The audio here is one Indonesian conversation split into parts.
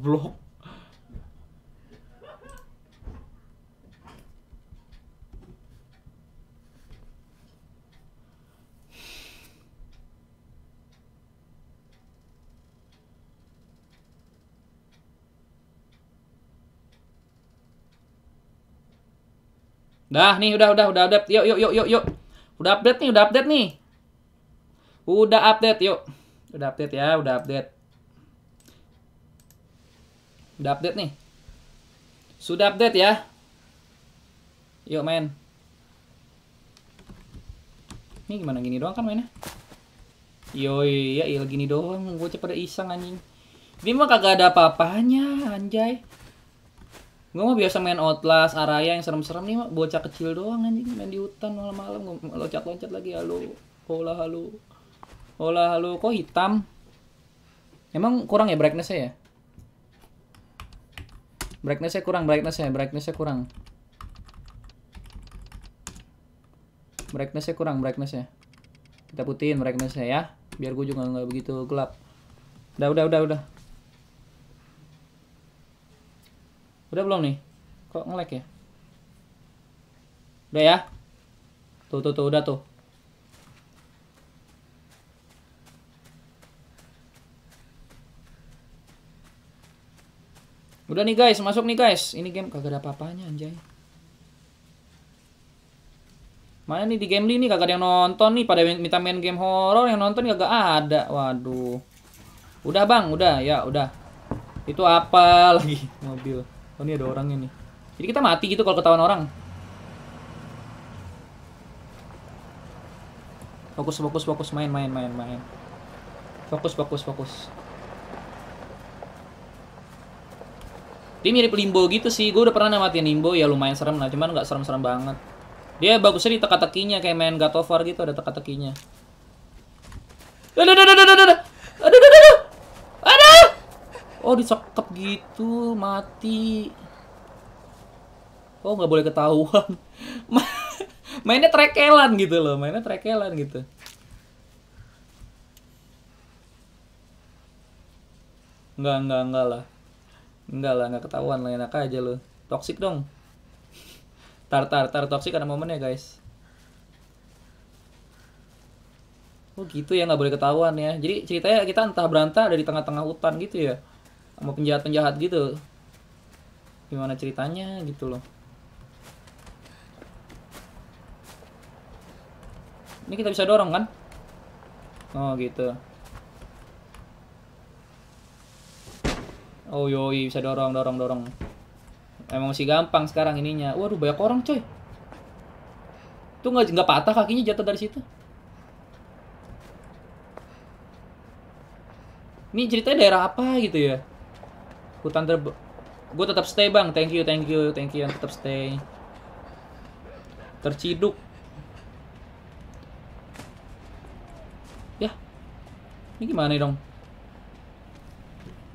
Blok. Dah nih udah udah udah update. Yuk yuk yuk yuk yuk. Udah update nih, udah update nih. Udah update yuk. Udah update ya, udah update. Udah update nih. Sudah update ya. Yuk main. Ini gimana gini doang kan mainnya? Yoi, ya iya gini doang. Gue cepet iseng anjing. Ini mah kagak ada apa-apanya, anjay. Gue mah biasa main Outlast, Araya yang serem-serem nih mah bocah kecil doang anjing main di hutan malam-malam gue loncat-loncat lagi halo. Hola halo. Hola halo kok hitam? Emang kurang ya brightness-nya ya? Brightness-nya kurang, brightness-nya, brightness-nya kurang. Brightness-nya kurang, brightness-nya. Kita putihin brightness-nya ya, biar gue juga nggak begitu gelap. Udah, udah, udah, udah. Udah belum nih? Kok nge-lag ya? Udah ya? Tuh, tuh, tuh, udah tuh. Udah nih guys, masuk nih guys. Ini game kagak ada apa-apanya anjay. Mana nih di game ini kagak ada yang nonton nih pada minta main game horror yang nonton kagak ada. Waduh. Udah bang, udah ya udah. Itu apa lagi mobil? Oh ini ada orangnya nih. Jadi kita mati gitu kalau ketahuan orang. Fokus fokus fokus main main main main. Fokus fokus fokus. dia mirip limbo gitu sih. Gue udah pernah namatin limbo ya lumayan serem lah cuman nggak serem-serem banget. Dia bagusnya di teka-tekinya kayak main God of War gitu ada teka-tekinya. Aduh aduh aduh aduh aduh aduh aduh oh dicokep gitu mati. Oh nggak boleh ketahuan. Mainnya trekelan gitu loh mainnya trekelan gitu. Enggak, enggak, enggak lah. Enggak lah, enggak ketahuan lah, enak aja lo. Toxic dong. Tar, tar, tar, toxic ada momennya guys. Oh gitu ya, nggak boleh ketahuan ya. Jadi ceritanya kita entah berantah dari tengah-tengah hutan gitu ya. Sama penjahat-penjahat gitu. Gimana ceritanya gitu loh. Ini kita bisa dorong kan? Oh gitu. Oh yoi bisa dorong dorong dorong. Emang masih gampang sekarang ininya. Waduh banyak orang coy. Tuh nggak nggak patah kakinya jatuh dari situ. Ini ceritanya daerah apa gitu ya? Hutan ter Gue tetap stay bang. Thank you thank you thank you yang tetap stay. Terciduk. Ya. Ini gimana dong?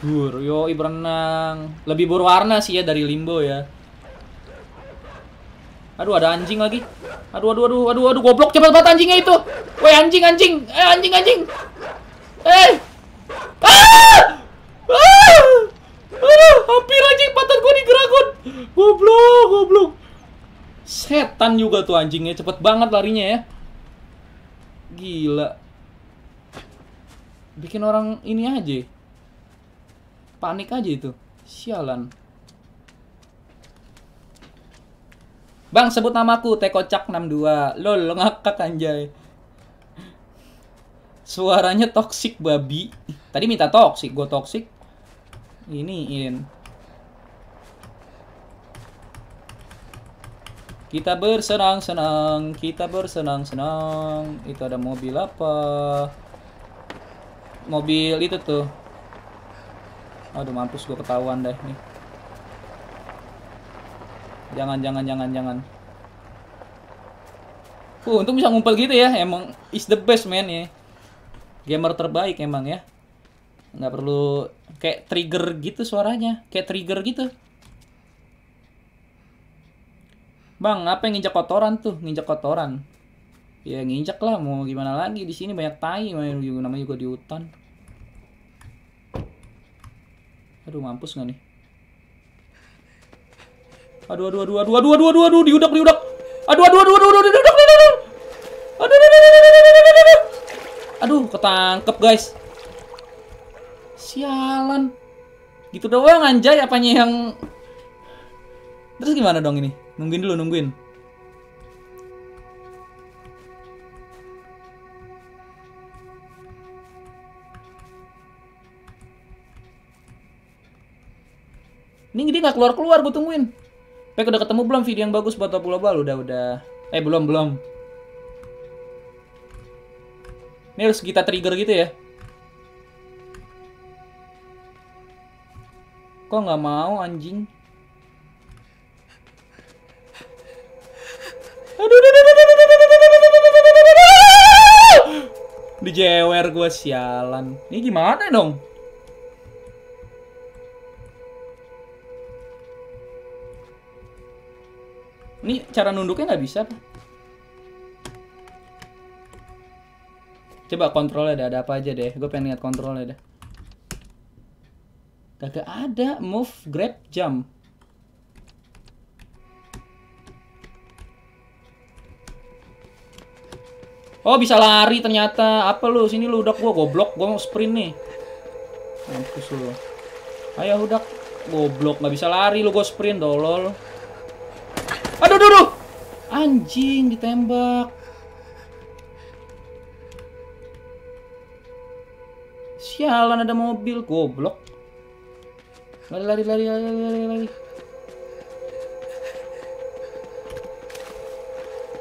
Bur, yo berenang. Lebih berwarna sih ya dari limbo ya. Aduh ada anjing lagi. Aduh aduh aduh aduh aduh goblok cepet banget anjingnya itu. Woi anjing anjing. Eh anjing anjing. Eh. Ah! Ah! Aduh, hampir anjing patah gua di geragon. Goblok, goblok. Setan juga tuh anjingnya cepet banget larinya ya. Gila. Bikin orang ini aja. Panik aja itu. Sialan. Bang, sebut namaku Tekocak 62. Lol, lo ngakak anjay. Suaranya toksik babi. Tadi minta toksik, gue toksik. Iniin. Kita bersenang-senang, kita bersenang-senang. Itu ada mobil apa? Mobil itu tuh. Aduh, mampus gue ketahuan deh nih. Jangan, jangan, jangan, jangan. Uh, untung bisa ngumpul gitu ya. Emang is the best man ya. Gamer terbaik emang ya. Nggak perlu kayak trigger gitu suaranya. Kayak trigger gitu. Bang, apa yang nginjak kotoran tuh? Nginjak kotoran. Ya nginjak lah, mau gimana lagi di sini banyak tai, namanya juga di hutan. Aduh, mampus nggak nih? Aduh, aduh, aduh, aduh, aduh, aduh, aduh, aduh, diudak, diudak. Aduh, aduh, aduh, aduh, aduh, diudak, diudak, diudak. Aduh, aduh, aduh, aduh, aduh, aduh, aduh. Aduh, ketangkep guys. Sialan. Gitu doang anjay apanya yang Terus gimana dong ini? Nungguin dulu, nungguin. Ini dia nggak keluar keluar, gue tungguin. Pek udah ketemu belum video yang bagus buat Pulau Bal? Udah udah. Eh belum belum. Ini harus kita trigger gitu ya. Kok nggak mau anjing? Dijewer gue sialan. Ini gimana dong? Ini cara nunduknya nggak bisa? Coba kontrolnya ada, ada apa aja deh. Gue pengen lihat kontrolnya deh. Gak ada. Move, grab, jump. Oh bisa lari ternyata. Apa lu? Sini lu udah gua goblok. Gua mau sprint nih. Mampus lu. Ayo udah goblok nggak bisa lari lu gua sprint dolol. Aduh, aduh, aduh. Anjing ditembak. Sialan ada mobil goblok. Lari lari lari lari lari lari.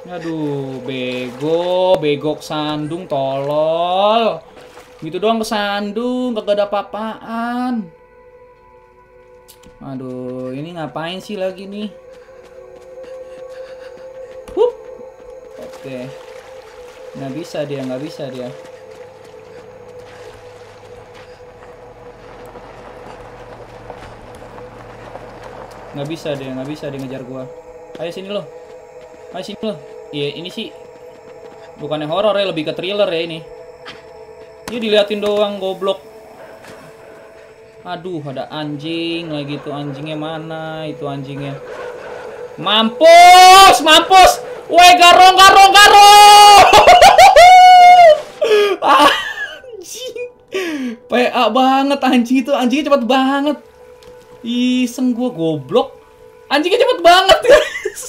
Aduh, bego, begok sandung tolol. Gitu doang kesandung, kagak ada apa-apaan. Aduh, ini ngapain sih lagi nih? Oke. Nggak bisa dia, nggak bisa dia. Nggak bisa dia, nggak bisa dia ngejar gua. Ayo sini lo. Ayo sini lo. Iya, ini sih bukannya horor ya, lebih ke thriller ya ini. Dia diliatin doang goblok. Aduh, ada anjing lagi tuh anjingnya mana? Itu anjingnya. Mampus, mampus. Woi, garong, garong, garong. anjing. PA banget anjing itu, anjingnya cepet banget. Iseng gua goblok. Anjingnya cepet banget, guys.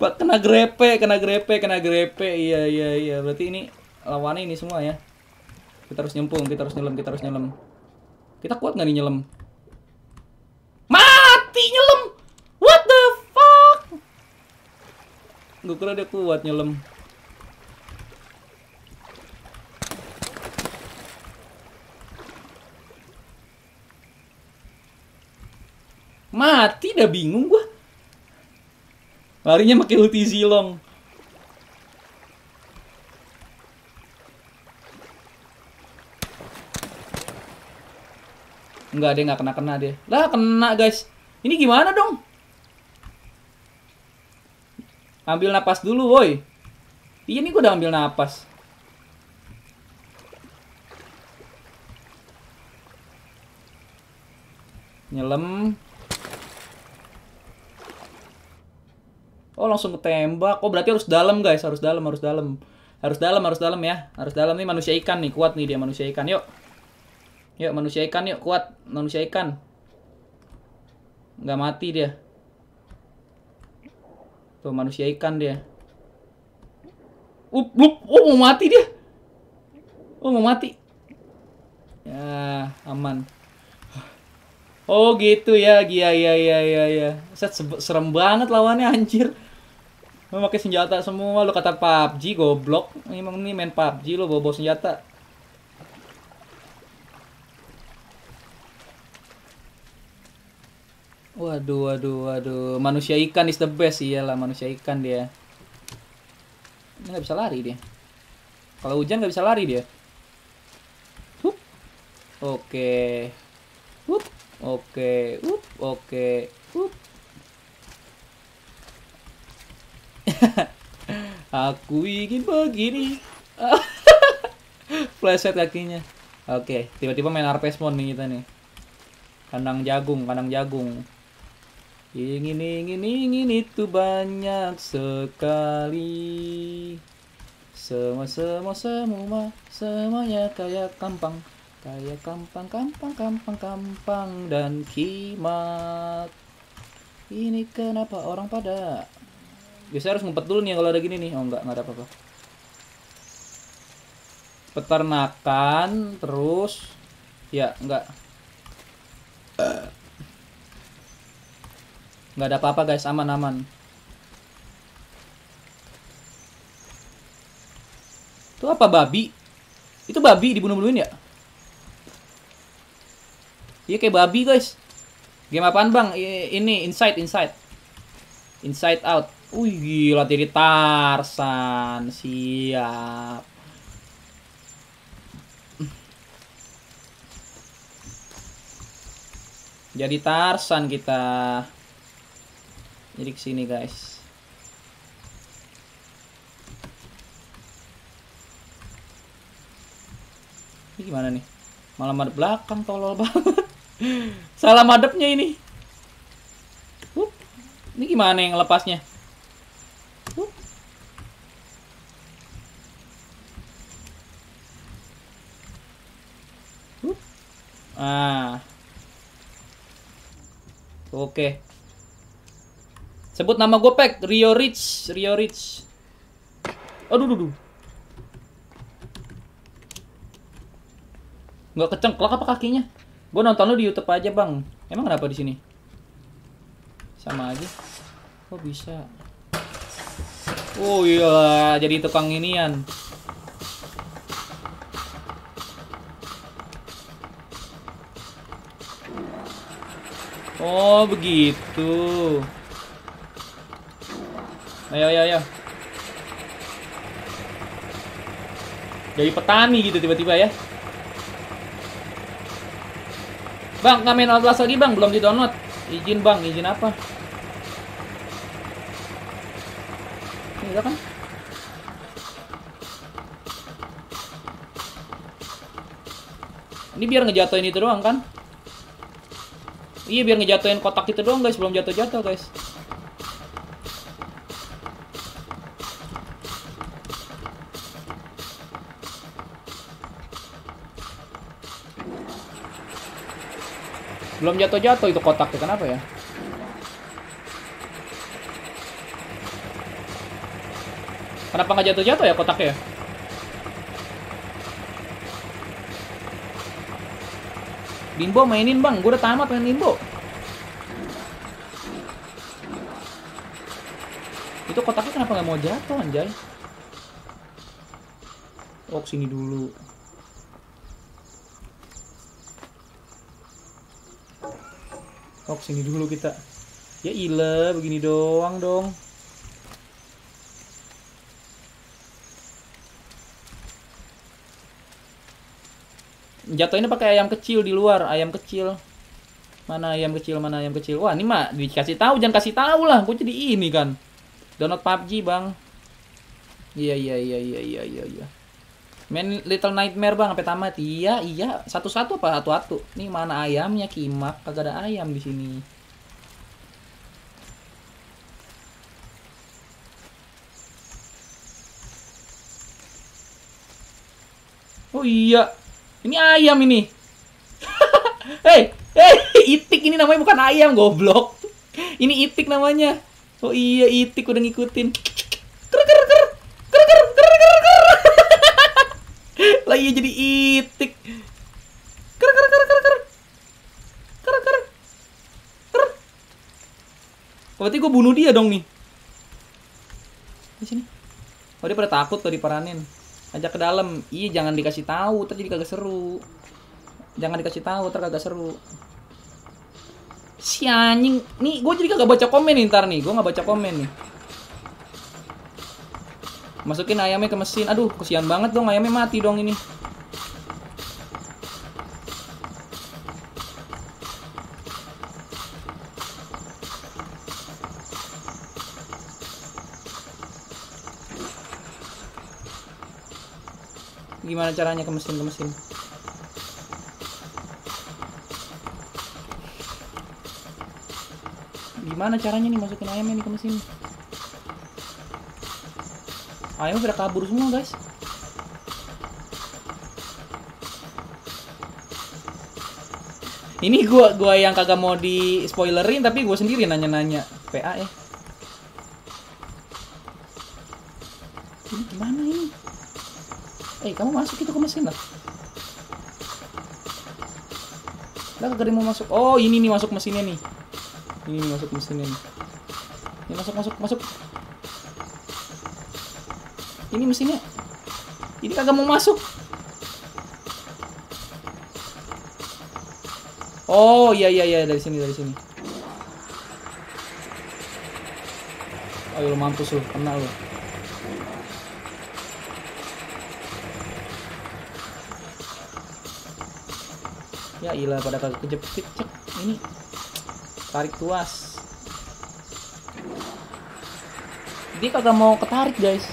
Pak kena grepe, kena grepe, kena grepe. Iya, iya, iya. Berarti ini lawannya ini semua ya. Kita harus nyempung, kita harus nyelam, kita harus nyelam. Kita kuat nggak nih nyelam? Mati nyelam. What the fuck? Gue kira dia kuat nyelam. Mati dah bingung gua. Larinya pakai ulti Zilong. Enggak, dia nggak kena-kena dia. Lah, kena guys. Ini gimana dong? Ambil napas dulu, woi. Iya nih gue udah ambil napas. Nyelam. Oh langsung ketembak. Oh berarti harus dalam guys, harus dalam, harus dalam. Harus dalam, harus dalam ya. Harus dalam nih manusia ikan nih, kuat nih dia manusia ikan. Yuk. Yuk manusia ikan yuk, kuat manusia ikan. Nggak mati dia. Tuh manusia ikan dia. Up, up, oh mau mati dia. Oh mau mati. Ya, aman. Oh gitu ya, iya iya iya iya iya. Set serem banget lawannya anjir. Lu pakai senjata semua, lu kata PUBG goblok. Emang ini main PUBG lu bawa, -bawa senjata. Waduh, waduh, waduh. Manusia ikan is the best. Iyalah, manusia ikan dia. Ini nggak bisa lari dia. Kalau hujan nggak bisa lari dia. Hup. Oke. Hup. Oke. Oke. Hup. Aku ingin begini. Flashlight kakinya. Oke, tiba-tiba main Harvest Moon nih kita nih. Kandang jagung, kandang jagung. Ingin, ingin, ingin itu banyak sekali. Semua, semua, semua, semuanya kayak kampang. Kayak kampang, kampang, kampang, kampang, dan kimak. Ini kenapa orang pada... Biasanya harus ngumpet dulu nih kalau ada gini nih. Oh enggak, enggak ada apa-apa. Peternakan, terus... Ya, enggak. Nggak ada apa-apa guys. Aman-aman. Itu apa babi? Itu babi dibunuh-bunuhin ya? Iya kayak babi guys. Game apaan bang? Ini inside inside. Inside out. Wih gila jadi Tarsan. Siap. Jadi Tarsan kita jadi ke sini guys. Ini gimana nih? Malah madep belakang tolol banget. Salah madepnya ini. Hup. ini gimana yang lepasnya? Ah. Oke Sebut nama gue Pek, Rio Rich, Rio Rich. Aduh, aduh, aduh. Nggak kecengklak apa kakinya? Gue nonton lu di YouTube aja bang. Emang kenapa di sini? Sama aja. Kok bisa? Oh iya, jadi tukang inian. Oh begitu. Ayo, ayo, ayo. Jadi petani gitu tiba-tiba ya. Bang, nggak main Outlast lagi bang, belum di download. Izin bang, izin apa? Ini kan? Ini biar ngejatuhin itu doang kan? Iya biar ngejatuhin kotak itu doang guys, belum jatuh-jatuh guys. Belum jatuh-jatuh itu kotaknya. Kenapa ya? Kenapa nggak jatuh-jatuh ya kotaknya? Bimbo mainin bang, gue udah tamat main Bimbo. Itu kotaknya kenapa nggak mau jatuh anjay? Oh sini dulu. Oh, sini dulu kita. Ya ilah, begini doang dong. Jatuhinnya pakai ayam kecil di luar, ayam kecil. Mana ayam kecil, mana ayam kecil. Wah, ini mah dikasih tahu, jangan kasih tahu lah. Gue jadi ini kan. Download PUBG, Bang. Iya, iya, iya, iya, iya, iya, iya. Main Little Nightmare bang, sampai tamat. Iya, iya. Satu-satu apa satu-satu? Nih mana ayamnya kimak? Kagak ada ayam di sini. Oh iya, ini ayam ini. Hei, hei, itik ini namanya bukan ayam goblok. Ini itik namanya. Oh iya, itik udah ngikutin. Ker ker ker. Lah iya jadi itik. Ker ker ker ker ker. Ker ker. Ker. Berarti gue bunuh dia dong nih. Di sini. Oh dia pada takut tuh diperanin. Ajak ke dalam. Iya jangan dikasih tahu, terjadi kagak seru. Jangan dikasih tahu, ter kagak seru. Si anjing, nih gue jadi kagak baca komen nih ntar nih, gue nggak baca komen nih. Masukin ayamnya ke mesin. Aduh, kesian banget dong ayamnya mati dong ini. Gimana caranya ke mesin ke mesin? Gimana caranya nih masukin ayamnya nih ke mesin? Ayamnya pada kabur semua guys. Ini gua gua yang kagak mau di spoilerin tapi gua sendiri nanya-nanya PA ya. Ini gimana ini? Eh, kamu masuk itu ke mesin lah. Lah kagak mau masuk. Oh, ini nih masuk mesinnya nih. Ini nih masuk mesinnya nih. Ini masuk masuk masuk. Ini mesinnya. Ini kagak mau masuk. Oh, iya iya iya dari sini dari sini. Ayo lu mampus lu, kena lu. Ya ilah pada kagak kejepit cek ini. Tarik tuas. Dia kagak mau ketarik, guys.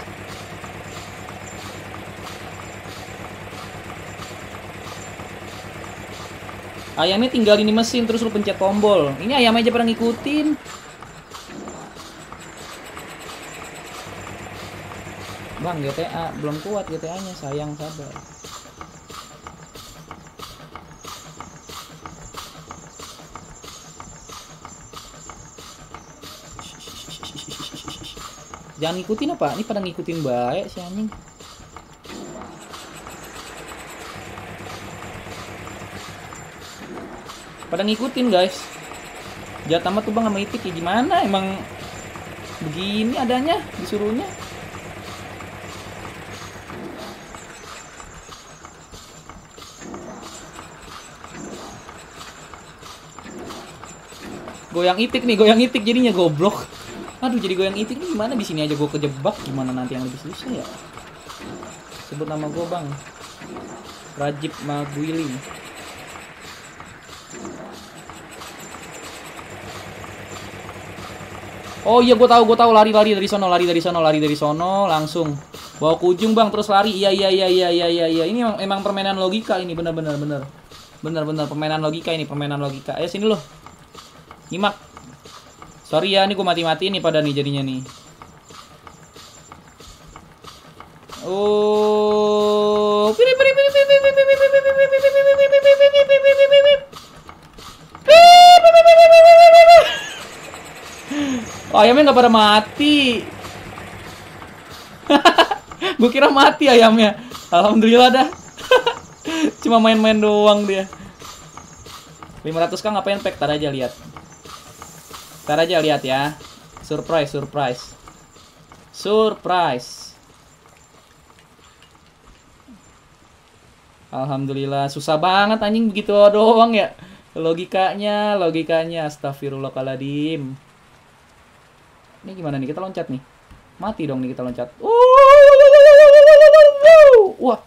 Ayamnya tinggal ini mesin terus lu pencet tombol. Ini ayam aja pernah ngikutin. Bang, GTA belum kuat GTA-nya, sayang sabar. Jangan ngikutin apa? Ini pada ngikutin baik si anjing. Pada ngikutin guys. Jahat amat tuh bang sama Itik ya gimana? Emang begini adanya disuruhnya. Goyang itik nih, goyang itik jadinya goblok. Aduh jadi goyang itik nih gimana di sini aja gue kejebak gimana nanti yang lebih susah ya? Sebut nama gue bang. Rajib Maguili. Oh iya gue tahu gue tahu lari lari dari sono lari dari sono lari dari sono langsung bawa ke ujung bang terus lari iya iya iya iya iya iya iya ini emang, emang permainan logika ini benar benar benar benar benar permainan logika ini permainan logika ayo sini loh nyimak sorry ya ini gue mati mati nih pada nih jadinya nih oh Oh, ayamnya nggak pada mati. Gue kira mati ayamnya. Alhamdulillah dah. Cuma main-main doang dia. 500 kan ngapain pack? Tar aja lihat. Tar aja lihat ya. Surprise, surprise. Surprise. Alhamdulillah susah banget anjing begitu doang ya. Logikanya, logikanya astagfirullahaladzim. Ini gimana nih? Kita loncat nih. Mati dong nih kita loncat. Wah.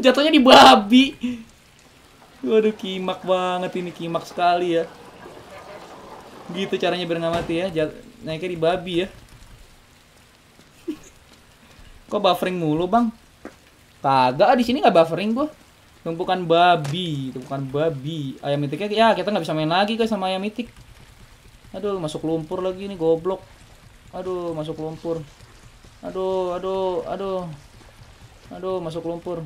Jatuhnya di babi. Waduh, kimak banget ini, kimak sekali ya. Gitu caranya biar nggak mati ya. Jat naiknya di babi ya. Kok buffering mulu, Bang? Kagak, di sini nggak buffering gua. Tumpukan babi, tumpukan babi. Ayam mitiknya ya kita nggak bisa main lagi guys sama ayam mitik. Aduh, masuk lumpur lagi nih goblok. Aduh, masuk lumpur. Aduh, aduh, aduh. Aduh, masuk lumpur.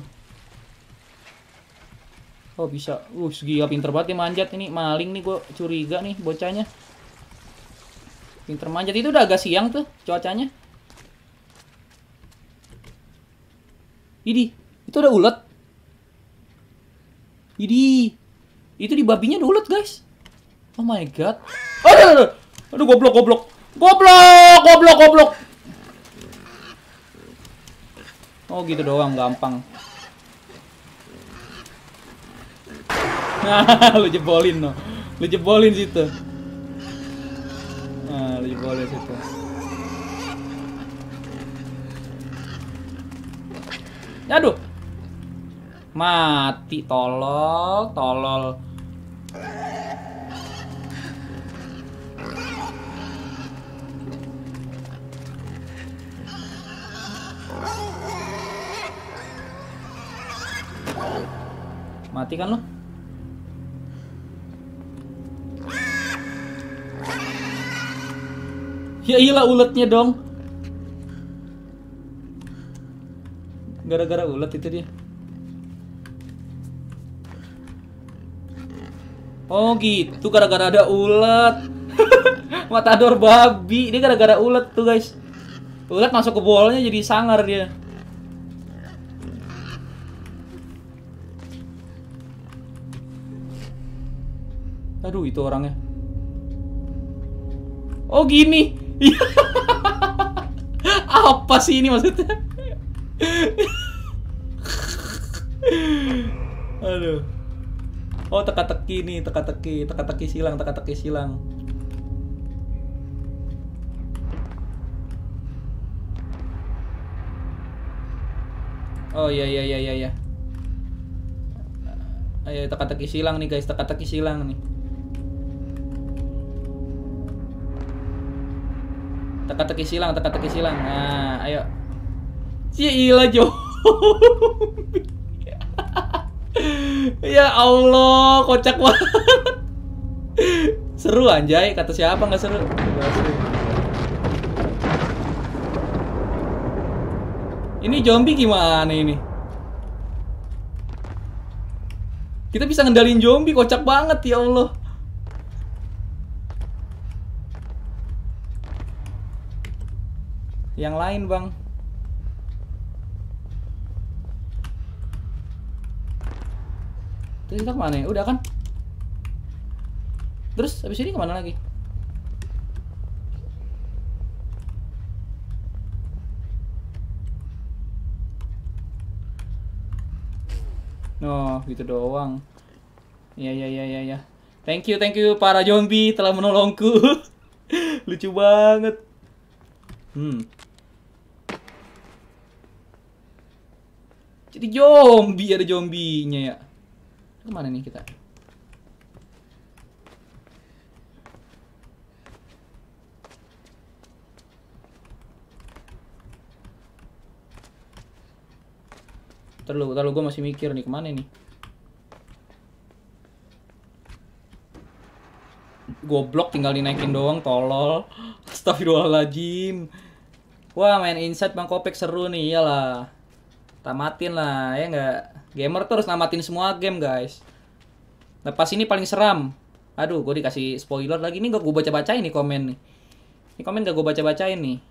Oh, bisa. Uh, gila pinter banget ya manjat ini. Maling nih gua curiga nih bocahnya. Pinter manjat itu udah agak siang tuh cuacanya. Idi, itu udah ulet. Idi. Itu di babinya udah ulet, guys. Oh my god. Aduh, aduh, aduh, goblok, goblok. Goblok, goblok, goblok. Oh gitu doang, gampang. Nah, lu jebolin no. Lu jebolin situ. Nah, lu jebolin situ. Aduh. Mati tolol, tolol. Mati kan lo? Ya iyalah uletnya dong. Gara-gara ulet itu dia. Oh gitu, gara-gara ada ulet. Matador babi, dia gara-gara ulet tuh guys. Ulet masuk ke bolanya jadi sangar dia. Aduh, itu orangnya. Oh, gini. Apa sih ini maksudnya? Aduh. Oh, teka-teki nih, teka-teki, teka-teki silang, teka-teki silang. Oh iya iya iya iya iya. Ayo teka-teki silang nih guys, teka-teki silang nih. Teka-teki silang, teka-teki silang. Nah, ayo. Si Ila Jo. ya Allah, kocak banget. seru anjay, kata siapa nggak seru? Nggak seru. Ini zombie gimana ini? Kita bisa ngendalin zombie, kocak banget ya Allah. Yang lain bang. Terus kita ke mana ya? Udah kan? Terus habis ini ke mana lagi? No, gitu doang. Ya ya ya ya ya. Thank you, thank you para zombie telah menolongku. Lucu banget. Hmm. Jadi zombie ada zombinya ya. Ke mana nih kita? Terlalu, terlalu gue masih mikir nih ke mana nih? Goblok tinggal dinaikin doang, tolol. Astagfirullahaladzim. Wah main inside Bang Kopek seru nih, iyalah. Tamatin lah, ya nggak? Gamer terus namatin semua game guys. Lepas ini paling seram. Aduh, gue dikasih spoiler lagi nih, gak gue baca-bacain nih komen nih. Ini komen gak gue baca-bacain nih.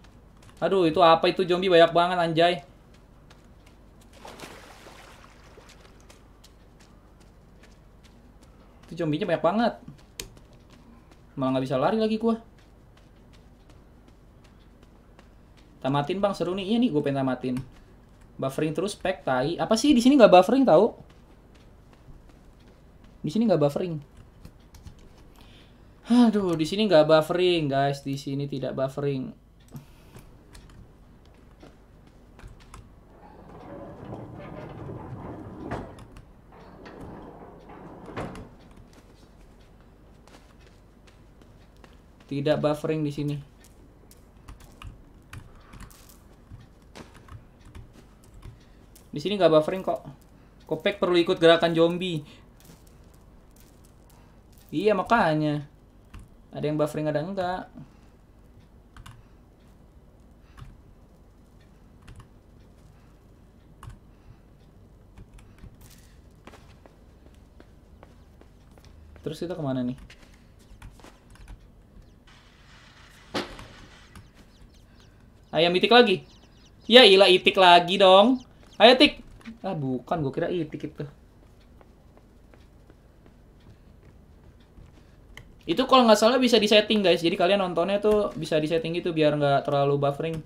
Aduh, itu apa itu zombie banyak banget anjay. Itu zombinya banyak banget. Malah nggak bisa lari lagi gua. Tamatin bang, seru nih. Iya nih, gue pengen tamatin. Buffering terus, pack, tai. Apa sih di sini nggak buffering tahu? Di sini nggak buffering. Aduh, di sini nggak buffering, guys. Di sini tidak buffering. Tidak buffering di sini. Di sini nggak buffering kok. Kopek perlu ikut gerakan zombie. Iya makanya. Ada yang buffering ada enggak. Terus kita ke mana nih? Ayam itik lagi. Ya ilah itik lagi dong. Ayo tik. Ah bukan, gue kira itik itu. Itu kalau nggak salah bisa disetting guys. Jadi kalian nontonnya tuh bisa disetting gitu biar nggak terlalu buffering.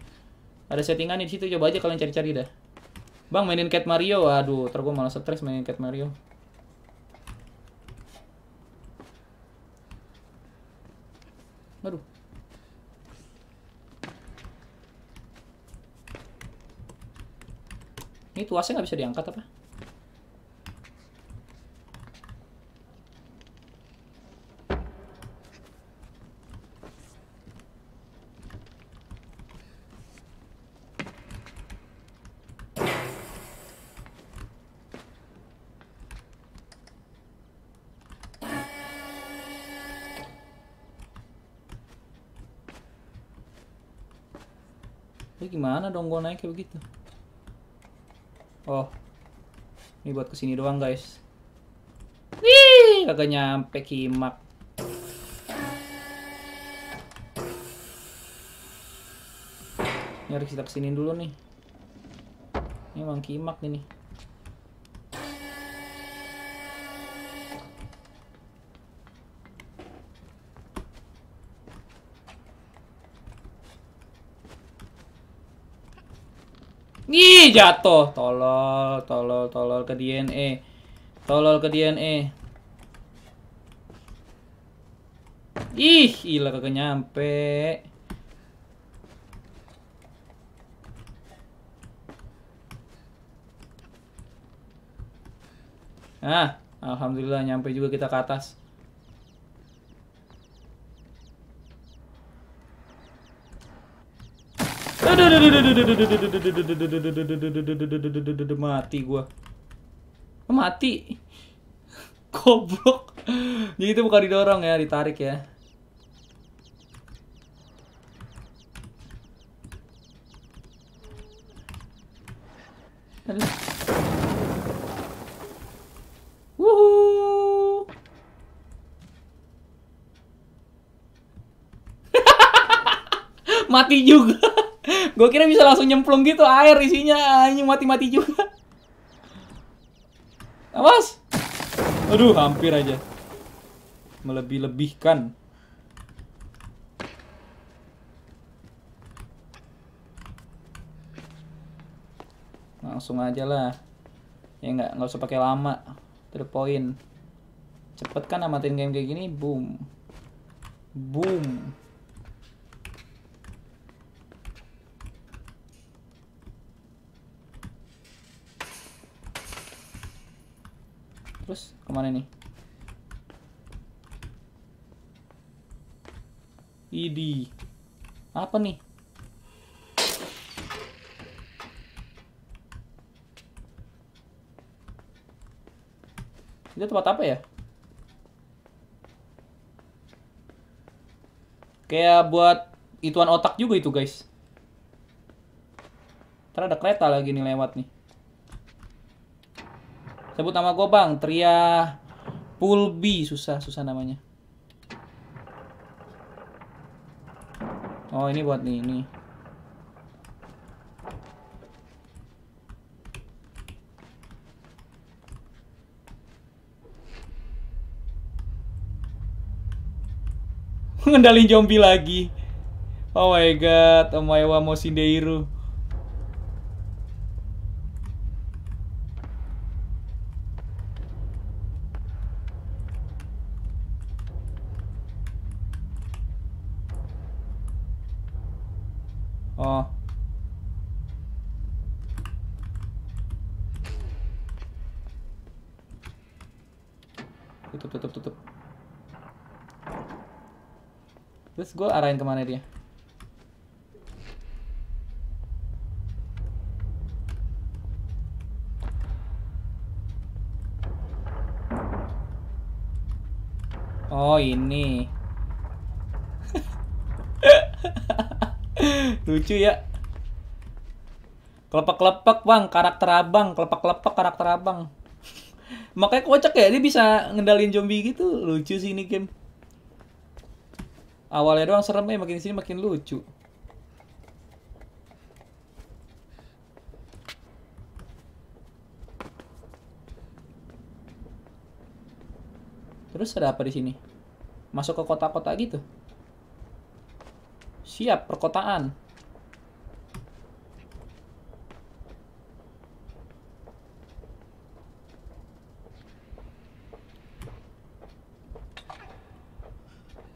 Ada settingan di situ. Coba aja kalian cari-cari dah. Bang mainin Cat Mario. Waduh, terus gue malah stres mainin Cat Mario. Aduh. Ini tuasnya nggak bisa diangkat apa? Ini gimana dong gua naik kayak begitu? Oh. Ini buat ke sini doang, guys. Wih, kagak nyampe kimak. Ini harus kita ke sini dulu nih. Ini emang kimak ini. Ih, jatuh. Tolol, tolol, tolol ke DNA. Tolol ke DNA. Ih, gila kagak nyampe. Ah, alhamdulillah nyampe juga kita ke atas. Mati gua. Mati. Goblok. Jadi itu bukan didorong ya, ditarik ya. Mati juga. Gue kira bisa langsung nyemplung gitu air isinya anjing mati-mati juga. Awas. Aduh, hampir aja. Melebih-lebihkan. Langsung aja lah. Ya nggak nggak usah pakai lama. To the. Cepet kan amatin game kayak gini, boom. Boom. Terus ke mana nih? Idi. Apa nih? Itu tempat apa ya? Kayak buat ituan otak juga itu guys. Ntar ada kereta lagi nih lewat nih. Sebut nama gue bang, Tria Pulbi, susah susah namanya. Oh ini buat nih ini. Ngendalin zombie lagi. Oh my god, Omaewa Mosindeiru. Oh. Tutup, tutup, tutup. Terus gue arahin ke mana dia? Oh ini. Lucu ya. Kelepak-kelepak bang, karakter abang. Kelepak-kelepak karakter abang. Makanya kocak ya, dia bisa ngendalin zombie gitu. Lucu sih ini game. Awalnya doang serem ya, makin sini makin lucu. Terus ada apa di sini? Masuk ke kota-kota gitu. Siap, perkotaan.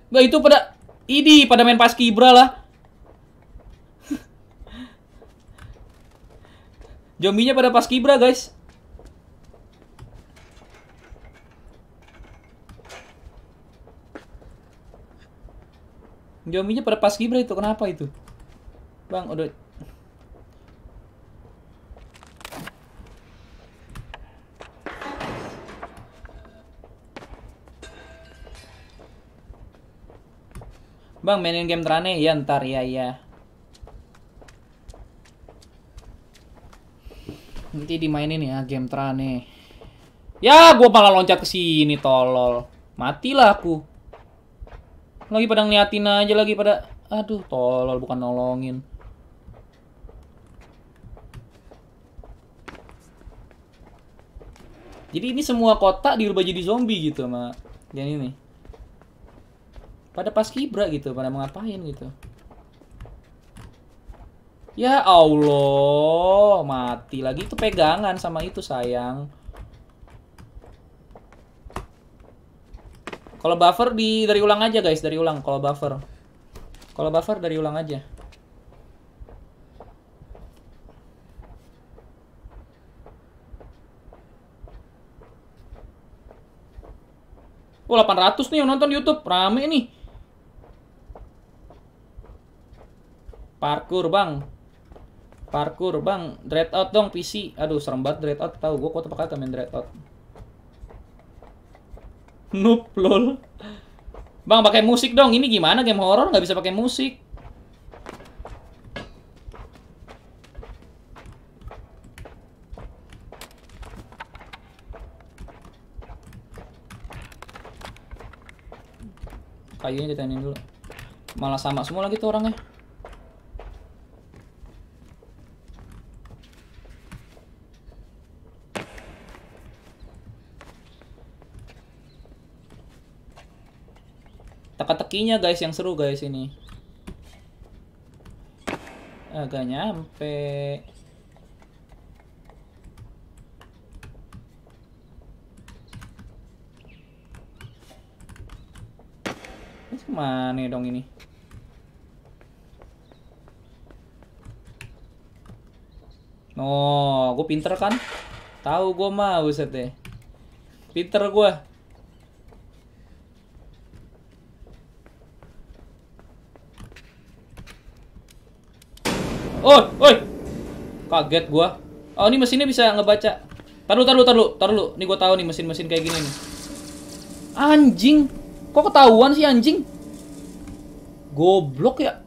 Nah itu pada Idi pada main pas kibra lah. Zombinya pada pas kibra guys. Zombinya pada pas kibra itu kenapa itu? Bang, udah Bang, mainin game terane ya ntar ya ya. Nanti dimainin ya game terane. Ya, gua malah loncat ke sini tolol. Matilah aku. Lagi pada ngeliatin aja lagi pada aduh tolol bukan nolongin. Jadi ini semua kota dirubah jadi zombie gitu sama yang ini pada pas kibra gitu pada mau ngapain gitu. Ya Allah mati lagi itu pegangan sama itu sayang. Kalau buffer di dari ulang aja guys dari ulang kalau buffer. Kalau buffer dari ulang aja. Oh 800 nih yang nonton YouTube rame nih Parkur bang. Parkur bang. Dread out dong PC. Aduh serem banget dread out. Tahu gue kok pakai main dread out. Noob lol. Bang pakai musik dong. Ini gimana game horror nggak bisa pakai musik? Kayunya ditanin dulu. Malah sama semua lagi tuh orangnya. Teka-tekinya guys yang seru guys ini. Agak nyampe. Ini ke mana dong ini? Oh, gue pinter kan? Tahu gue mah, buset deh. Pinter gue. Oh, oi. Kaget gua. Oh, ini mesinnya bisa ngebaca. Taruh, taruh, taruh, taruh. Nih gua tahu nih mesin-mesin kayak gini nih. Anjing. Kok ketahuan sih anjing? Goblok. Ya!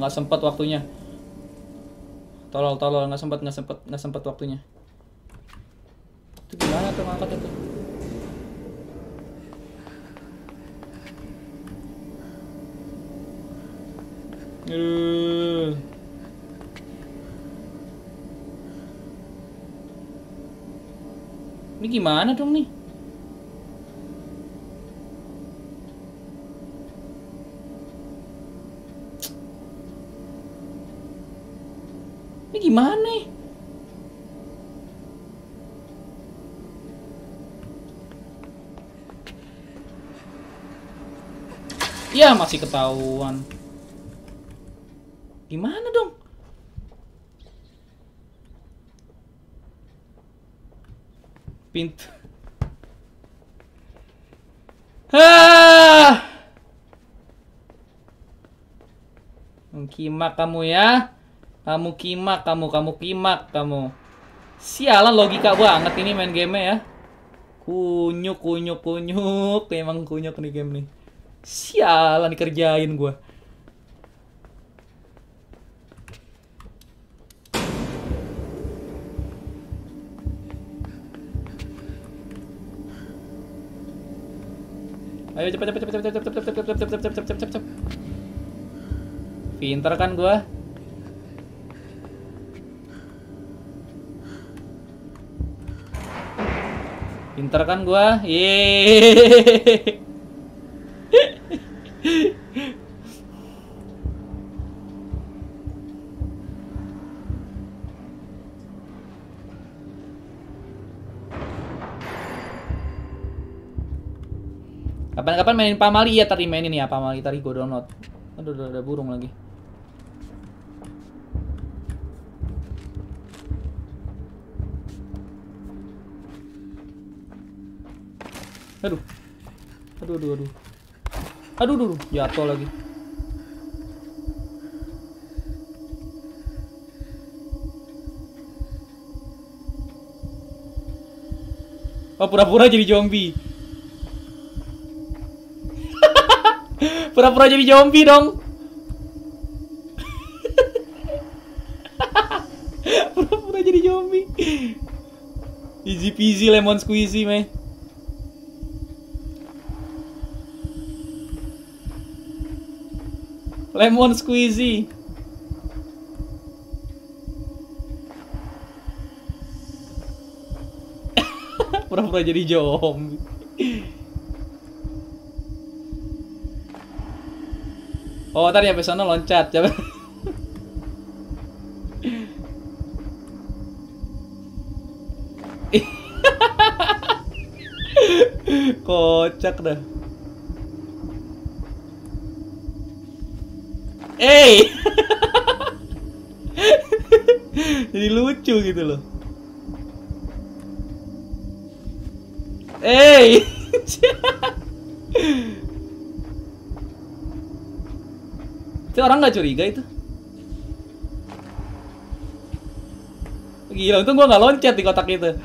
Nggak sempet waktunya. Tolol, tolol nggak sempet, nggak sempet, nggak sempet waktunya. Itu gimana tuh ngangkat itu? Uh. Ini gimana dong nih? Ya masih ketahuan. Gimana dong? Pintu. Hah! Mengkimak kamu ya. Kamu kimak, kamu, kamu kimak, kamu. Sialan logika banget ini main game ya. Kunyuk, kunyuk, kunyuk. Emang kunyuk nih game nih. Sialan dikerjain gua. Ayo cepet cepet cepet cepet cepet cepet cepet cepet cepet cepet cepet Pinter kan gua? Pinter kan gua? Yeay. Kapan-kapan mainin Pamali ya tadi mainin ya Pamali tadi gue download. Aduh, udah ada burung lagi. Aduh, aduh, aduh. Aduh, aduh, aduh. jatuh lagi. Oh, pura-pura jadi zombie. Pura-pura jadi zombie dong. Pura-pura jadi zombie. Easy peasy lemon squeezy, meh. Lemon squeezy. Pura-pura jadi zombie. Oh, tadi sampai sana loncat. Coba. Kocak dah. Eh. Jadi lucu gitu loh. Eh. itu orang nggak curiga itu? Gila, untung gua nggak loncat di kotak itu.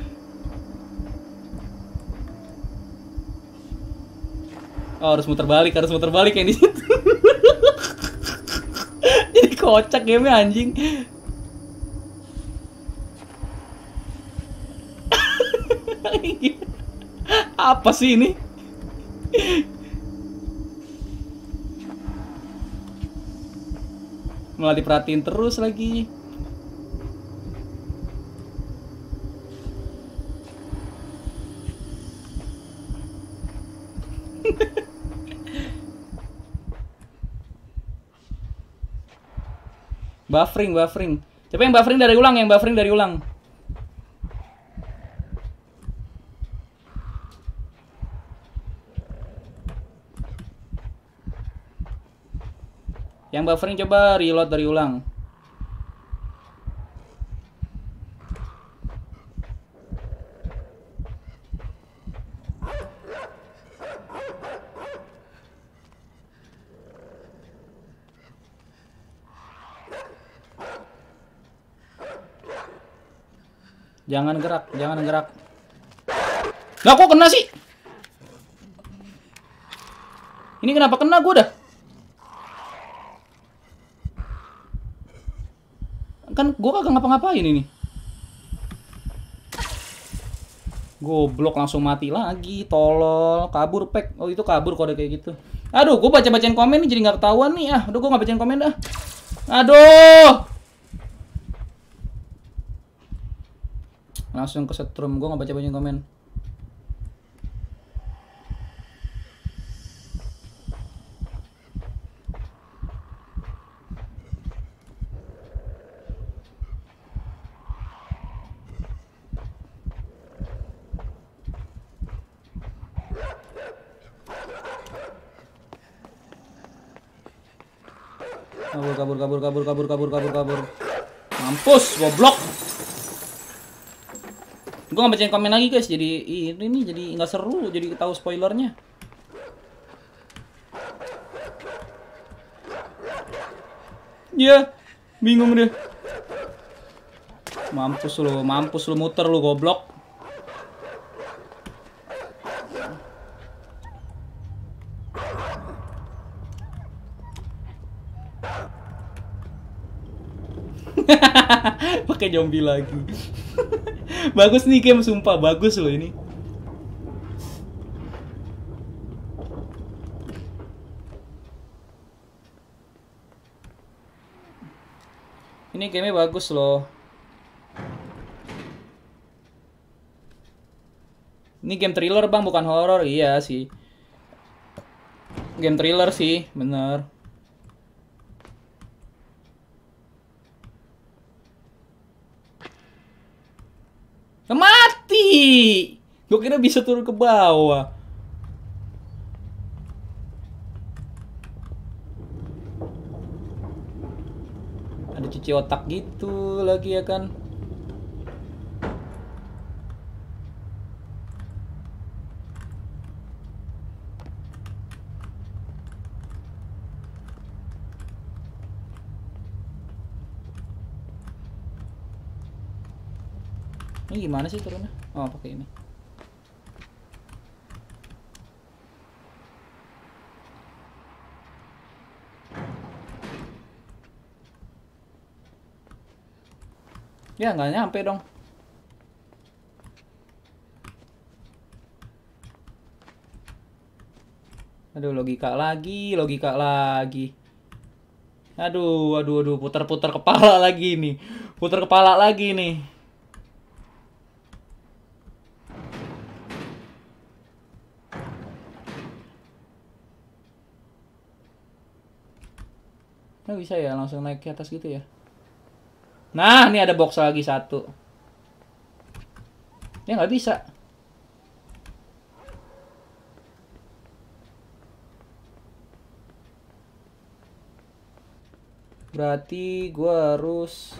Oh, harus muter balik, harus muter balik yang di situ. Jadi kocak game anjing. Apa sih ini? Malah diperhatiin terus lagi. buffering, buffering. Siapa yang buffering dari ulang? Yang buffering dari ulang. Yang buffering coba reload dari ulang. Jangan gerak, jangan gerak. Nah, kok kena sih? Ini kenapa kena gue dah? Kan gue kagak ngapa-ngapain ini. Goblok langsung mati lagi, tolol, kabur pek. Oh itu kabur kode kayak gitu. Aduh, gue baca-bacain komen nih jadi nggak ketahuan nih. Ah, udah gue nggak bacain komen dah. Aduh. langsung ke setrum gue nggak baca baca komen nggak bacain komen lagi guys. Jadi ini nih jadi nggak seru jadi tahu spoilernya. Ya bingung deh mampus lu mampus lu muter lu goblok. Pakai zombie lagi bagus nih game sumpah bagus loh ini ini game bagus loh Ini game thriller bang, bukan horor. Iya sih. Game thriller sih, bener. Mati! Gue kira bisa turun ke bawah. Ada cuci otak gitu lagi ya kan. Ini gimana sih turunnya? Oh, pakai ini. Ya, nggak nyampe dong. Aduh, logika lagi, logika lagi. Aduh, aduh, aduh, putar-putar kepala lagi nih. Putar kepala lagi nih. Nah, bisa ya langsung naik ke atas gitu ya. Nah, ini ada box lagi satu. Ya nggak bisa. Berarti gua harus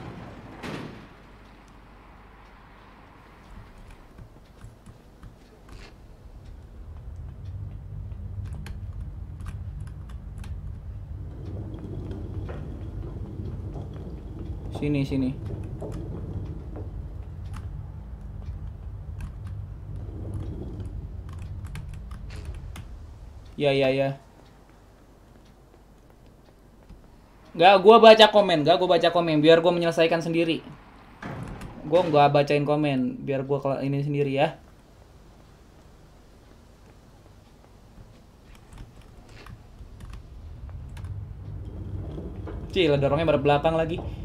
Sini, sini. Ya, ya, ya. Gak, gua baca komen, gak gua baca komen biar gua menyelesaikan sendiri. Gua nggak bacain komen, biar gua kalau ini sendiri ya. Cil, dorongnya pada belakang lagi.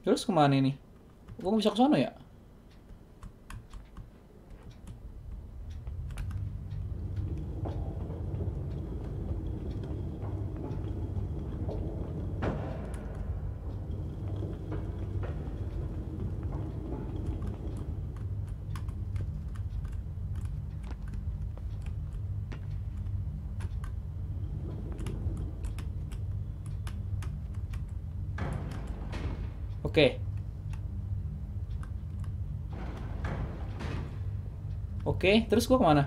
Terus ke mana ini? Nggak bisa ke sana ya? Oke. Oke, terus gua ke mana?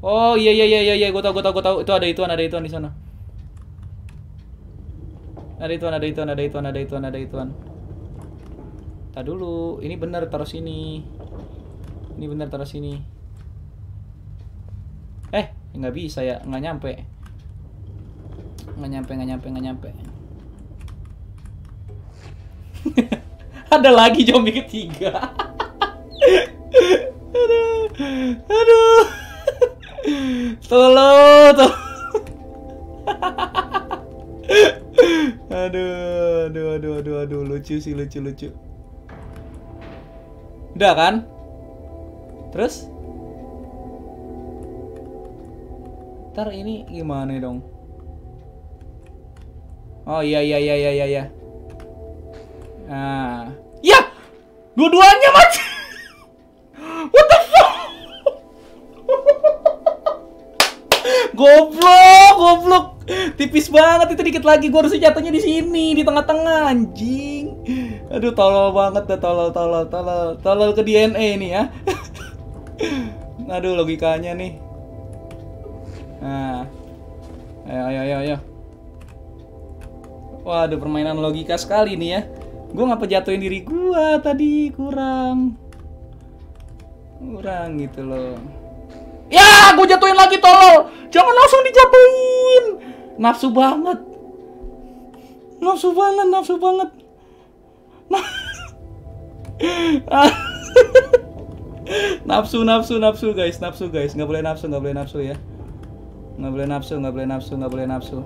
Oh iya iya iya iya iya, gua tau gua tau gua tau itu ada ituan ada ituan di sana. Ada ituan ada ituan ada ituan ada ituan ada ituan. Tadi dulu, ini bener taruh sini. Ini bener taruh sini. Eh, nggak bisa ya, nggak nyampe nggak nyampe nggak nyampe nggak nyampe ada lagi zombie ketiga. Aduh. Aduh. Tolong tolong. Aduh aduh aduh aduh aduh. Lucu sih lucu lucu. Udah kan? Terus? Ntar ini gimana dong? Oh iya iya iya iya iya. Nah. Ya! Dua-duanya mati. What the fuck? goblok, goblok. Tipis banget itu dikit lagi gua harus jatuhnya di sini, di tengah-tengah anjing. Aduh tolol banget dah tolol tolol tolol. Tolol ke DNA ini ya. Aduh logikanya nih. Nah. Ayo ayo ayo ayo. Waduh, permainan logika sekali nih ya. Gue ngapa jatuhin diri gue tadi kurang. Kurang gitu loh. Ya, gue jatuhin lagi tolol. Jangan langsung dijatuhin. Nafsu banget. Nafsu banget, nafsu banget. Nafsu, nafsu, nafsu guys, nafsu guys. Nggak boleh nafsu, nggak boleh nafsu ya. Nggak boleh nafsu, nggak boleh nafsu, nggak boleh nafsu.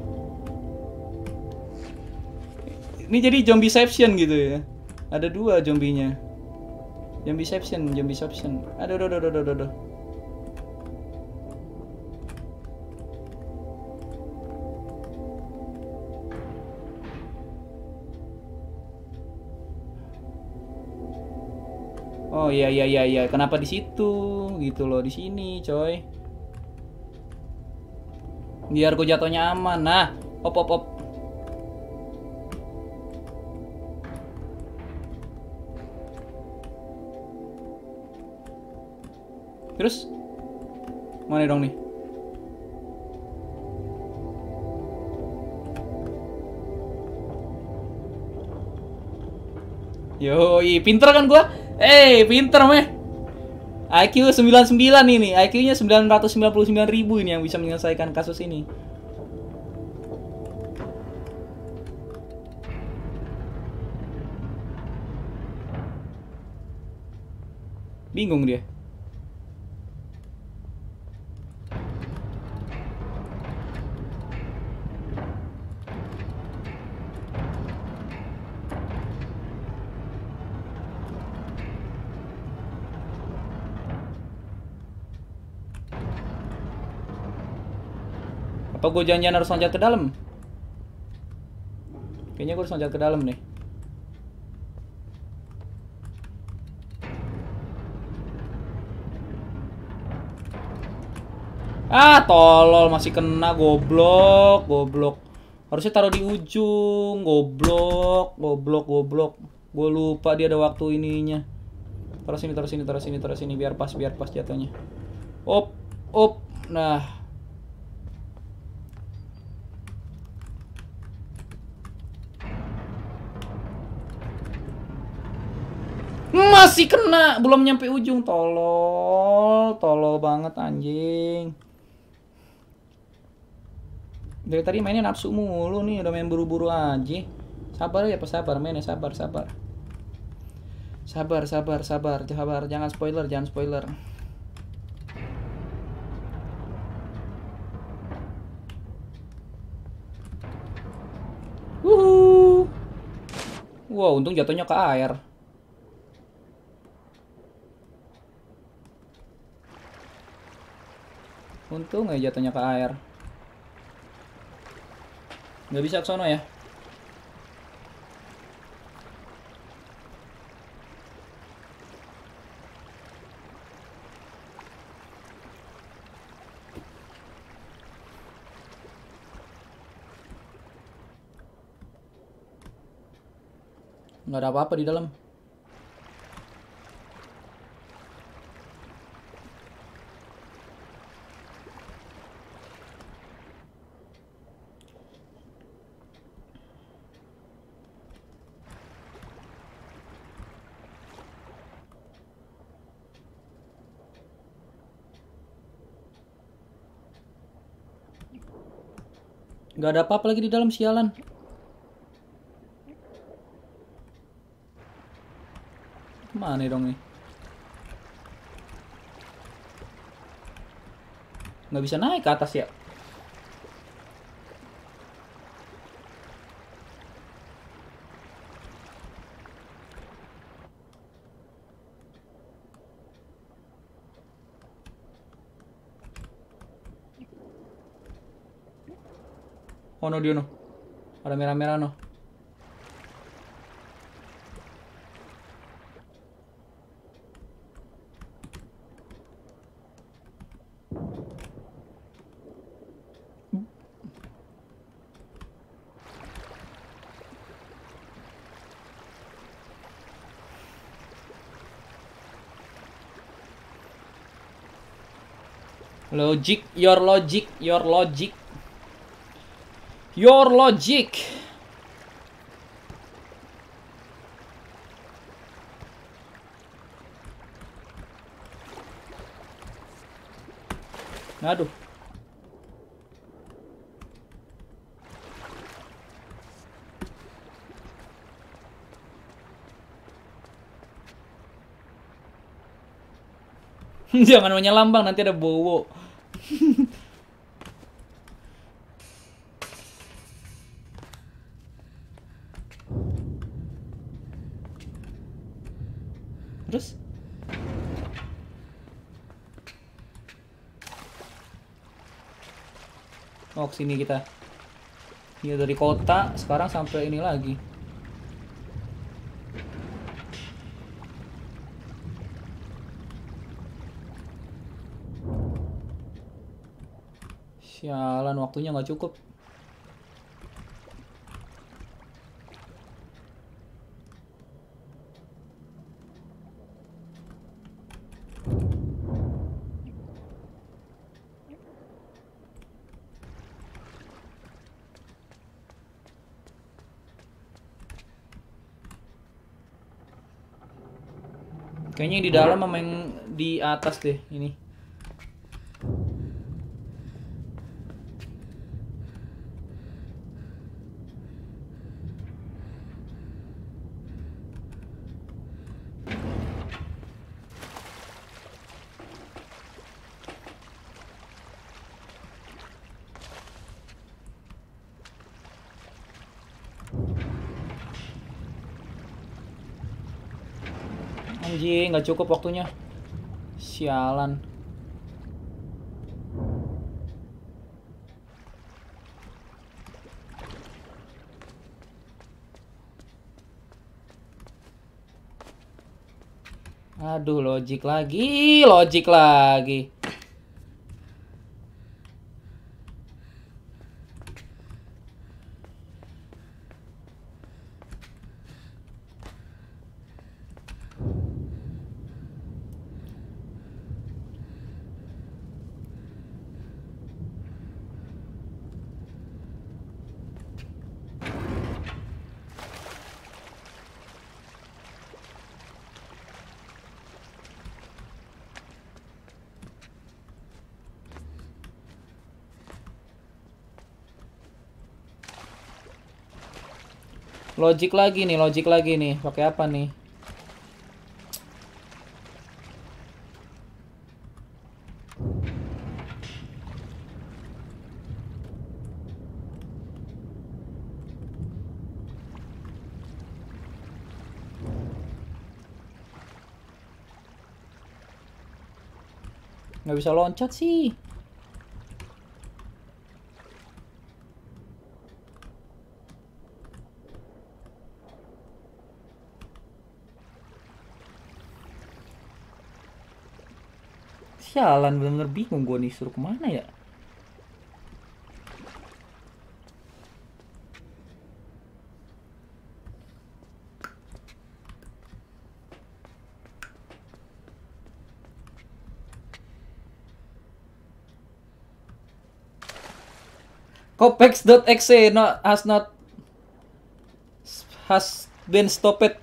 Ini jadi zombieception gitu ya. Ada dua zombinya. Zombieception, zombieception. Aduh, aduh, aduh, aduh, aduh. Oh iya iya iya iya, kenapa di situ? Gitu loh, di sini, coy. Biar gue jatuhnya aman. Nah, op op op. Terus mana dong nih? Yoi, pinter kan gua? Eh, hey, pinter meh. IQ 99 ini, IQ-nya 999 ribu ini yang bisa menyelesaikan kasus ini. Bingung dia. Apa gue janjian harus loncat ke dalam? Kayaknya gue harus loncat ke dalam nih. Ah, tolol masih kena goblok, goblok. Harusnya taruh di ujung, goblok, goblok, goblok. Gue lupa dia ada waktu ininya. Taruh sini, taruh sini, taruh sini, taruh sini biar pas, biar pas jatuhnya. Op, op. Nah, Masih kena, belum nyampe ujung. Tolol, tolol banget anjing. Dari tadi mainnya nafsu mulu nih, udah main buru-buru aja. Sabar ya, sabar mainnya, sabar, sabar. Sabar, sabar, sabar, sabar. Jangan spoiler, jangan spoiler. Wow, untung jatuhnya ke air. Untung aja jatuhnya ke air. Nggak bisa ke sono ya. Nggak ada apa-apa di dalam. Gak ada apa-apa lagi di dalam sialan. Mana dong nih? Nggak bisa naik ke atas ya? No dia no. Ada merah-merah no. Logic, your logic, your logic. Your logic. Aduh. Jangan menyelam bang, nanti ada bowo. Oh, sini kita. Iya dari kota, sekarang sampai ini lagi. Sialan, waktunya nggak cukup. Kayaknya yang di dalam sama yang di atas deh ini. Anjing, cukup waktunya. Sialan. Aduh, logik lagi, logik lagi. Logik lagi nih, logik lagi nih. Pakai apa nih? Nggak bisa loncat sih. Sialan bener-bener bingung gue nih suruh ke mana ya? Copex.exe not has not has been stopped.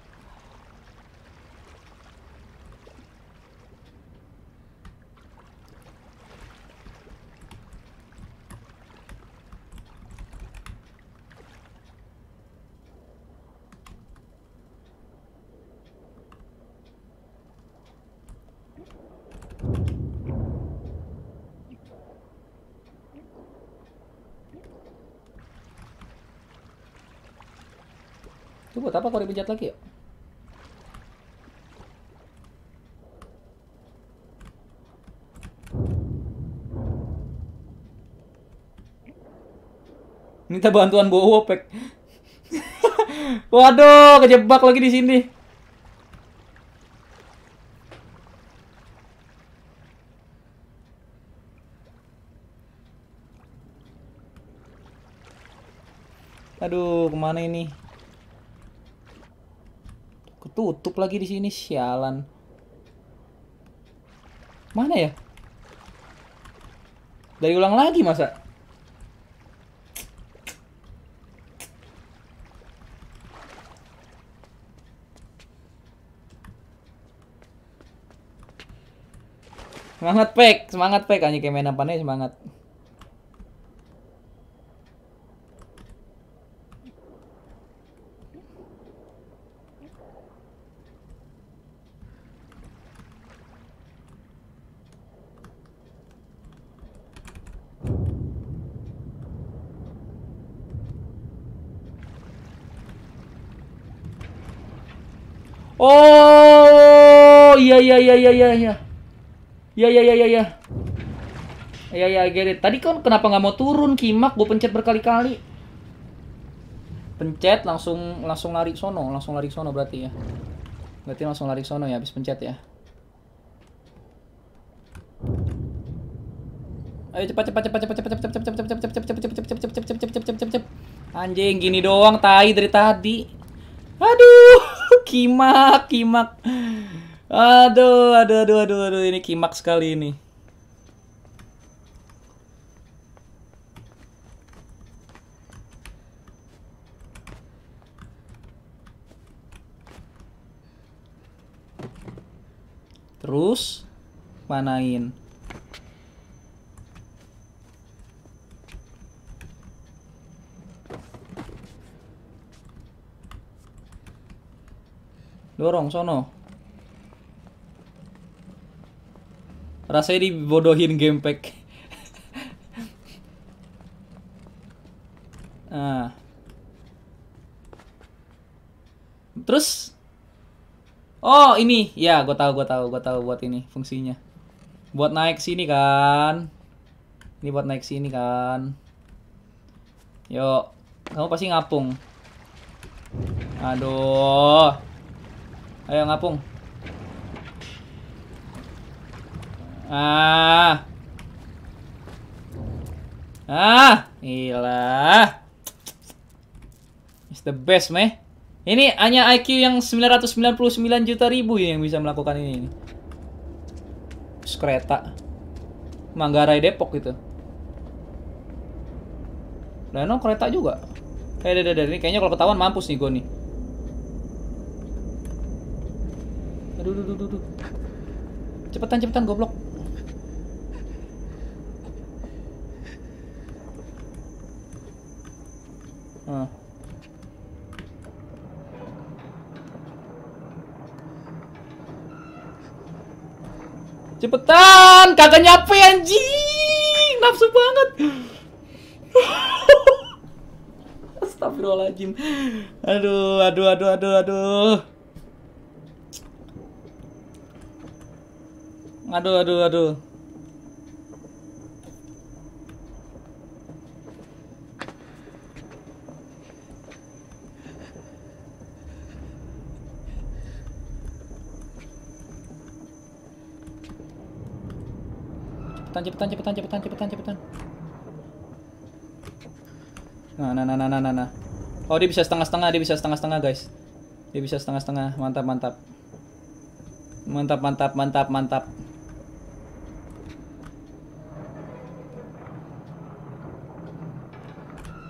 Itu dipencet lagi ya? Minta bantuan bawa Opek. Waduh, kejebak lagi di sini. Aduh, ke mana ini? Ketutup lagi di sini, sialan. Mana ya? Dari ulang lagi masa? Semangat pek, semangat pek anjing kayak main apa nih semangat. Oh, iya iya iya iya iya iya. Iya iya iya iya iya. Iya iya I get it. Tadi kan kenapa nggak mau turun kimak? Gue pencet berkali-kali. Pencet langsung langsung lari sono, langsung lari sono berarti ya. Berarti langsung lari sono ya habis pencet ya. Ayo cepat cepat cepat cepat cepat cepat cepat cepat cepat cepat cepat cepat cepat cepat cepat cepat cepat cepat Anjing gini doang tai dari tadi. Aduh, kimak, kimak. Aduh, aduh, aduh, aduh, aduh, ini kimak sekali ini. Terus manain. Dorong sono. Rasanya dibodohin gamepack. ah. Terus Oh, ini. Ya, gue tahu, gue tahu, gue tahu buat ini fungsinya. Buat naik sini kan. Ini buat naik sini kan. Yuk, kamu pasti ngapung. Aduh. Ayo ngapung. Ah. Ah, ilah. It's the best, meh. Ini hanya IQ yang 999 juta ribu yang bisa melakukan ini. Kereta. Manggarai Depok gitu. Leno kereta juga. Eh, deh, deh, ini kayaknya kalau ketahuan mampus nih gue nih. Aduh, aduh, aduh, aduh. Cepetan, cepetan, goblok. Ah. Cepetan, kagak nyampe anjing. Nafsu banget. Astagfirullahaladzim. Aduh, aduh, aduh, aduh, aduh. Aduh, aduh, aduh. Cepetan, cepetan, cepetan, cepetan, cepetan, cepetan. Nah, nah, nah, nah, nah, nah, nah. Oh, dia bisa setengah-setengah, dia bisa setengah-setengah, guys. Dia bisa setengah-setengah. Mantap, mantap. Mantap, mantap, mantap, mantap.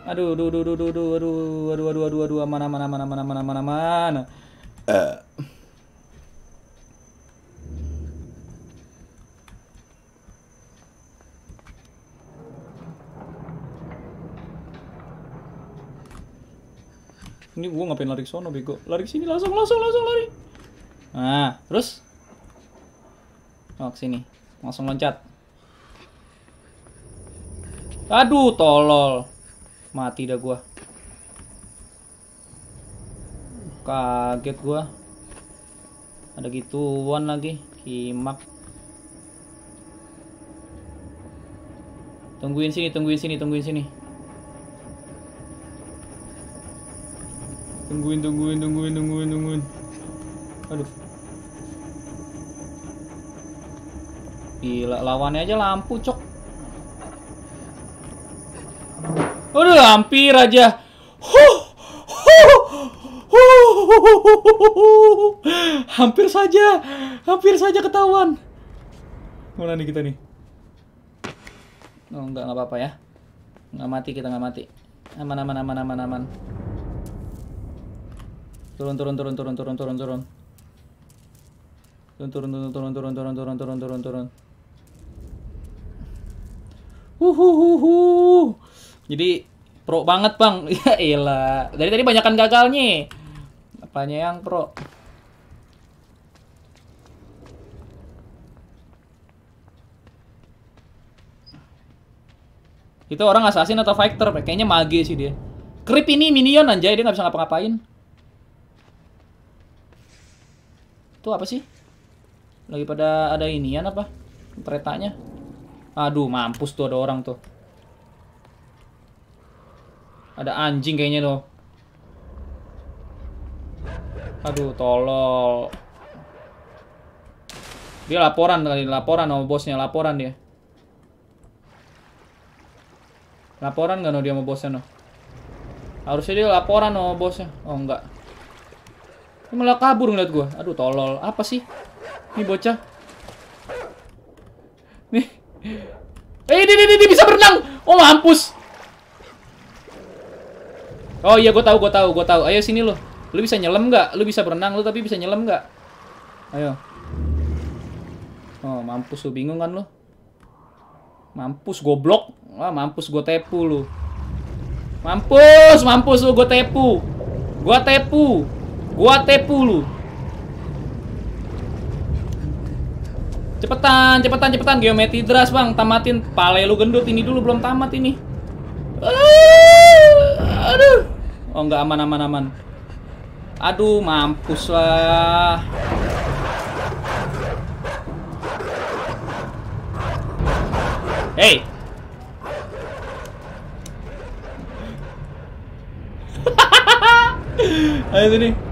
Aduh, aduh, aduh, aduh, aduh, aduh, aduh, aduh, aduh, aduh, aduh, mana, mana, mana, mana, mana, mana, mana. Eh. Ini gua ngapain lari ke sono bego? Lari ke sini langsung langsung langsung lari. Nah, terus? Oh, sini. Langsung loncat. Aduh, tolol. Mati dah gua. Kaget gua. Ada gituan lagi, kimak. Tungguin sini, tungguin sini, tungguin sini. Tungguin, tungguin, tungguin, tungguin, tungguin. Aduh. Gila, lawannya aja lampu, cok. Aduh, hampir aja. Hampir saja, hampir saja ketahuan. Mana nih kita nih? Oh, enggak, enggak apa-apa ya. Enggak mati, kita enggak mati. Aman, aman, aman, aman, aman. Turun, turun, turun, turun, turun, turun, turun. Turun, turun, turun, turun, turun, turun, turun, turun, turun, turun. Uhuhuhu. Jadi pro banget bang. Ya elah. Dari tadi banyakan gagalnya. Apanya yang pro? Itu orang assassin atau fighter? Kayaknya mage sih dia. Creep ini minion anjay, dia nggak bisa ngapa-ngapain. Itu apa sih? Lagi pada ada inian apa? Keretanya. Aduh, mampus tuh ada orang tuh. Ada anjing kayaknya tuh. Aduh, tolol. Dia laporan kali, laporan sama bosnya, laporan dia. Laporan gak no dia sama bosnya no? Harusnya dia laporan sama bosnya. Oh enggak. Malah kabur ngeliat gua. Aduh tolol. Apa sih? Ini bocah. Nih. Eh ini, ini, ini bisa berenang. Oh mampus. Oh iya gua tahu, gua tahu, gua tahu. Ayo sini lo. Lu bisa nyelam nggak? Lu bisa berenang lu tapi bisa nyelam nggak? Ayo. Oh mampus lu bingung kan lu? Mampus goblok. Wah, mampus gue tepu lu. Mampus, mampus lu gue tepu. Gua tepu. Gua tepu lu. Cepetan, cepetan, cepetan geometri dras, Bang. Tamatin pale lu gendut ini dulu belum tamat ini. Aduh. Oh, enggak aman aman aman. Aduh, mampus lah. Hey. Ayo sini.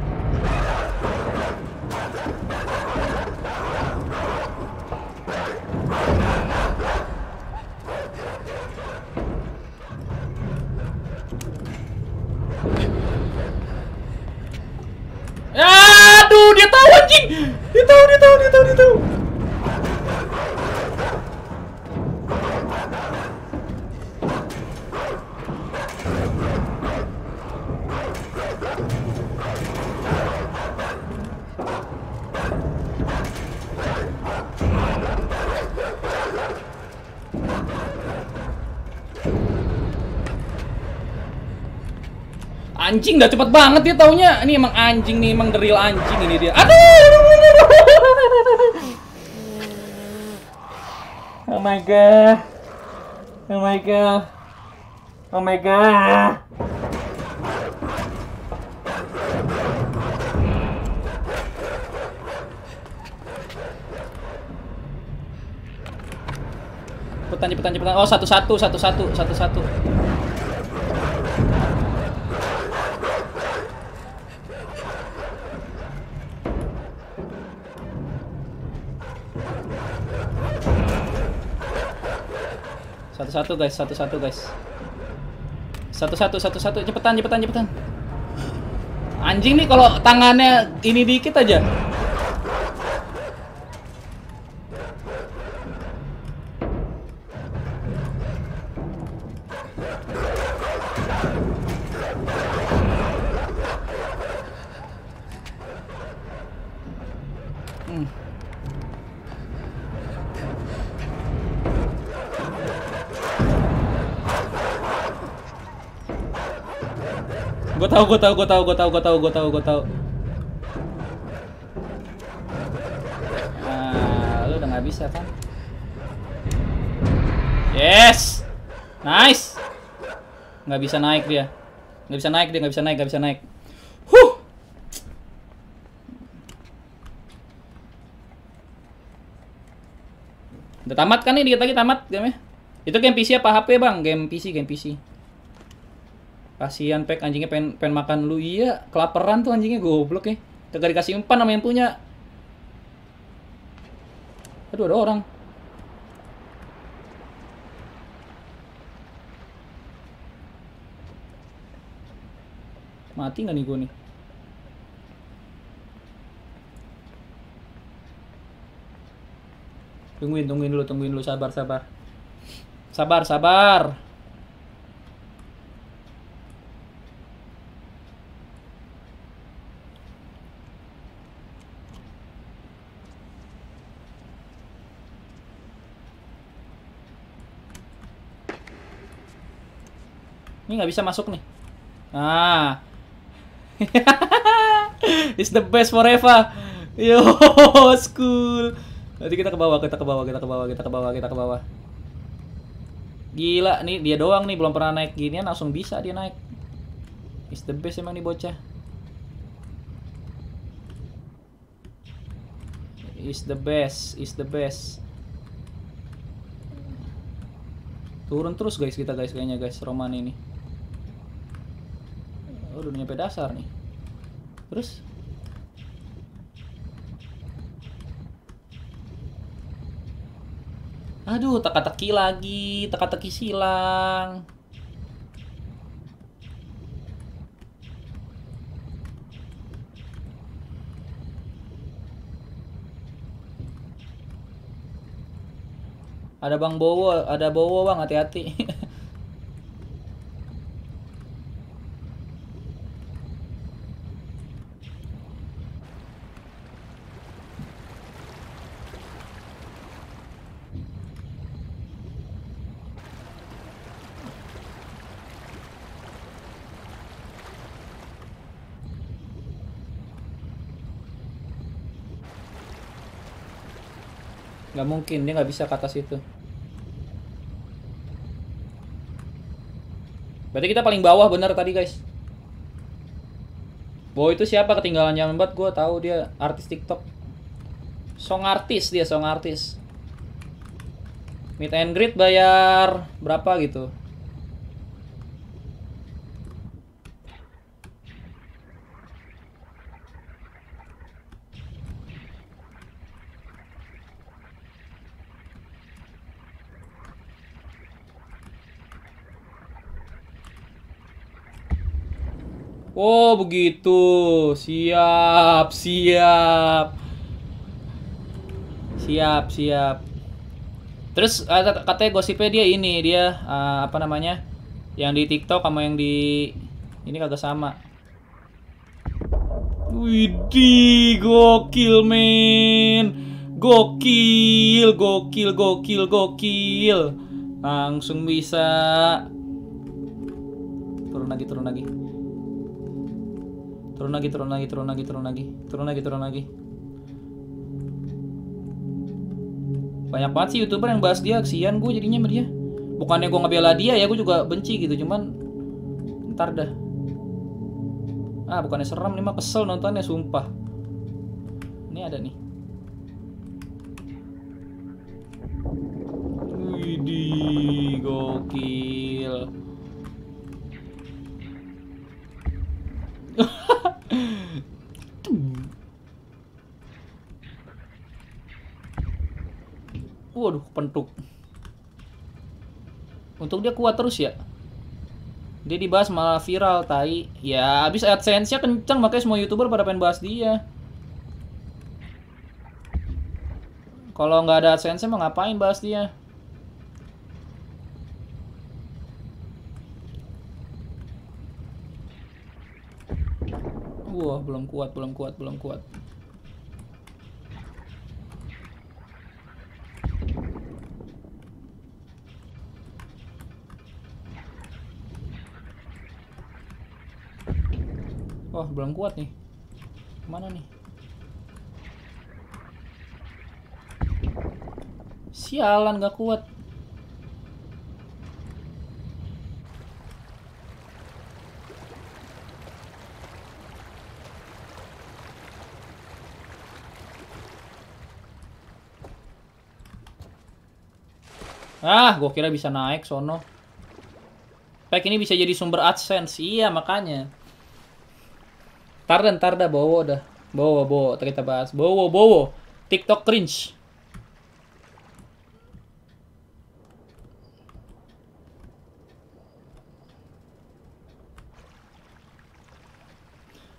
Aduh, dia tahu anjing. Dia tahu, dia tahu, dia tahu, dia tahu. Anjing dah cepet banget dia taunya. Ini emang anjing nih, emang real anjing ini dia. Aduh. Oh my god. Oh my god. Oh my god. Cepetan, cepetan, cepetan. Oh, satu-satu, satu-satu, satu-satu. Satu-satu guys, satu-satu guys. Satu-satu, satu-satu, cepetan, cepetan, cepetan. Anjing nih kalau tangannya ini dikit aja. Tahu, gue tahu, gue tahu, gue tahu, gue tahu, gue tahu, gue tahu. Ah, lu udah nggak bisa kan? Yes, nice. Nggak bisa naik dia, nggak bisa naik dia, nggak bisa naik, nggak bisa naik. Huh. Udah tamat kan nih, dikit lagi tamat game Itu game PC apa HP bang? Game PC, game PC. Kasihan pek anjingnya pengen, pengen makan lu iya kelaparan tuh anjingnya goblok ya. Kagak dikasih umpan sama yang punya. Aduh ada orang. Mati nggak nih gue nih? Tungguin, tungguin dulu, tungguin dulu, sabar, sabar. Sabar, sabar. Ini nggak bisa masuk nih. Nah. It's the best forever. Yo, school. Nanti kita ke bawah, kita ke bawah, kita ke bawah, kita ke bawah, kita ke bawah. Gila, nih dia doang nih belum pernah naik ginian langsung bisa dia naik. It's the best emang nih bocah. Is the best, is the best. Turun terus guys kita guys kayaknya guys Roman ini. Oh, udah nyampe dasar nih. Terus Aduh, teka-teki lagi, teka-teki silang. Ada Bang Bowo, ada Bowo Bang, hati-hati. nggak mungkin dia nggak bisa ke atas itu. Berarti kita paling bawah bener tadi guys. Boy itu siapa ketinggalan zaman banget gue tahu dia artis TikTok. Song artis dia song artis. Meet and greet bayar berapa gitu Oh begitu, siap, siap, siap, siap. Terus uh, katanya gosipnya dia ini dia uh, apa namanya, yang di TikTok sama yang di ini kagak sama. Widih, gokil men, gokil, gokil, gokil, gokil. Langsung bisa turun lagi, turun lagi turun lagi turun lagi turun lagi turun lagi. Turun lagi turun lagi. Banyak banget sih youtuber yang bahas dia kesian gue jadinya sama dia. Bukannya gue ngebela dia ya gue juga benci gitu cuman ntar dah. Ah bukannya serem nih mah kesel nontonnya sumpah. Ini ada nih. Widih, gokil. Waduh, pentuk. Untuk dia kuat terus ya. Dia dibahas malah viral, tai. Ya, habis AdSense-nya kenceng, makanya semua YouTuber pada pengen bahas dia. Kalau nggak ada AdSense-nya mau ngapain bahas dia? Wah, belum kuat, belum kuat, belum kuat. Wah, belum kuat nih. Mana nih? Sialan gak kuat. Ah, gue kira bisa naik sono. Pack ini bisa jadi sumber AdSense. Iya, makanya. Ntar dah, ntar dah, bowo dah. Bowo, bowo. Kita bahas. Bowo, bowo. TikTok cringe.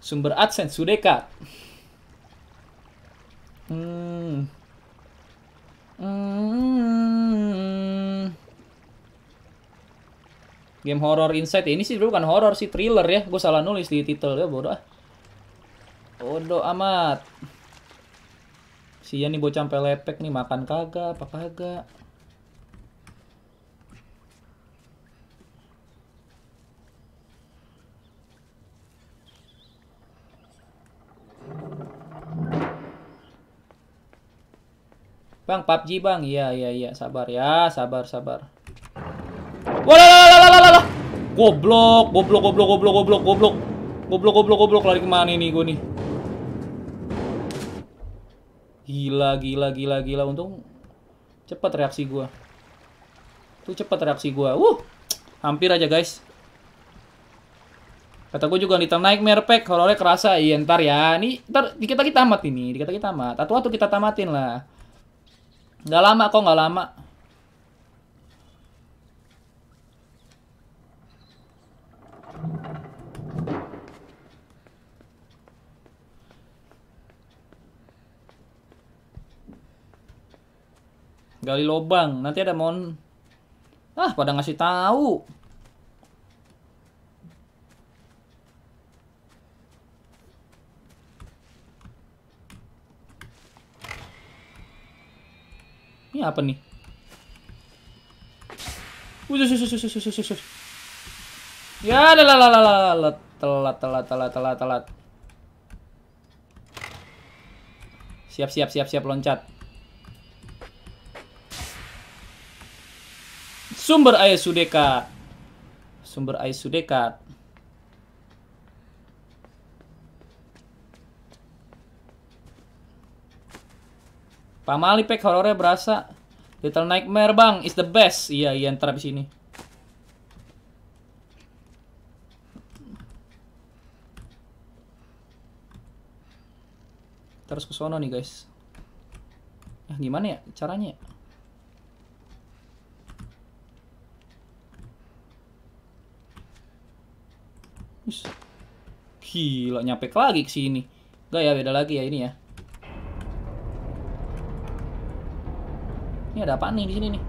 Sumber AdSense, Sudeka. Hmm. Hmm. Game horror insight ini sih dulu kan horror sih thriller ya. Gue salah nulis di title ya bodoh. Bodoh amat. Sian nih bocah sampai lepek nih makan kagak apa kagak. Bang, PUBG bang. Iya, iya, iya. Sabar ya. Sabar, sabar. Walalalalalala. Goblok, goblok, goblok, goblok, goblok, goblok, goblok. Goblok, goblok, goblok. Lari ke mana ini gue nih? Gila, gila, gila, gila. Untung cepat reaksi gue. Tuh cepat reaksi gue. Uh, hampir aja guys. Kata gue juga nih naik merpek horornya kerasa iya ntar ya. Ini ntar dikit lagi tamat ini, dikit lagi tamat. Atau atau kita tamatin lah. Nggak lama kok nggak lama. Gali lobang, nanti ada mon. Ah, pada ngasih tahu. Ini apa nih? Ya, lah lah lah lah telat telat telat telat telat. Siap siap siap siap loncat. Sumber air sudekat. Sumber air sudekat. Pamali pek horornya berasa. Little Nightmare bang is the best. Iya iya ntar abis ini. Terus ke sono nih guys. Nah, gimana ya caranya? Gila nyampe lagi ke sini. Gak ya beda lagi ya ini ya. Ini ada apa nih di sini nih?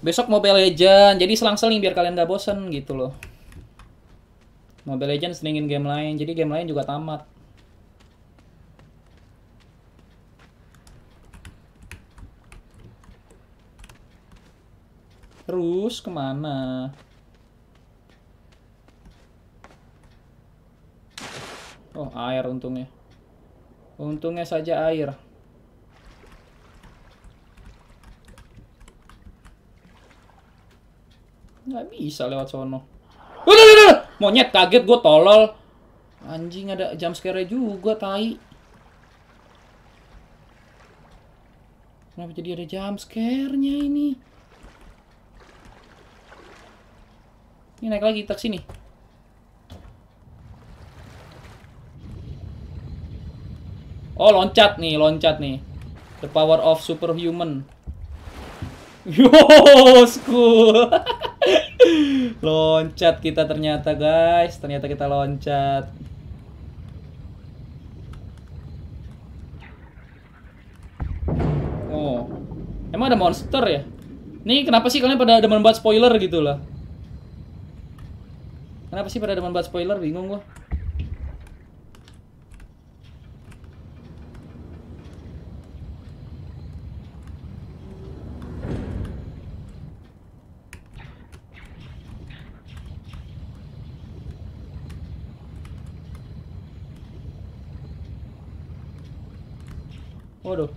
Besok Mobile Legend, jadi selang-seling biar kalian gak bosen gitu loh. Mobile Legend selingin game lain, jadi game lain juga tamat. Terus ke mana? Oh, air untungnya. Untungnya saja air. Nggak bisa lewat sono. Udah, Monyet kaget gue tolol. Anjing ada jam scare juga, tai. Kenapa jadi ada jam scare-nya ini? Ini naik lagi tak sini. Oh, loncat nih, loncat nih. The power of superhuman. Yosku. loncat kita ternyata, guys. Ternyata kita loncat. Oh. Emang ada monster ya? Nih, kenapa sih kalian pada demen buat spoiler gitu lah? Kenapa sih pada demen buat spoiler? Bingung gua. Waduh.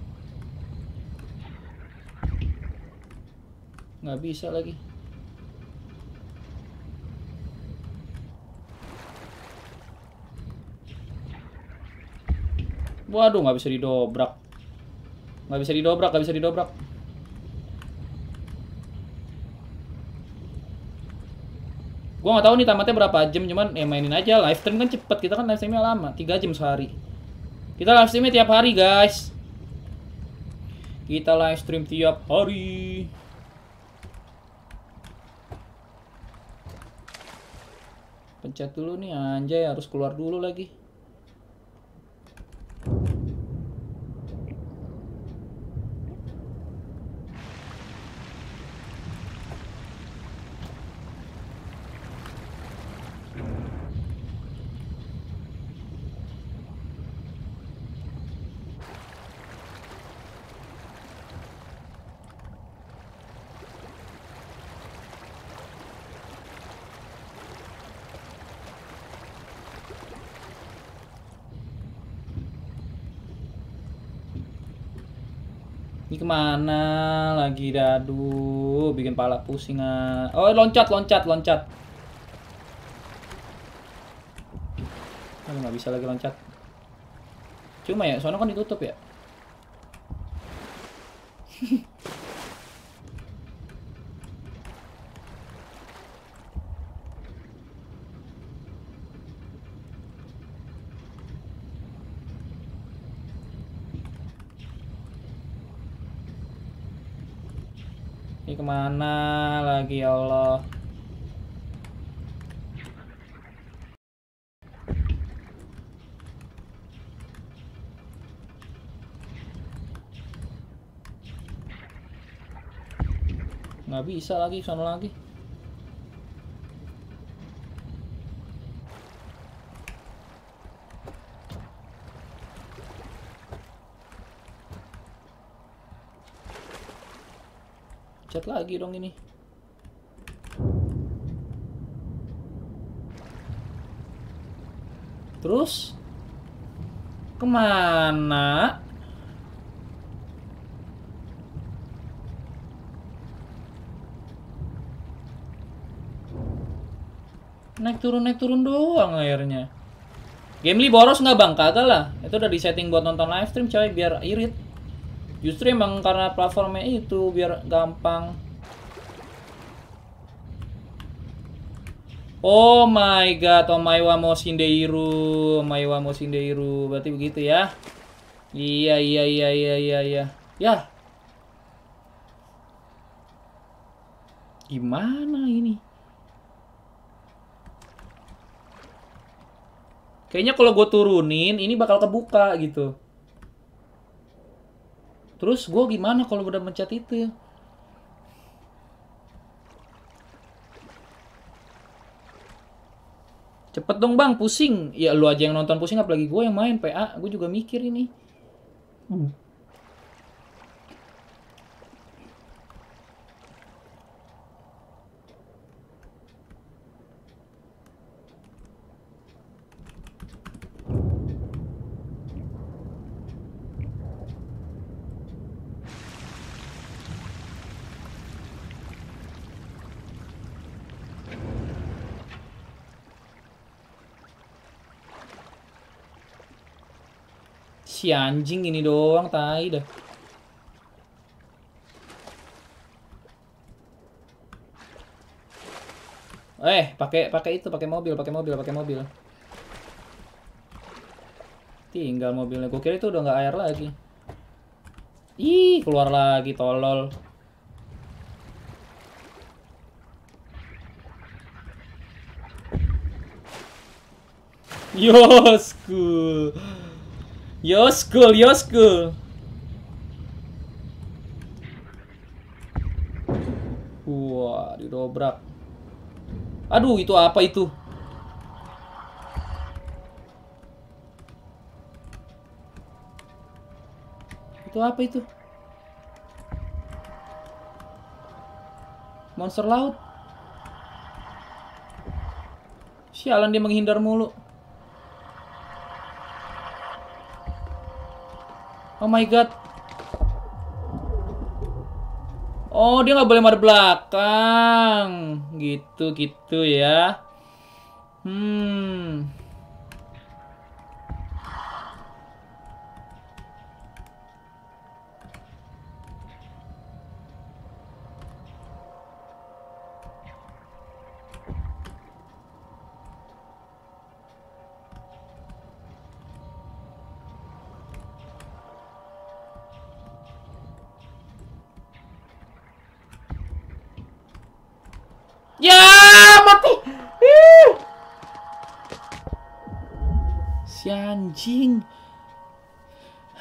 Nggak bisa lagi. Waduh, nggak bisa didobrak. Nggak bisa didobrak, nggak bisa didobrak. Gua nggak tahu nih tamatnya berapa jam, cuman ya mainin aja. Live stream kan cepet, kita kan live streamnya lama, 3 jam sehari. Kita live streamnya tiap hari, guys. Kita live stream tiap hari. Pencet dulu nih anjay harus keluar dulu lagi. Thank you. Ke mana lagi dadu bikin pala pusing ah. Oh loncat loncat loncat. Nggak bisa lagi loncat. Cuma ya, soalnya kan ditutup ya. Ini ke mana lagi ya Allah? Nggak bisa lagi, sana lagi. Chat lagi dong ini. Terus ke mana? Turun naik turun doang akhirnya. Gamely boros nggak bang? Kagak lah. Itu udah disetting buat nonton live stream coy biar irit. Justru emang karena platformnya itu biar gampang. Oh my god, oh my wa mo shindeiru, oh my wa mo shindeiru. Berarti begitu ya. Iya iya iya iya iya iya. Ya. Gimana ini? Kayaknya kalau gue turunin, ini bakal kebuka gitu. Terus gue gimana kalau udah mencet itu? Cepet dong bang, pusing. Ya lu aja yang nonton pusing, apalagi gue yang main PA. Gue juga mikir ini. Hmm. Si anjing ini doang, tai dah. Eh, pakai pakai itu, pakai mobil, pakai mobil, pakai mobil. Tinggal mobilnya. Gue kira itu udah nggak air lagi. Ih, keluar lagi tolol. Yo, school. Yo, school, yo, school. Wah, didobrak. Aduh, itu apa itu? Itu apa itu? Monster laut. Sialan dia menghindar mulu. Oh my god. Oh, dia nggak boleh madep belakang. Gitu, gitu ya. Hmm. Mati. Si anjing.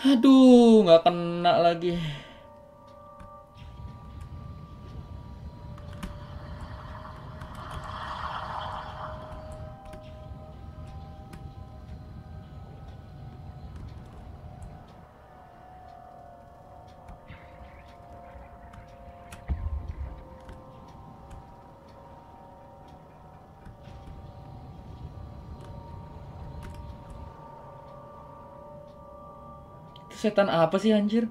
Aduh, nggak kena lagi. Setan apa sih anjir?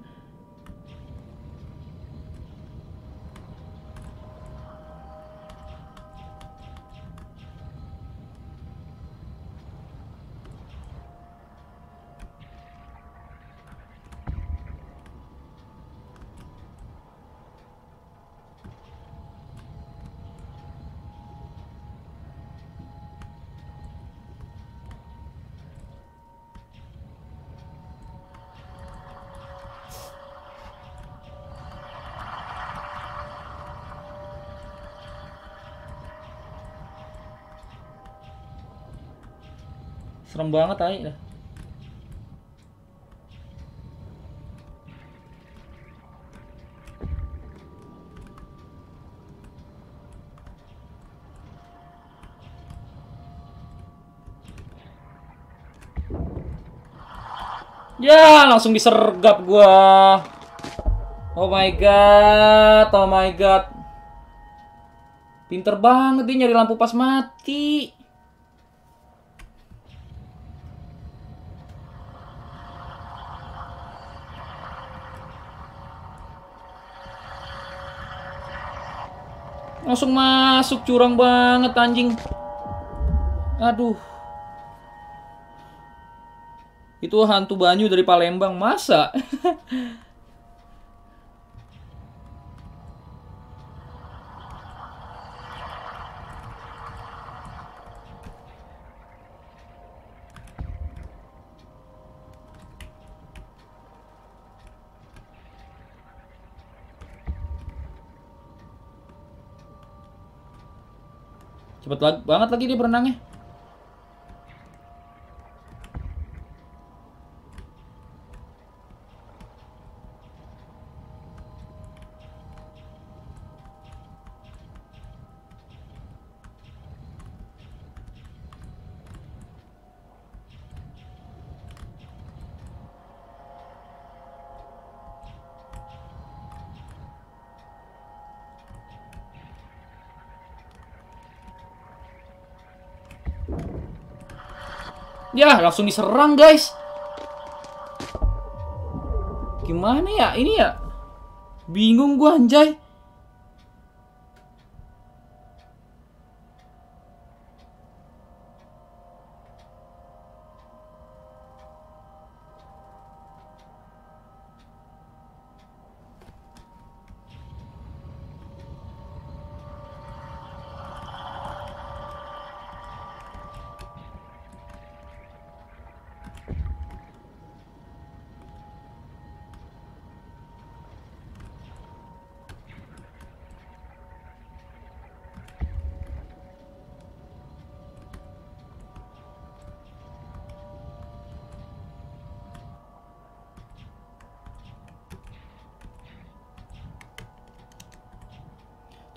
Serem banget tai. Ya, langsung disergap gua. Oh my god, oh my god. Pinter banget dia nyari lampu pas mati. Langsung masuk curang banget anjing. Aduh. Itu hantu banyu dari Palembang, masa? banget lagi dia berenangnya. Ya, langsung diserang, guys. Gimana ya? Ini ya? Bingung gua anjay.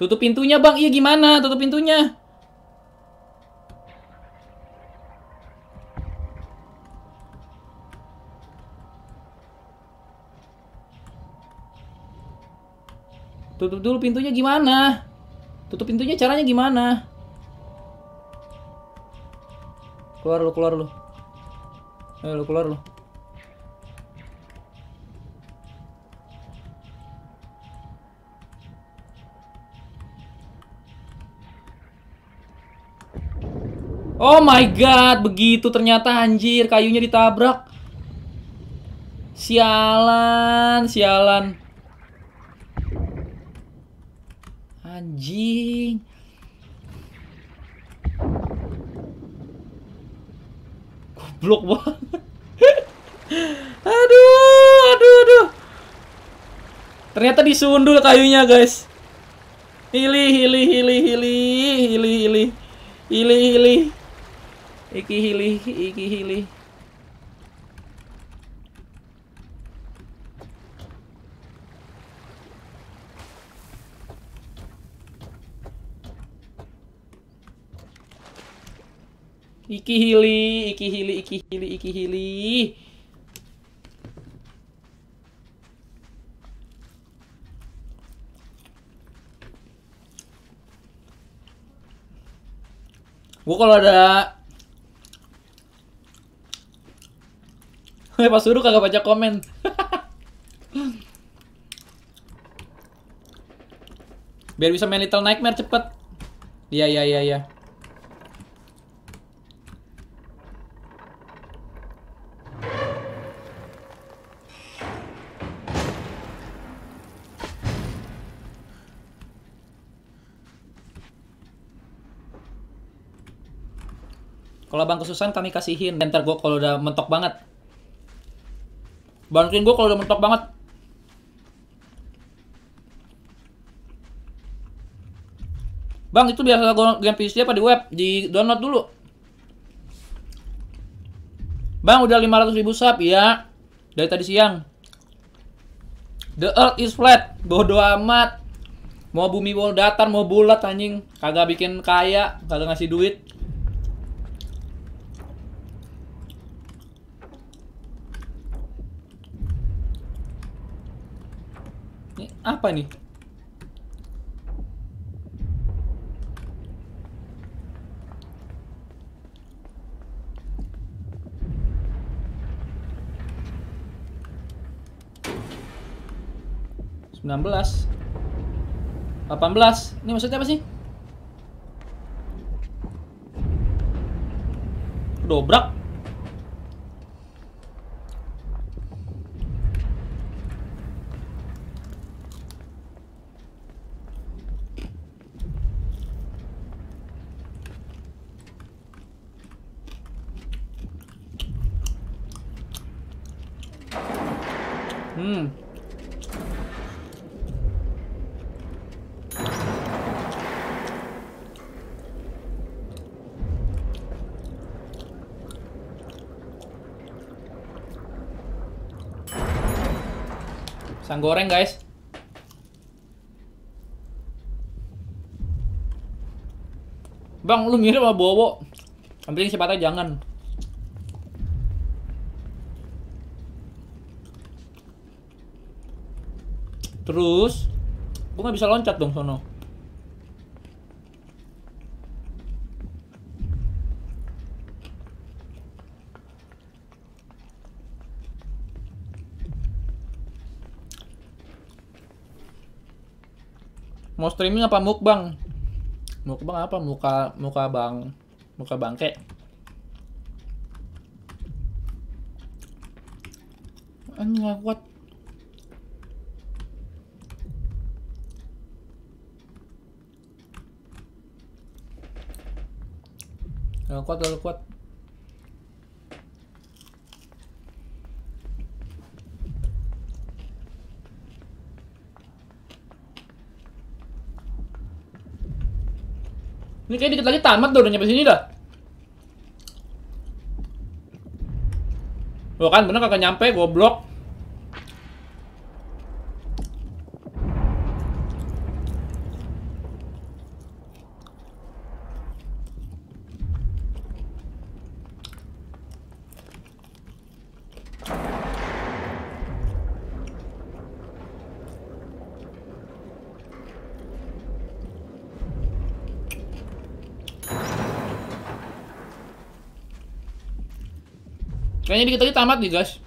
Tutup pintunya, Bang. Iya gimana? Tutup pintunya. Tutup dulu pintunya gimana? Tutup pintunya caranya gimana? Keluar lu, keluar lu. Ayo lu keluar lu. Oh my god, begitu ternyata anjir, kayunya ditabrak. Sialan, sialan. Anjing. Goblok banget. aduh, aduh, aduh. Ternyata disundul kayunya, guys. Hili, hili, hili, hili, hili, hili. Hili, hili. Iki hili, iki hili. Iki hili, iki hili, iki hili, iki hili. Gua kalau ada Eh, Pas suruh kagak baca komen. Biar bisa main Little Nightmare cepet. Iya, iya, iya, iya. Kalau abang kesusahan kami kasihin. Ntar gue kalau udah mentok banget. Bantuin gue kalau udah mentok banget. Bang, itu biasa game PC apa di web? Di download dulu. Bang, udah 500 ribu sub, ya. Dari tadi siang. The earth is flat. Bodoh amat. Mau bumi mau datar, mau bulat anjing. Kagak bikin kaya, kagak ngasih duit. Apa nih? Sembilan belas, delapan belas. Ini maksudnya apa sih? Dobrak. Hmm. Sang goreng guys. Bang, lu mirip sama Bowo. Penting siapa tahu jangan. Terus, gua nggak bisa loncat dong sono. Mau streaming apa mukbang? Mukbang apa? Muka muka bang muka bangke. Anjing nggak kuat. Nggak kuat, nggak kuat. Ini kayak dikit lagi tamat tuh, udah nyampe sini dah. Loh kan bener kagak nyampe, goblok. Kayaknya dikit lagi tamat nih guys.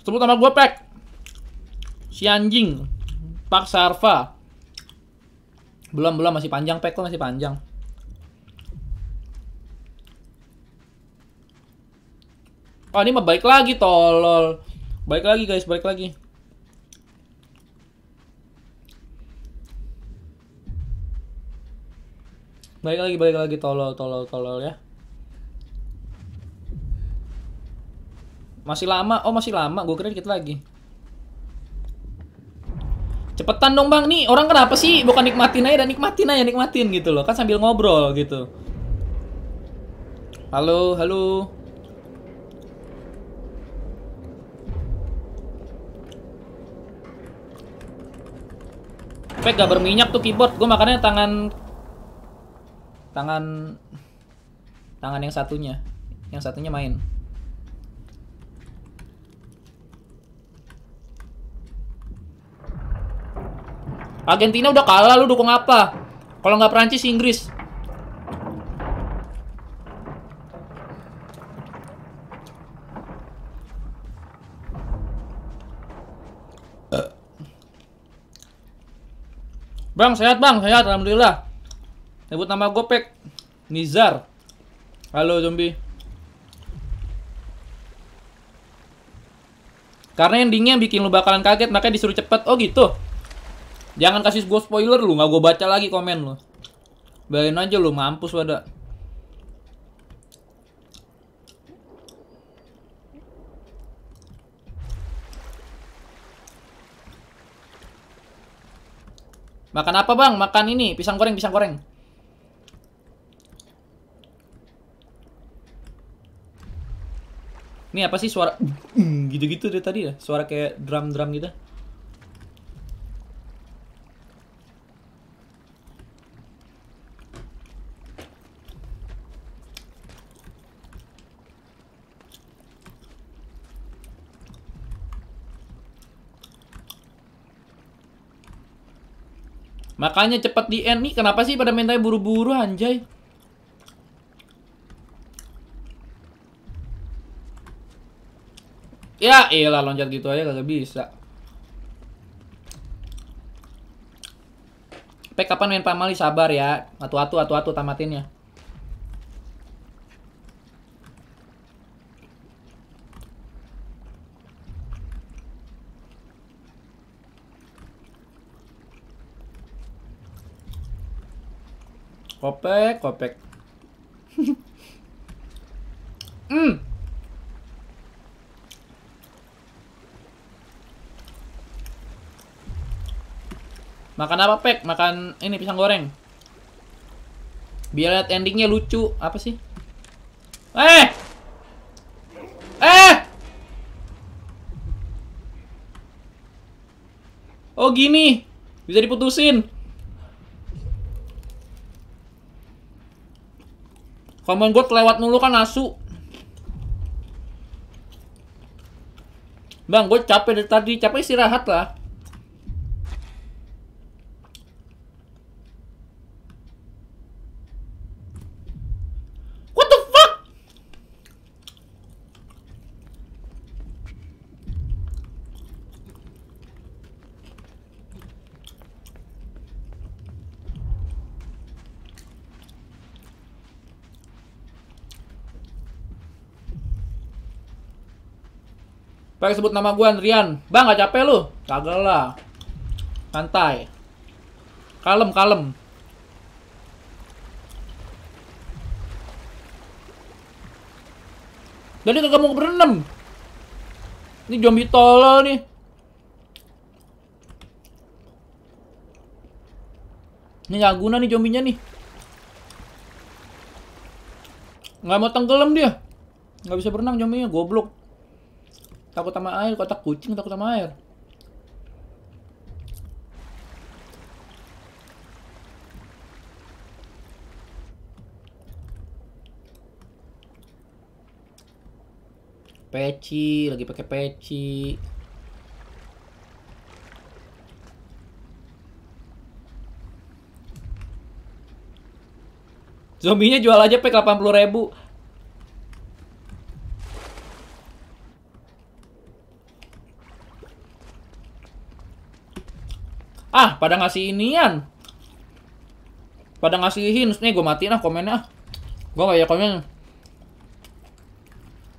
Sebut nama gue Pek. Si anjing. Pak Sarva. Belum belum masih panjang Pek kok masih panjang. Oh ini mah baik lagi tolol. Baik lagi guys, baik lagi. Baik lagi, balik lagi tolol, tolol, tolol ya. Masih lama. Oh, masih lama. Gue kira dikit lagi. Cepetan dong, Bang. Nih, orang kenapa sih bukan nikmatin aja dan nikmatin aja, nikmatin gitu loh. Kan sambil ngobrol gitu. Halo, halo. Pek gak berminyak tuh keyboard. Gue makannya tangan tangan tangan yang satunya. Yang satunya main. Argentina udah kalah, lu dukung apa? Kalau nggak Prancis, Inggris. Bang, sehat bang, sehat, alhamdulillah. Nyebut nama Gopek, Nizar. Halo zombie. Karena endingnya bikin lu bakalan kaget, makanya disuruh cepet. Oh gitu. Jangan kasih gue spoiler lu, nggak gue baca lagi komen lu. Bayarin aja lu, mampus pada. Makan apa bang? Makan ini, pisang goreng, pisang goreng. Ini apa sih suara gitu-gitu dari tadi ya? Suara kayak drum-drum gitu. Makanya cepat di end nih. Kenapa sih pada mintanya buru-buru anjay? Ya, iyalah loncat gitu aja kagak bisa. Pek kapan main pamali sabar ya. Atu-atu atu-atu tamatin Kopek, kopek. Hmm. Makan apa, Pek? Makan ini pisang goreng. Biar lihat endingnya lucu. Apa sih? Eh! Eh! Oh gini. Bisa diputusin. Komen gue kelewat mulu kan asu. Bang, gue capek dari tadi. Capek istirahat lah. What the fuck? Pakai sebut nama gue Andrian. Bang, gak capek lu? Kagak lah. Santai. Kalem, kalem. Jadi kagak mau berenam. Ini zombie tolol nih. Ini nggak guna nih zombinya nih. Nggak mau tenggelam dia. Nggak bisa berenang zombinya, goblok. Takut sama air, kotak kucing takut sama air. Peci, lagi pakai peci. Zombinya jual aja pack 80 ribu. Ah, pada ngasih inian. Pada ngasih hints. Nih, gue matiin ah komennya. Gue gak ya komen.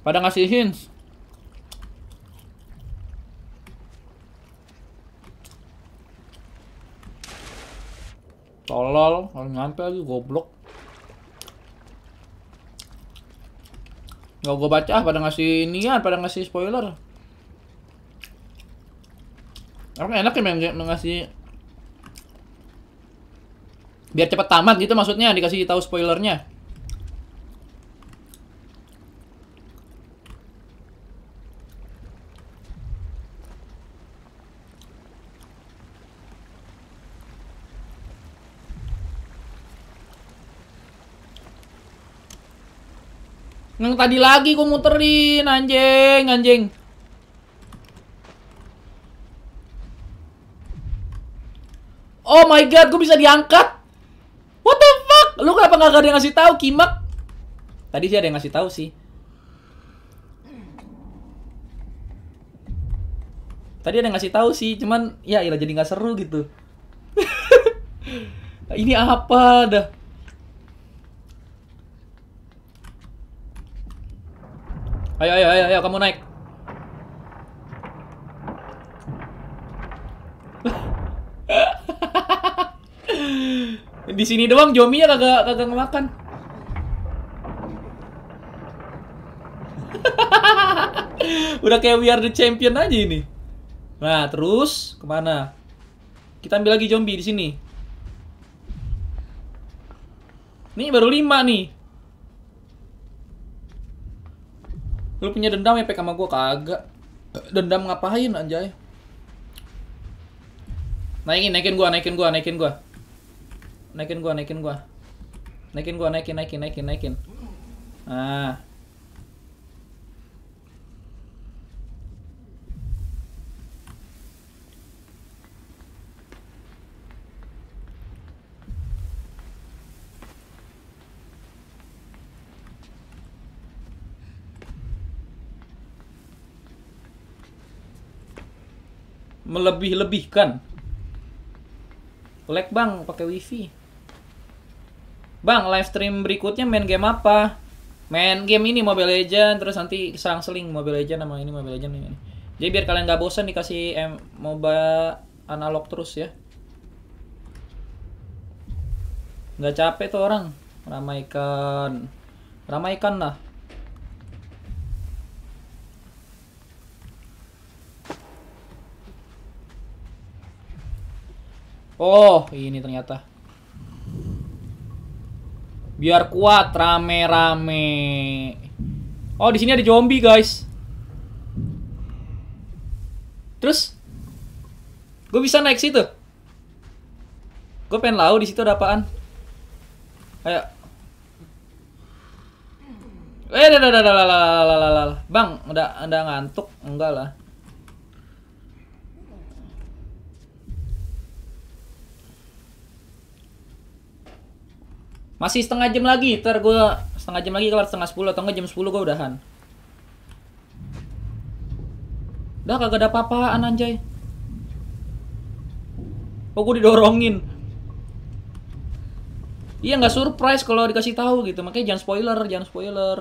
Pada ngasih hints. Tolol, kalau nyampe lagi goblok. Gak gue baca ah, pada ngasih inian, pada ngasih spoiler. Emang enak ya main ngasih biar cepat tamat gitu maksudnya dikasih tahu spoilernya. Yang tadi lagi gue muterin anjing, anjing. Oh my god, gue bisa diangkat. What the fuck? Lu kenapa nggak ada yang ngasih tahu, Kimak? Tadi sih ada yang ngasih tahu sih. Tadi ada yang ngasih tahu sih, cuman ya ilah jadi nggak seru gitu. Ini apa dah? Ayo, ayo, ayo, ayo, kamu naik. Di sini doang Jomi ya kagak kagak ngemakan. Udah kayak we are the champion aja ini. Nah, terus ke mana? Kita ambil lagi zombie di sini. Nih baru lima nih. Lu punya dendam ya pek sama gua kagak. Dendam ngapain anjay? Naikin, naikin gua, naikin gua, naikin gua. Naikin gua, naikin gua. Naikin gua, naikin, naikin, naikin, naikin. Ah. melebih-lebihkan. Lag bang, pakai wifi. Bang, live stream berikutnya main game apa? Main game ini Mobile Legend, terus nanti serang seling Mobile Legend sama ini Mobile Legend ini. Jadi biar kalian gak bosan dikasih M MOBA analog terus ya. Nggak capek tuh orang. Ramaikan. Ramaikan lah. Oh, ini ternyata. Biar kuat rame-rame. Oh, di sini ada zombie, guys. Terus gue bisa naik situ. Gue pengen lau di situ ada apaan. Ayo. Eh, dah, dah, dah, dah, dah, dah, dah, dah, dah. Bang, udah, udah ngantuk? Enggak lah. Masih setengah jam lagi, ntar gue setengah jam lagi kelar setengah sepuluh atau enggak jam sepuluh gue udahan. Udah kagak ada apa-apaan anjay. Oh gue didorongin. Iya nggak surprise kalau dikasih tahu gitu, makanya jangan spoiler, jangan spoiler.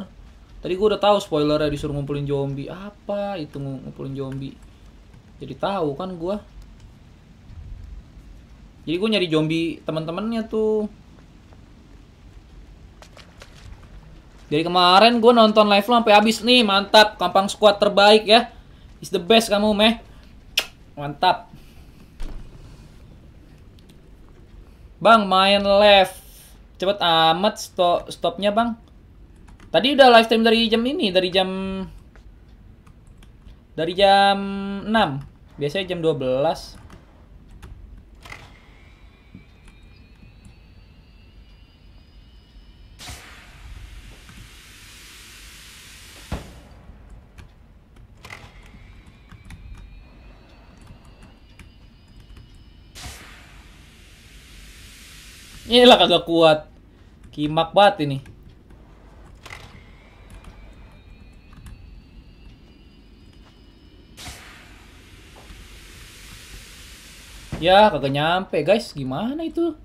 Tadi gue udah tahu spoilernya disuruh ngumpulin zombie. Apa itu ngumpulin zombie? Jadi tahu kan gue. Jadi gue nyari zombie teman-temannya tuh. Dari kemarin gue nonton live lo sampai habis nih, mantap. Kampang squad terbaik ya. Is the best kamu, meh. Mantap. Bang, main live. Cepet amat stop stopnya, Bang. Tadi udah live stream dari jam ini, dari jam dari jam 6. Biasanya jam 12. Inilah kagak kuat. Kimak banget ini. Ya, kagak nyampe, guys. Gimana itu?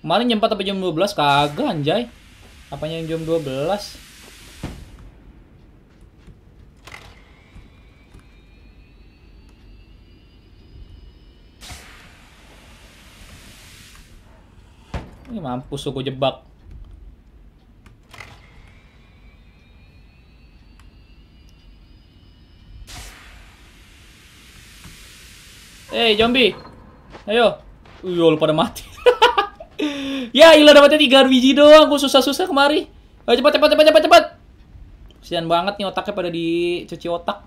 Kemarin jam 4 sampai jam 12 kagak anjay. Apanya yang jam 12? Ini mampus tuh gue jebak. Eh, hey, zombie. Ayo. Uyol pada mati. ya, ilah dapatnya tiga biji doang. Gue susah-susah kemari. Ayo cepat cepat cepat cepat cepat. Kasian banget nih otaknya pada dicuci otak.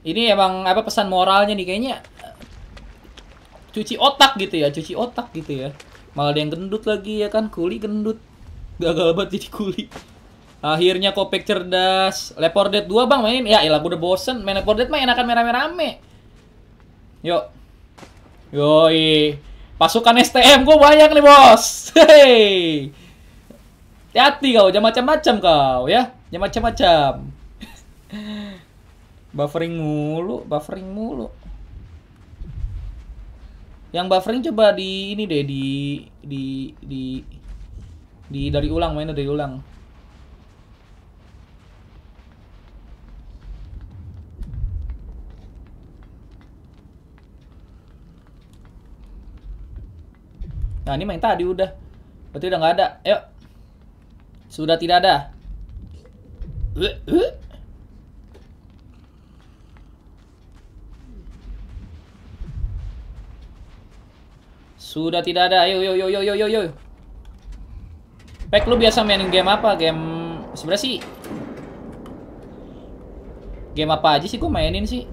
Ini emang apa pesan moralnya nih kayaknya cuci otak gitu ya, cuci otak gitu ya. Malah ada yang gendut lagi ya kan, kuli gendut. Gagal banget jadi kuli. Akhirnya Kopek cerdas. Lepor Dead 2 bang main. Ya ilah gue udah bosen. Main Lepor Dead mah enakan merame-rame. Yuk. Yoi. Pasukan STM gue banyak nih bos. Hei. Hati kau, jangan macam-macam kau ya. Jangan macam-macam. buffering mulu, buffering mulu. Yang buffering coba di ini deh di di di di dari ulang mainnya dari ulang. Nah ini main tadi udah Berarti udah nggak ada Ayo Sudah tidak ada uh, uh. Sudah tidak ada Ayo yo yo yo yo yo yo lu biasa mainin game apa? Game sebenarnya sih Game apa aja sih gue mainin sih?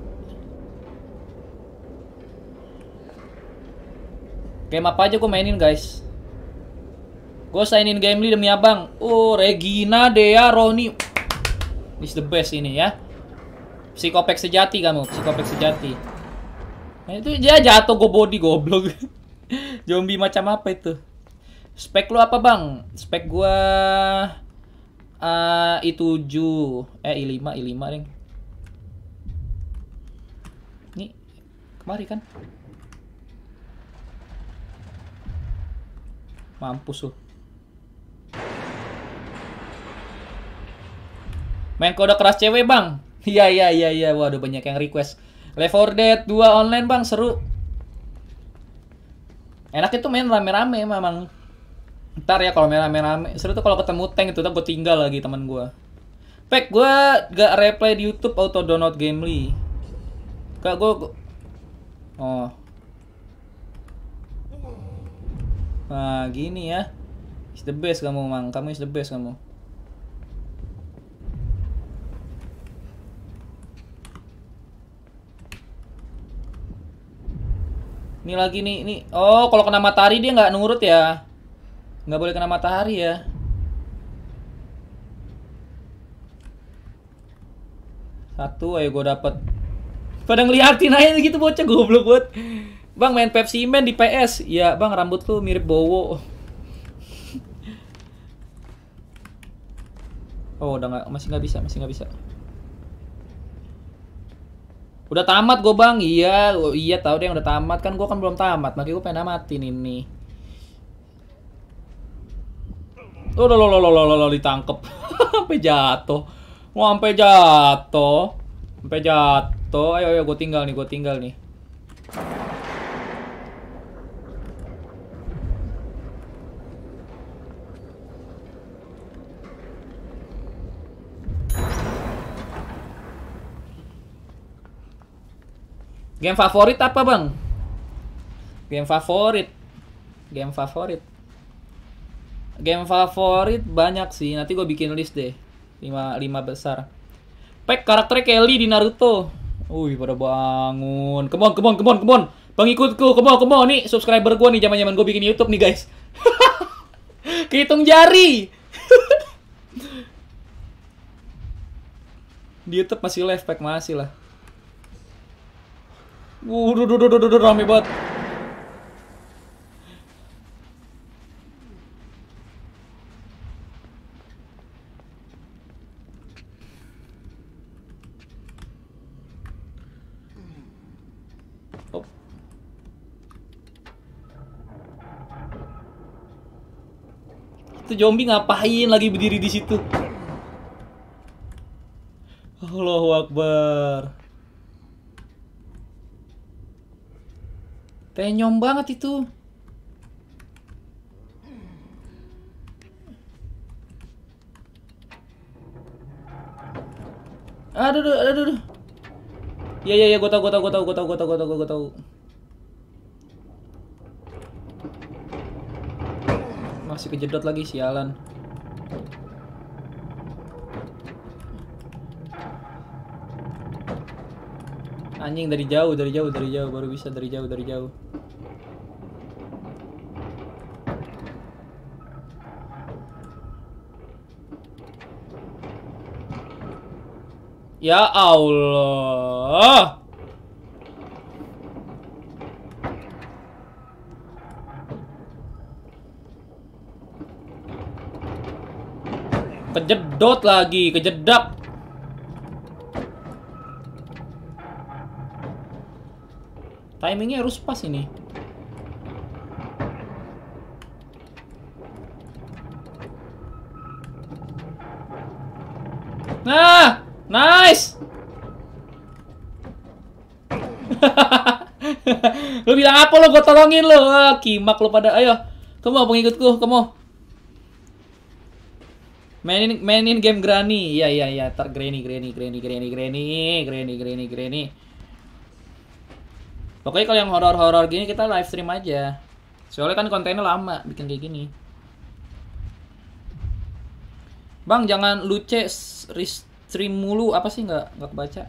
Game apa aja gue mainin guys? Gue signin game demi abang. Oh Regina, Dea, Roni. This the best ini ya. Psikopek sejati kamu, psikopek sejati. Nah, itu dia jatuh gue body goblok. Zombie macam apa itu? Spek lu apa bang? Spek gua uh, i7 eh i5 i5 ring. Nih kemari kan? Mampus lu. Main kode keras cewek bang? Iya iya iya iya. Waduh banyak yang request. Left 4 Dead 2 online bang seru. Enak itu main rame-rame memang. Ntar ya kalau main rame-rame. Seru tuh kalau ketemu tank itu tuh gue tinggal lagi teman gue. Pek gue gak replay di YouTube auto download Gamely. Kak gue Oh. Nah, gini ya. Is the best kamu, Mang. Kamu is the best kamu. Ini lagi nih, ini. Oh, kalau kena matahari dia nggak nurut ya. Nggak boleh kena matahari ya. Satu, ayo gue dapet. Pada ngeliatin aja gitu bocah goblok buat. Bang main Pepsi Man di PS. Ya bang rambut tuh mirip Bowo. Oh udah nggak masih nggak bisa masih nggak bisa. Udah tamat gue bang, iya, iya tahu deh yang udah tamat. Kan gue kan belum tamat, makanya gue pengen namatin ini. Lo lo lo lo lo lo ditangkep, sampai jatuh, mau sampai jatuh, sampai jatuh, ayo ayo gue tinggal nih, gue tinggal nih. Game favorit apa bang? Game favorit, game favorit, game favorit banyak sih. Nanti gue bikin list deh, lima lima besar. Pek karakter Kelly di Naruto. Wih pada bangun. Come on, come on, come on, come on. Bang ikutku, come on, come on. Nih subscriber gue nih zaman zaman gue bikin YouTube nih guys. Kehitung jari. di YouTube masih live pack masih lah. Waduh, duh, duh, duh, duh, rame banget. Itu zombie ngapain lagi berdiri di situ? Allahu Akbar. Penyom banget itu. Aduh, aduh, aduh, aduh. Ya, ya, ya, gue tau, gue tau, gue tau, gue tau, gue tau, gue tau, gue tau. Masih kejedot lagi, sialan. Anjing dari jauh, dari jauh, dari jauh baru bisa dari jauh, dari jauh. Ya Allah. Kejedot lagi, kejedak. Timingnya harus pas ini. Nah, nice. lu bilang apa lo? Gue tolongin lo. Ah, kimak lo pada. Ayo, kamu pengikutku, kamu. Mainin mainin game Granny. Iya iya iya, tar Granny Granny Granny Granny Granny Granny Granny Granny. Pokoknya kalau yang horor-horor gini kita live stream aja. Soalnya kan kontennya lama bikin kayak gini. Bang, jangan luce s- restream mulu. Apa sih nggak nggak kebaca?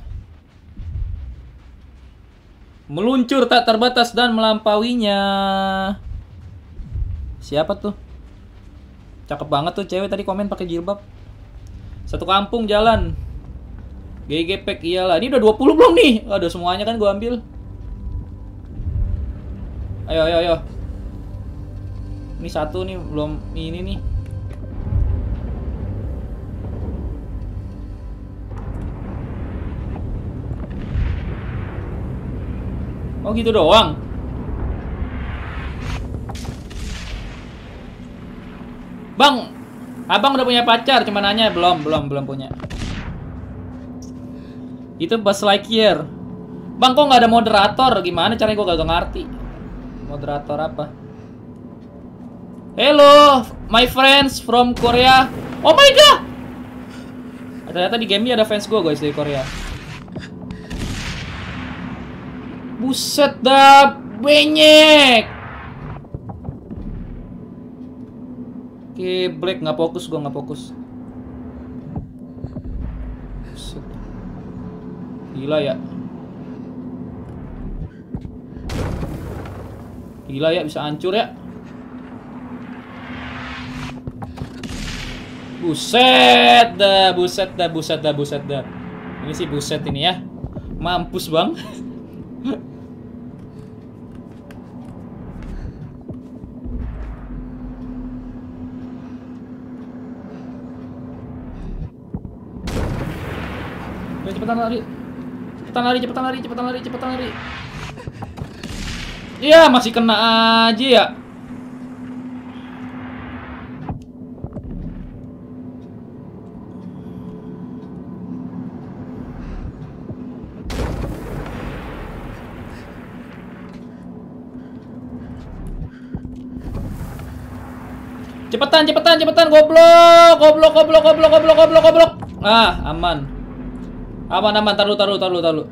Meluncur tak terbatas dan melampauinya. Siapa tuh? Cakep banget tuh cewek tadi komen pakai jilbab. Satu kampung jalan. GG pack iyalah. Ini udah 20 belum nih? Aduh semuanya kan gua ambil. Ayo ayo ayo. Ini satu nih belum ini nih. Oh gitu doang. Bang, abang udah punya pacar, cuma nanya belum, belum, belum punya. Itu Buzz Lightyear. Bang, kok nggak ada moderator? Gimana caranya gue gak ngerti. Moderator apa? Hello, my friends from Korea. Oh my god! Ternyata di game ini ada fans gue guys dari Korea. Buset dah, benyek. Oke, Black nggak fokus, gue nggak fokus. Buset. Gila ya. Gila ya, bisa hancur ya. Buset dah, buset dah, buset dah, buset dah. Ini sih buset ini ya. Mampus bang. cepetan lari. Cepetan lari, cepetan lari, cepetan lari, cepetan lari. Iya, masih kena aja ya. Cepetan, cepetan, cepetan, goblok, goblok, goblok, goblok, goblok, goblok, goblok. Ah, aman. Aman, aman, taruh, taruh, taruh, taruh.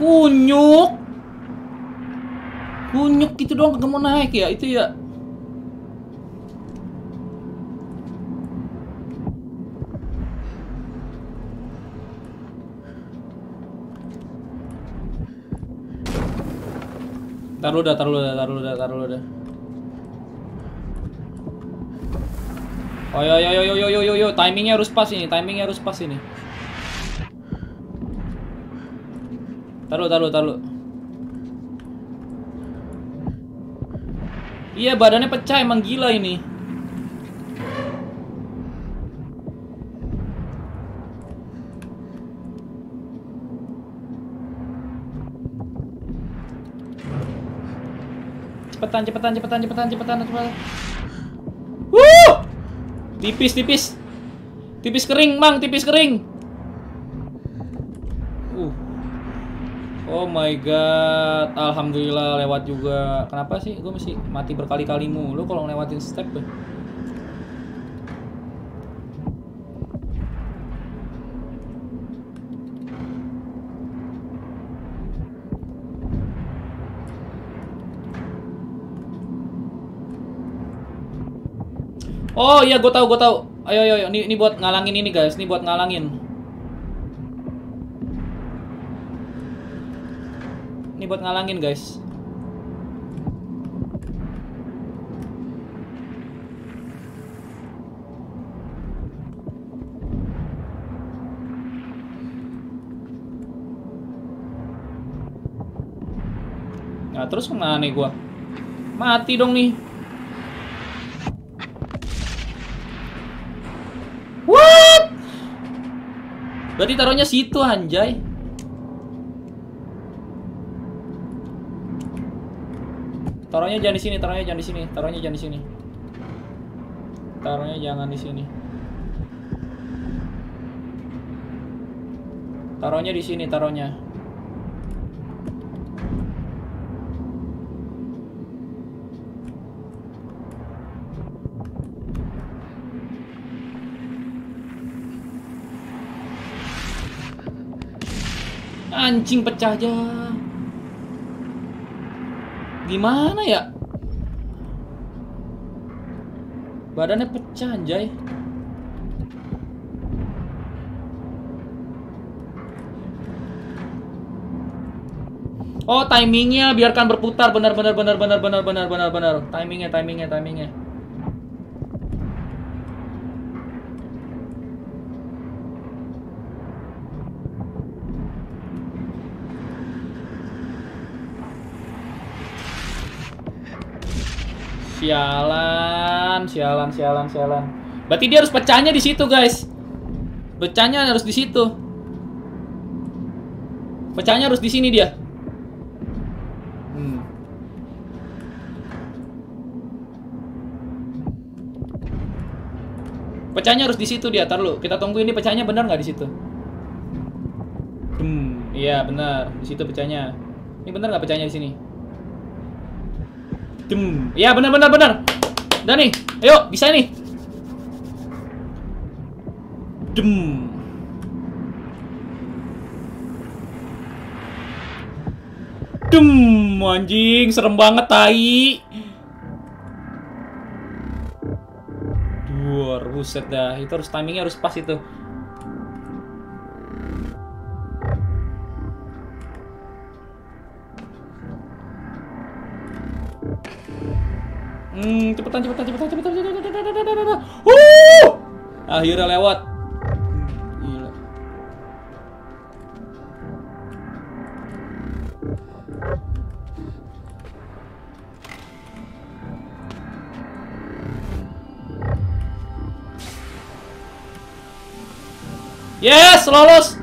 Kunyuk. Kunyuk gitu doang kagak mau naik ya, itu ya. Taruh udah, taruh udah, taruh udah, taruh udah. Oh yo yo yo yo yo yo yo yo, timingnya harus pas ini, timingnya harus pas ini. Taruh, taruh, taruh. Iya, badannya pecah emang gila ini. Cepetan, cepetan, cepetan, cepetan, cepetan, cepetan. Wuh! Tipis, tipis. Tipis kering, Mang, tipis kering. Uh. Oh my god, alhamdulillah lewat juga. Kenapa sih gue mesti mati berkali-kali mulu kalau ngelewatin step tuh? Oh iya, gue tahu, gue tahu. Ayo, ayo, ayo. Ini, ini buat ngalangin ini guys. Ini buat ngalangin. Ini buat ngalangin guys. Nah terus ke mana nih gua? Mati dong nih. What? Berarti taruhnya situ anjay. Taruhnya jangan di sini, taruhnya jangan di sini, taruhnya jangan di sini. Taruhnya jangan di sini. Taruhnya di sini, taruhnya. Anjing pecah aja. Gimana ya? Badannya pecah anjay. Oh timingnya biarkan berputar benar benar benar benar benar benar benar benar timingnya timingnya timingnya Sialan, sialan, sialan, sialan. Berarti dia harus pecahnya di situ, guys. Pecahnya harus di situ. Pecahnya harus di sini dia. Hmm. Pecahnya harus di situ dia. Tar lu, kita tunggu ini pecahnya benar nggak di situ? Hmm, iya benar. Di situ pecahnya. Ini benar nggak pecahnya di sini? Dem. Ya benar benar benar. Udah nih. Ayo, bisa nih. Dem. Dem, anjing, serem banget tai. Duar, buset dah. Itu harus timingnya harus pas itu. Hmm, cepetan, cepetan, cepetan, cepetan, cepetan, cepetan, cepetan, cepetan, cepetan. Akhirnya lewat. Gila. Yes, lolos.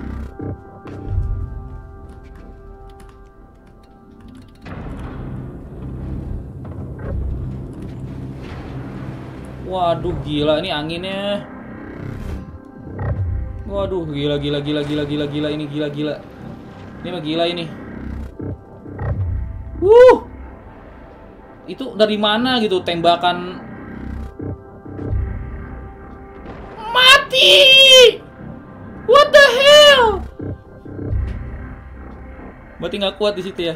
Gila ini anginnya. Waduh, gila gila gila gila gila gila ini gila gila. Ini mah gila ini. Wuh. Itu dari mana gitu tembakan Mati! What the hell? Berarti nggak kuat di situ ya?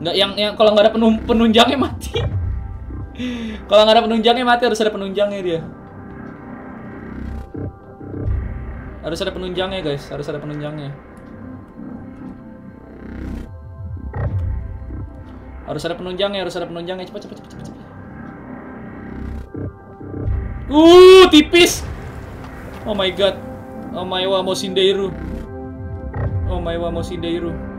Nggak yang yang kalau nggak ada penun- penunjangnya mati. Kalau nggak ada penunjangnya mati harus ada penunjangnya dia. Harus ada penunjangnya guys, harus ada penunjangnya. Harus ada penunjangnya, harus ada penunjangnya. Cepat cepat cepat cepat cepat. Uh, tipis. Oh my god. Oh my wa Mosindeiru. Oh my wa Mosindeiru.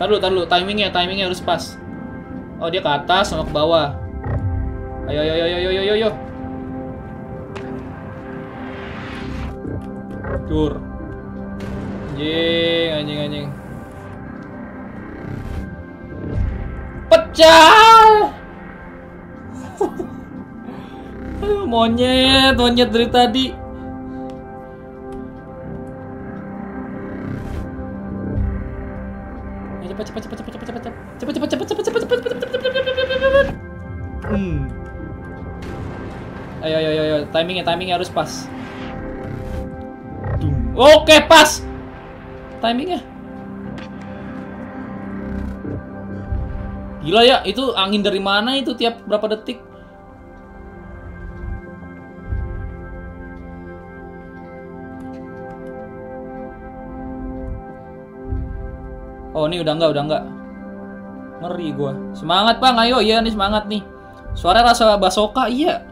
Taruh, taruh, timingnya, timingnya harus pas. Oh dia ke atas sama ke bawah. Ayo, ayo, ayo, ayo, ayo, ayo, ayo. Dur. Anjing, anjing, anjing. Pecah! Monyet, monyet dari tadi. Timingnya timingnya harus pas. Oke pas. Timingnya. Gila ya, itu angin dari mana itu tiap berapa detik? Oh ini udah enggak, udah enggak. Ngeri gua. Semangat bang, ayo iya nih semangat nih. Suara rasa basoka iya.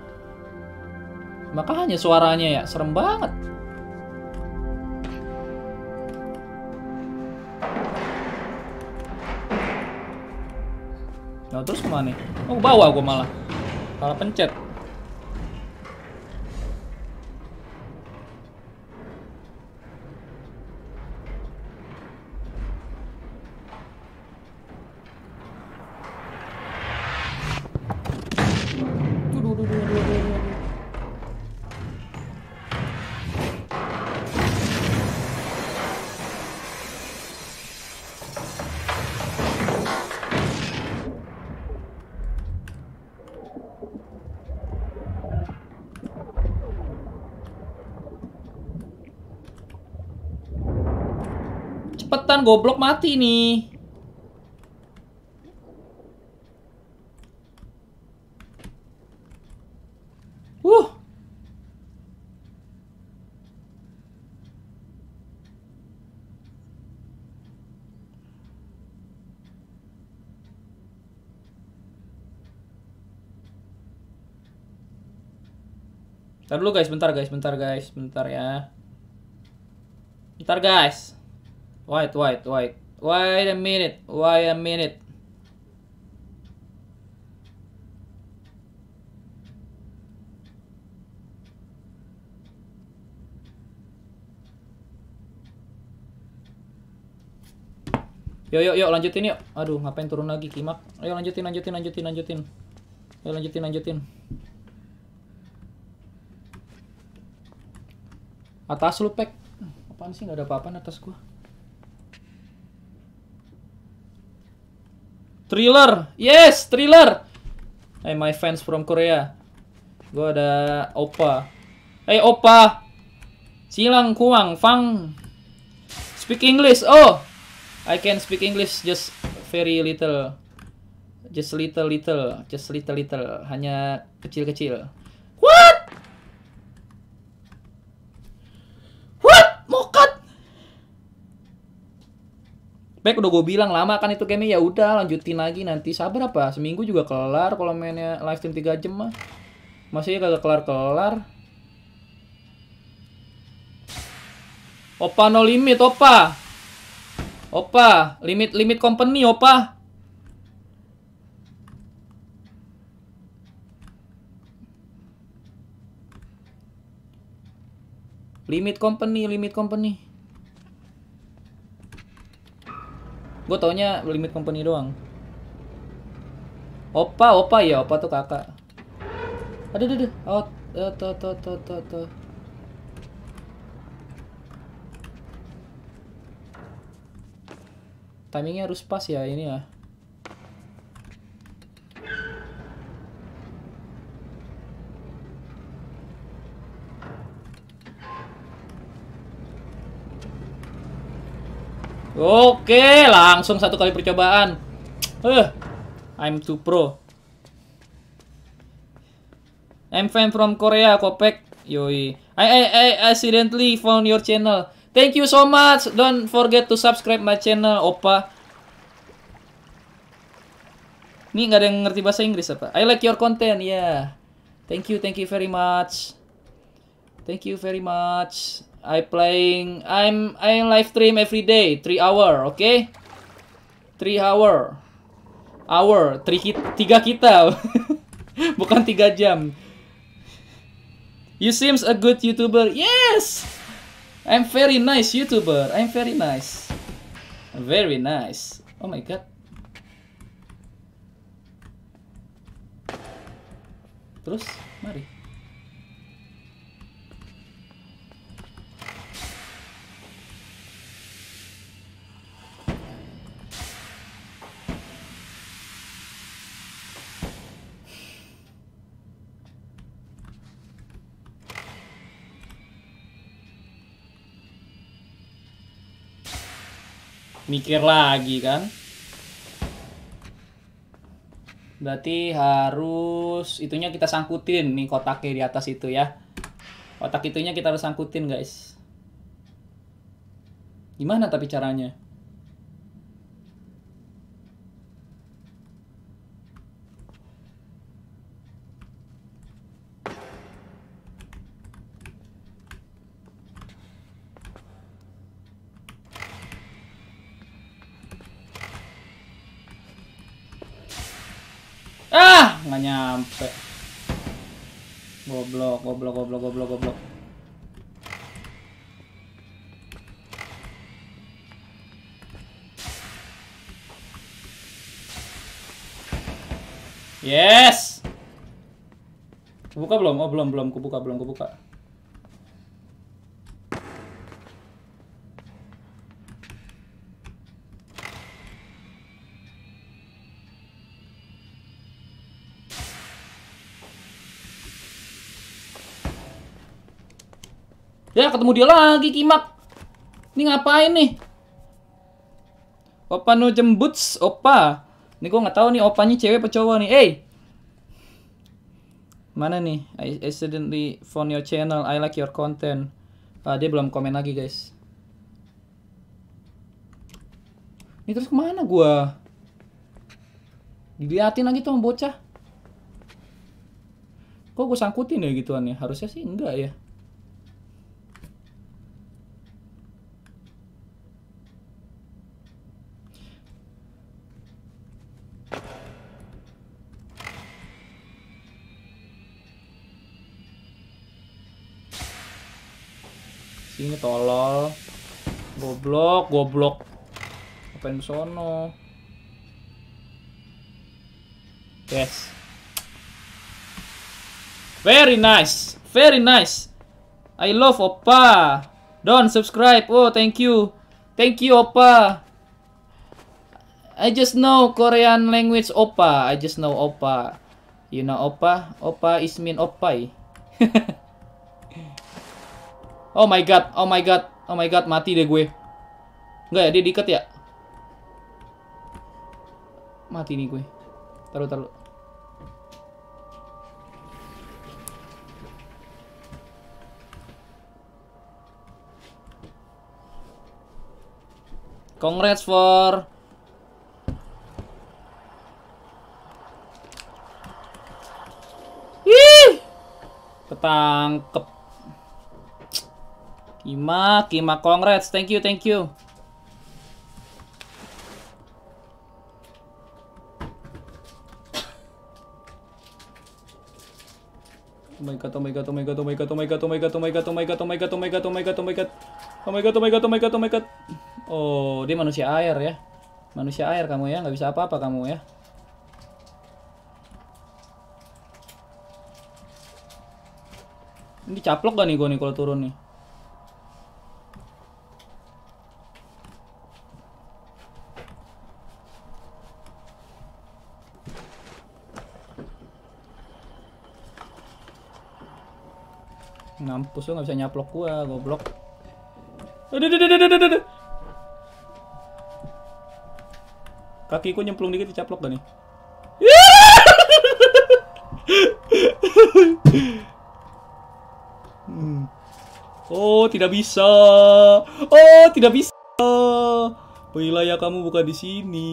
Makanya suaranya ya serem banget. Nah terus ke mana? Oh ke bawah gua malah. Malah pencet. Goblok mati nih. Uh. Bentar dulu guys, bentar guys, bentar guys, bentar ya. Bentar guys. Wait, wait, wait. Wait a minute, wait a minute. Yuk, yuk, yuk, lanjutin yuk. Aduh, ngapain turun lagi, Kimak? Ayo lanjutin, lanjutin, lanjutin, lanjutin. Ayo lanjutin, lanjutin. Atas lu, Pek. Apaan sih? Nggak ada apa-apa atas gua. Thriller! Yes! Thriller! Hey, my fans from Korea. Gua ada Opa. Hey, Opa! Silang Kuang Fang. Speak English. Oh! I can speak English just very little. Just little little, just little little, hanya kecil-kecil. What? What? Baik udah gue bilang lama kan itu game ya udah lanjutin lagi nanti. Sabar apa? Seminggu juga kelar kalau mainnya live stream 3 jam mah. Masih kagak kelar-kelar. Opa no limit opa. Opa, limit limit company, Opa. Limit company, limit company. Gue taunya limit company doang. Opa, opa ya, opa tuh kakak. Aduh, aduh, aduh. Oh, tuh, tuh, tuh, tuh, tuh. timingnya harus pas ya ini ya Oke, langsung satu kali percobaan. Uh, I'm too pro. I'm fan from Korea, Kopek. Yoi. I, I, I accidentally found your channel. Thank you so much. Don't forget to subscribe my channel, Opa. Ini nggak ada yang ngerti bahasa Inggris apa? I like your content, yeah. Thank you, thank you very much. Thank you very much. I playing, I'm I live stream every day, 3 hour, okay? 3 hour. Hour, 3 tiga kita. Bukan 3 jam. You seems a good YouTuber. Yes! I'm very nice YouTuber. I'm very nice. Very nice. Oh my god. Terus, mari. Mikir lagi kan? Berarti harus itunya kita sangkutin nih kotaknya di atas itu ya. Kotak itunya kita harus sangkutin guys. Gimana tapi caranya Ah, nggak nyampe. Goblok, goblok, goblok, goblok, goblok. Yes. Kubuka belum? Oh, belum, belum. Kubuka, belum, kubuka. Ya, ketemu dia lagi, Kimak. Ini ngapain nih? Opa no jembuts, opa. Ini gua nggak tahu nih opanya cewek apa cowok nih. Eh. Mana nih? I accidentally found your channel. I like your content. Ah, dia belum komen lagi, guys. Ini terus ke mana gua? Diliatin lagi tuh bocah. Kok gue sangkutin ya gituan ya? Harusnya sih enggak ya. Tolol. Goblok, goblok. Apain sono? Yes. Very nice. Very nice. I love Oppa. Don't subscribe. Oh, thank you. Thank you, Oppa. I just know Korean language Oppa. I just know Oppa. You know Oppa? Oppa is mean Oppai. oh my god. Oh my god. Oh my god, mati deh gue. Enggak ya, dia diikat ya? Mati nih gue. Taruh, taruh. Congrats for Ih! Ketangkep. Kima, Kima congrats. Thank you, thank you. Oh my god, oh my god, oh my god, oh my god, oh my god, oh my god, oh my god, oh my god, oh my god, oh my god, oh my god, oh my god. Oh my god, oh my god, oh my god, oh my god. Oh, dia manusia air ya. Manusia air kamu ya, nggak bisa apa-apa kamu ya. Ini dicaplok gak nih gue nih kalau turun nih? Ngampus lu gak bisa nyaplok gua, goblok. Aduh, aduh, aduh, aduh, aduh. Kakiku nyemplung dikit dicaplok gak nih? Oh, tidak bisa. Oh, tidak bisa. Wilayah kamu bukan di sini.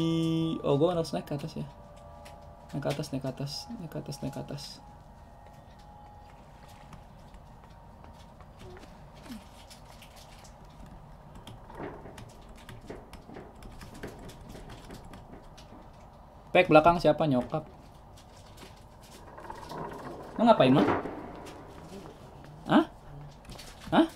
Oh, gua harus naik ke atas ya. Naik ke atas, naik ke atas, naik ke atas, naik ke atas. Pek belakang siapa nyokap? Lo ngapain mah? Hah? Hah?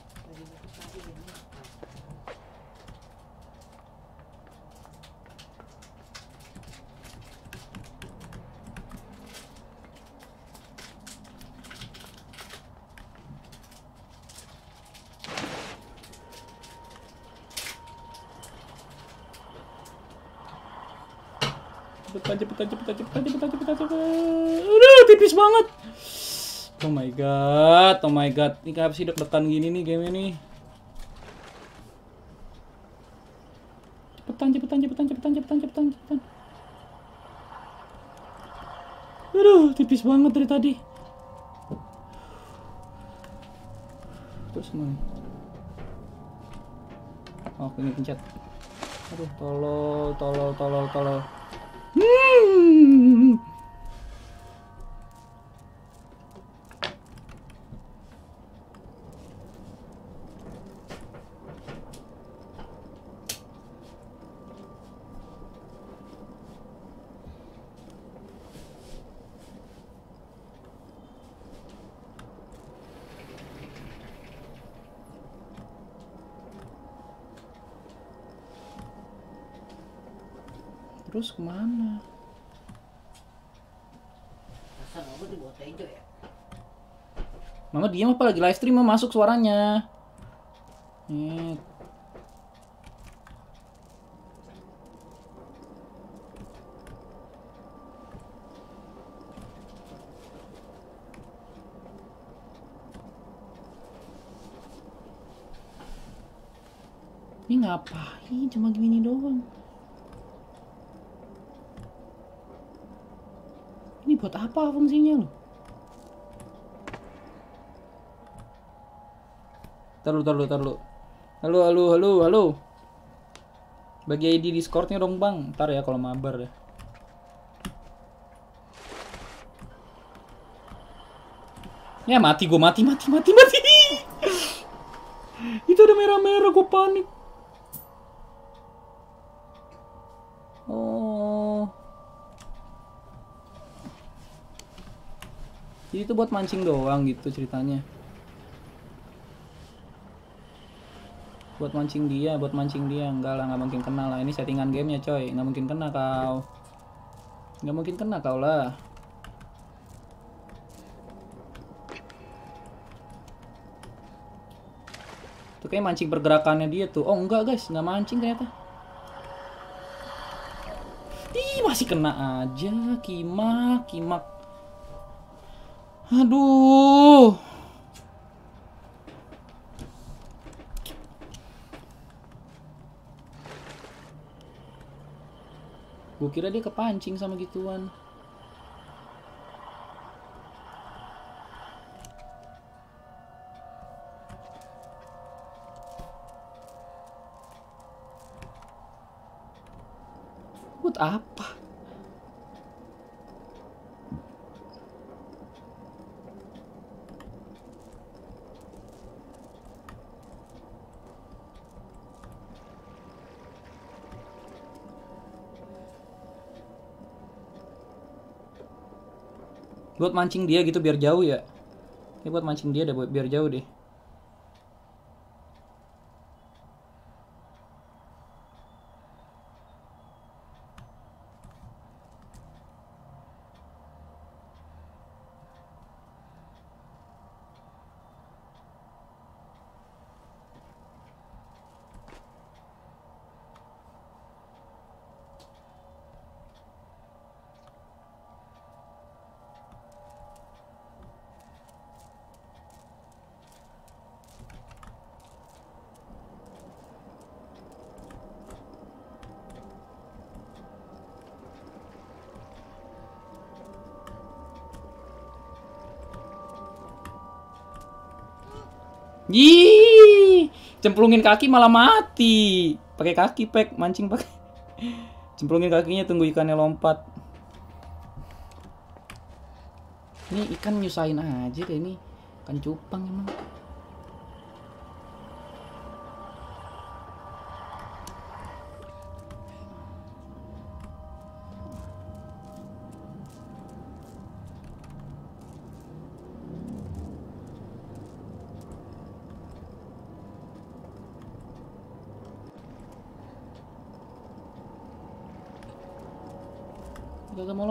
Cepetan, cepetan, cepetan, cepetan, cepetan, cepetan, cepetan. Aduh, tipis banget. Oh my god. Ini kenapa sih deg-degan gini nih game ini? Cepetan, cepetan, cepetan, cepetan, cepetan, cepetan, cepetan. Aduh, tipis banget dari tadi. Terus mana? Oh, ini pencet. Aduh, tolol, tolol, tolol, tolol. Terus ke mana? Tejo ya? Mama diam apa lagi live stream masuk suaranya. Nih. Ini ngapain cuma gini doang. Buat apa fungsinya lo? Taruh, taruh, taruh. Halo, halo, halo, halo. Bagi ID Discordnya dong bang. Ntar ya kalau mabar ya. Ya mati gue mati mati mati mati. Itu ada merah-merah gue panik. Jadi itu buat mancing doang gitu ceritanya. Buat mancing dia, buat mancing dia. Enggak lah, nggak mungkin kena lah. Ini settingan gamenya coy, nggak mungkin kena kau. Nggak mungkin kena kau lah. Tuh kayak mancing pergerakannya dia tuh. Oh enggak guys, nggak mancing ternyata. Ih, masih kena aja. Kimak, kimak. Aduh. Gue kira dia kepancing sama gituan. Buat mancing dia gitu biar jauh ya. Ini buat mancing dia deh biar jauh deh. Yih, cemplungin kaki malah mati. Pakai kaki pek mancing pakai. Cemplungin kakinya tunggu ikannya lompat. Ini ikan nyusahin aja deh ini. Ikan cupang emang.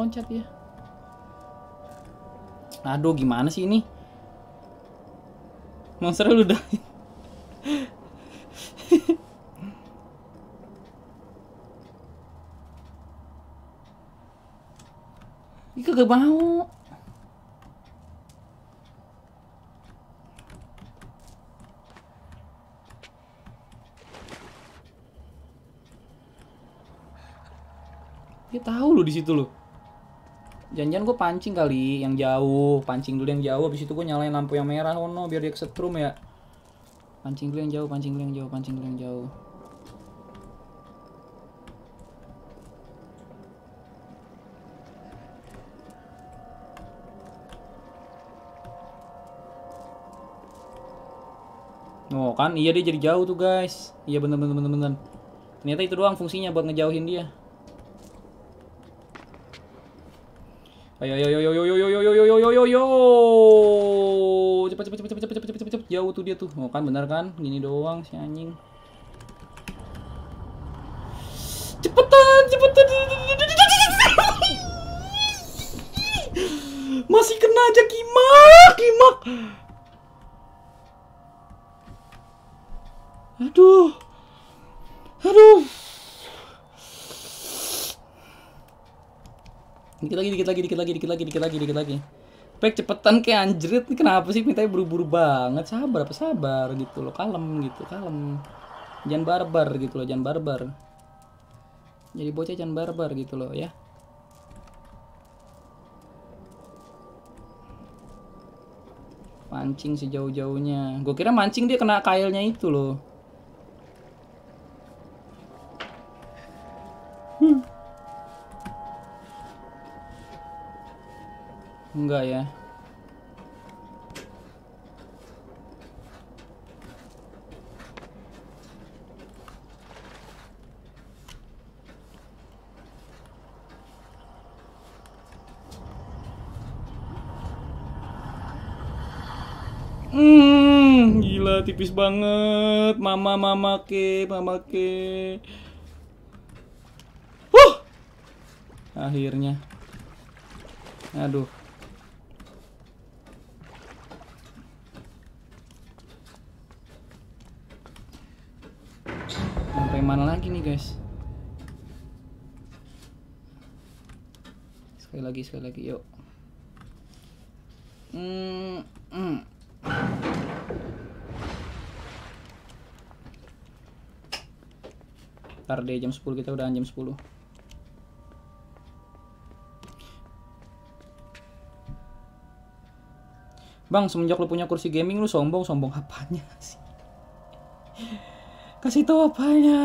Loncat ya. Aduh, gimana sih ini? Monster lu udah. Ih, kagak mau. Dia tahu lu di situ lu. Jangan-jangan gue pancing kali yang jauh, pancing dulu yang jauh, habis itu gue nyalain lampu yang merah, oh no, biar dia kesetrum ya. Pancing dulu yang jauh, pancing dulu yang jauh, pancing dulu yang jauh. Oh kan, iya dia jadi jauh tuh guys. Iya bener bener bener bener. Ternyata itu doang fungsinya buat ngejauhin dia. Ayo ayo ayo ayo ayo ayo ayo ayo ayo ayo cepat cepat cepat cepat cepat cepat cepat cepat jauh tuh dia tuh oh kan benar kan gini doang si anjing cepetan cepetan masih kena aja kimak kimak aduh aduh Dikit lagi, dikit lagi, dikit lagi, dikit lagi, dikit lagi, dikit lagi. Pek cepetan kayak anjrit kenapa sih mintanya buru-buru banget? Sabar apa sabar gitu loh, kalem gitu, kalem. Jangan barbar gitu loh, jangan barbar. Jadi bocah jangan barbar gitu loh ya. Mancing sejauh-jauhnya. Gue kira mancing dia kena kailnya itu loh. Enggak ya. Hmm, gila tipis banget. Mama mama ke, mama ke. Huh. Akhirnya. Aduh. Sampai mana lagi nih, guys? Sekali lagi, sekali lagi, yuk. Hmm, hmm. Ntar deh jam 10 kita udah jam 10 Bang, semenjak lu punya kursi gaming lu sombong, sombong apanya sih? Kasih tahu apanya?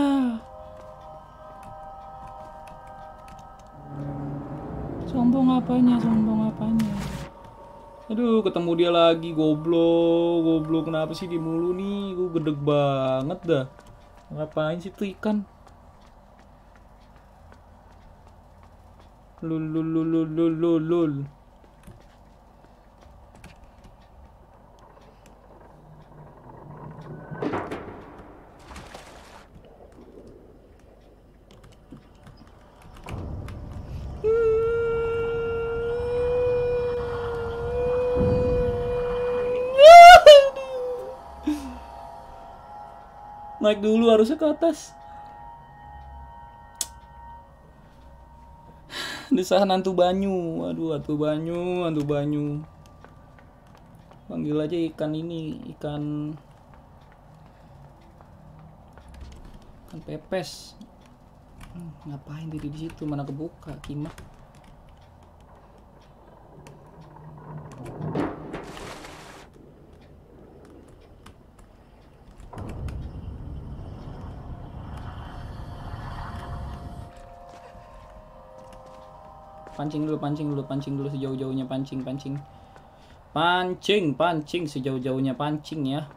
Sombong apanya? Sombong apanya? Aduh, ketemu dia lagi, goblok, goblok. Kenapa sih di mulu nih? Gue gedeg banget dah. Ngapain sih tuh ikan? Lul lul lul lul lul lul dulu harusnya ke atas. Desahan hantu banyu. Aduh, hantu banyu, hantu banyu. Panggil aja ikan ini, ikan ikan pepes. Hmm, ngapain diri di situ? Mana kebuka, kimak. Pancing dulu pancing dulu pancing dulu sejauh-jauhnya pancing pancing. Pancing pancing sejauh-jauhnya pancing ya.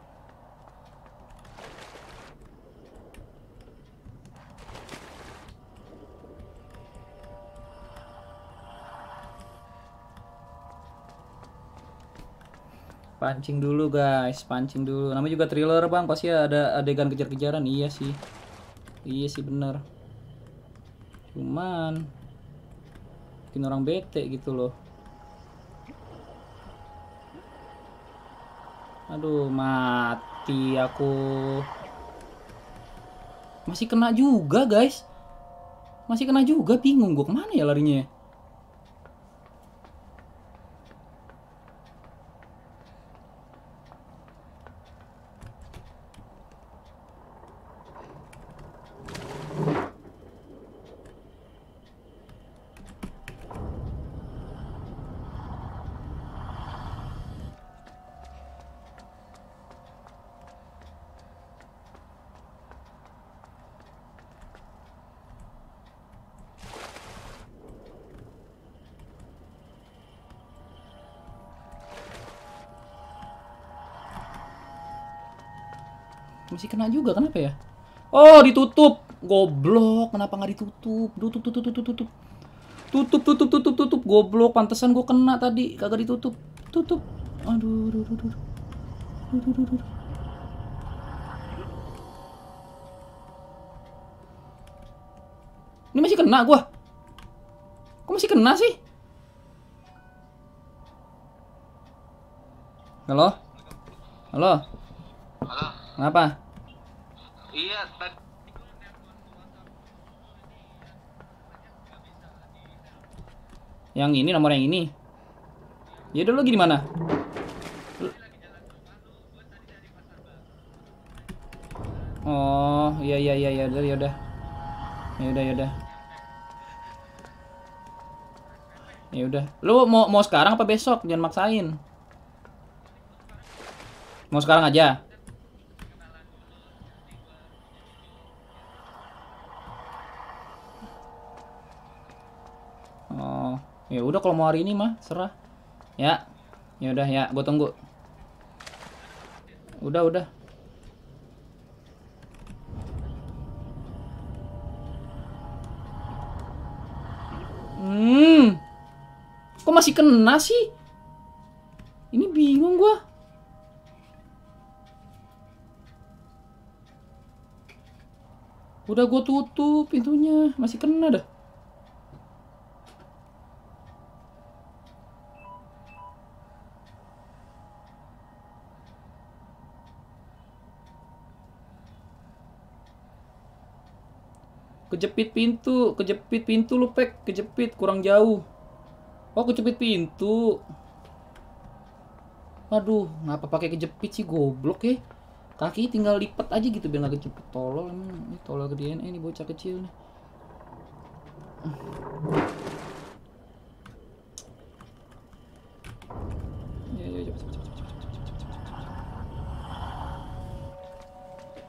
Pancing dulu guys pancing dulu. Namanya juga thriller bang. Pasti ada adegan kejar-kejaran. Iya sih. Iya sih bener. Cuman bikin orang bete gitu loh. Aduh mati aku. Masih kena juga guys. Masih kena juga bingung gue ke mana ya larinya Masih kena juga kenapa ya? Oh, ditutup. Goblok, kenapa nggak ditutup? Tutup, tutup, tutup, tutup. Tutup, tutup, tutup, tutup. Goblok, pantesan gue kena tadi. Kagak ditutup. Tutup. Aduh, aduh, aduh, aduh. Aduh, aduh, aduh. Ini masih kena gua. Kok masih kena sih? Halo? Halo? Halo. Kenapa? Yang ini nomor yang ini. Ya udah lu lagi di mana? Oh, iya iya iya ya udah ya udah. Ya udah ya udah. Ya udah. Lu mau mau sekarang apa besok? Jangan maksain. Mau sekarang aja. Oh, ya udah kalau mau hari ini mah serah. Ya. Ya udah ya, gua tunggu. Udah, udah. Hmm. Kok masih kena sih? Ini bingung gua. Udah gua tutup pintunya, masih kena dah. Kejepit pintu, kejepit pintu lu, Pek. Kejepit, kurang jauh. Oh, kejepit pintu. Aduh, ngapa pakai kejepit sih goblok ya? Kaki tinggal lipat aja gitu biar gak kejepit. Tolol emang, ini tolol gedean ini bocah kecil nih.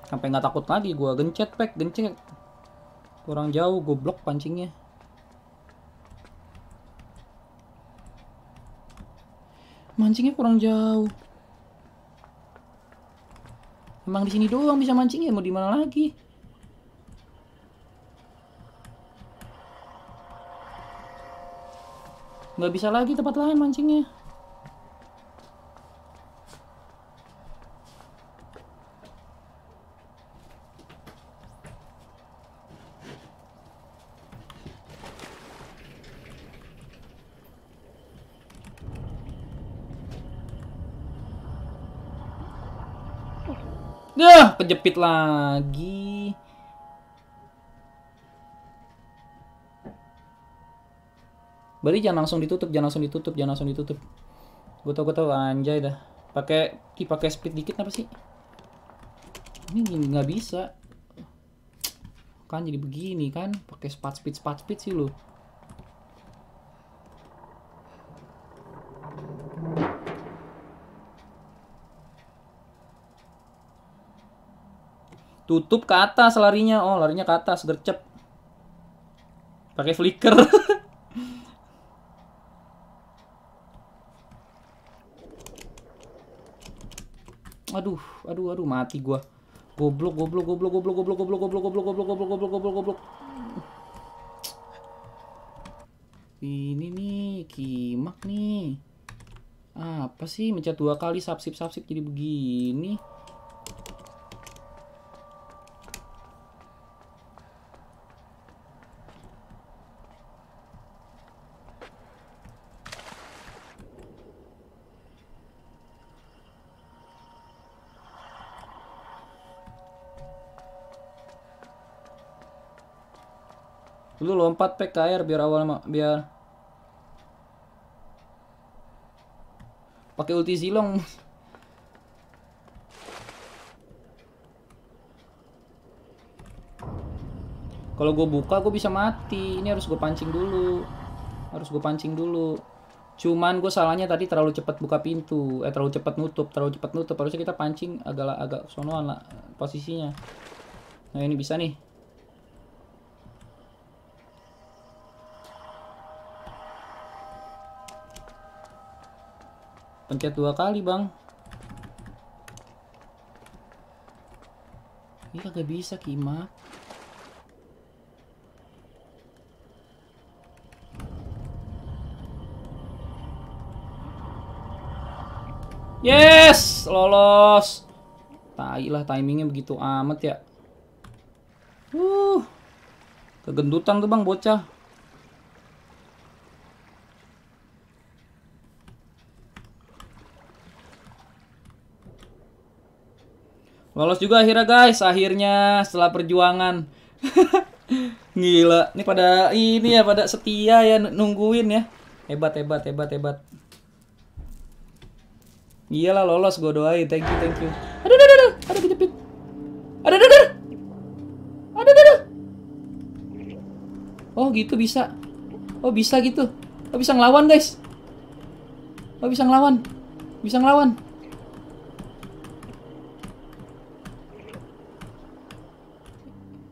Sampai nggak takut lagi gua gencet, Pek, gencet. Kurang jauh goblok pancingnya. Mancingnya kurang jauh. Emang di sini doang bisa mancing ya mau di mana lagi? Nggak bisa lagi tempat lain mancingnya. Dah, kejepit lagi. Berarti jangan langsung ditutup, jangan langsung ditutup, jangan langsung ditutup. Gue tau, gue tau, anjay dah. Pakai dipakai split dikit apa sih? Ini nggak bisa. Kan jadi begini kan, pakai speed spat speed sih lu. Tutup ke atas larinya. Oh, larinya ke atas, gercep. Pakai flicker. aduh, aduh, aduh, mati gua. Goblok, goblok, goblok, goblok, goblok, goblok, goblok, goblok, goblok, goblok, goblok, goblok, goblok. Ini nih, kimak nih. Apa sih mencet dua kali sapsip sapsip jadi begini? Lu lompat pek air biar awal biar pakai ulti zilong. Kalau gue buka gue bisa mati. Ini harus gue pancing dulu. Harus gue pancing dulu. Cuman gue salahnya tadi terlalu cepat buka pintu. Eh terlalu cepat nutup, terlalu cepat nutup. Harusnya kita pancing agak agak sonoan lah posisinya. Nah ini bisa nih. Pencet dua kali bang. Ini kagak bisa Kima. Yes, lolos. Tai lah timingnya begitu amat ya. Uh, kegendutan tuh bang bocah. Lolos juga akhirnya guys, akhirnya setelah perjuangan. Gila, ini pada ini ya pada setia ya nungguin ya. Hebat hebat hebat hebat. Iyalah lolos gue doain, thank you thank you. Aduh aduh aduh, ada kejepit. Aduh aduh aduh. Aduh aduh aduh. Oh gitu bisa. Oh bisa gitu. Oh bisa ngelawan guys. Oh bisa ngelawan. Bisa ngelawan.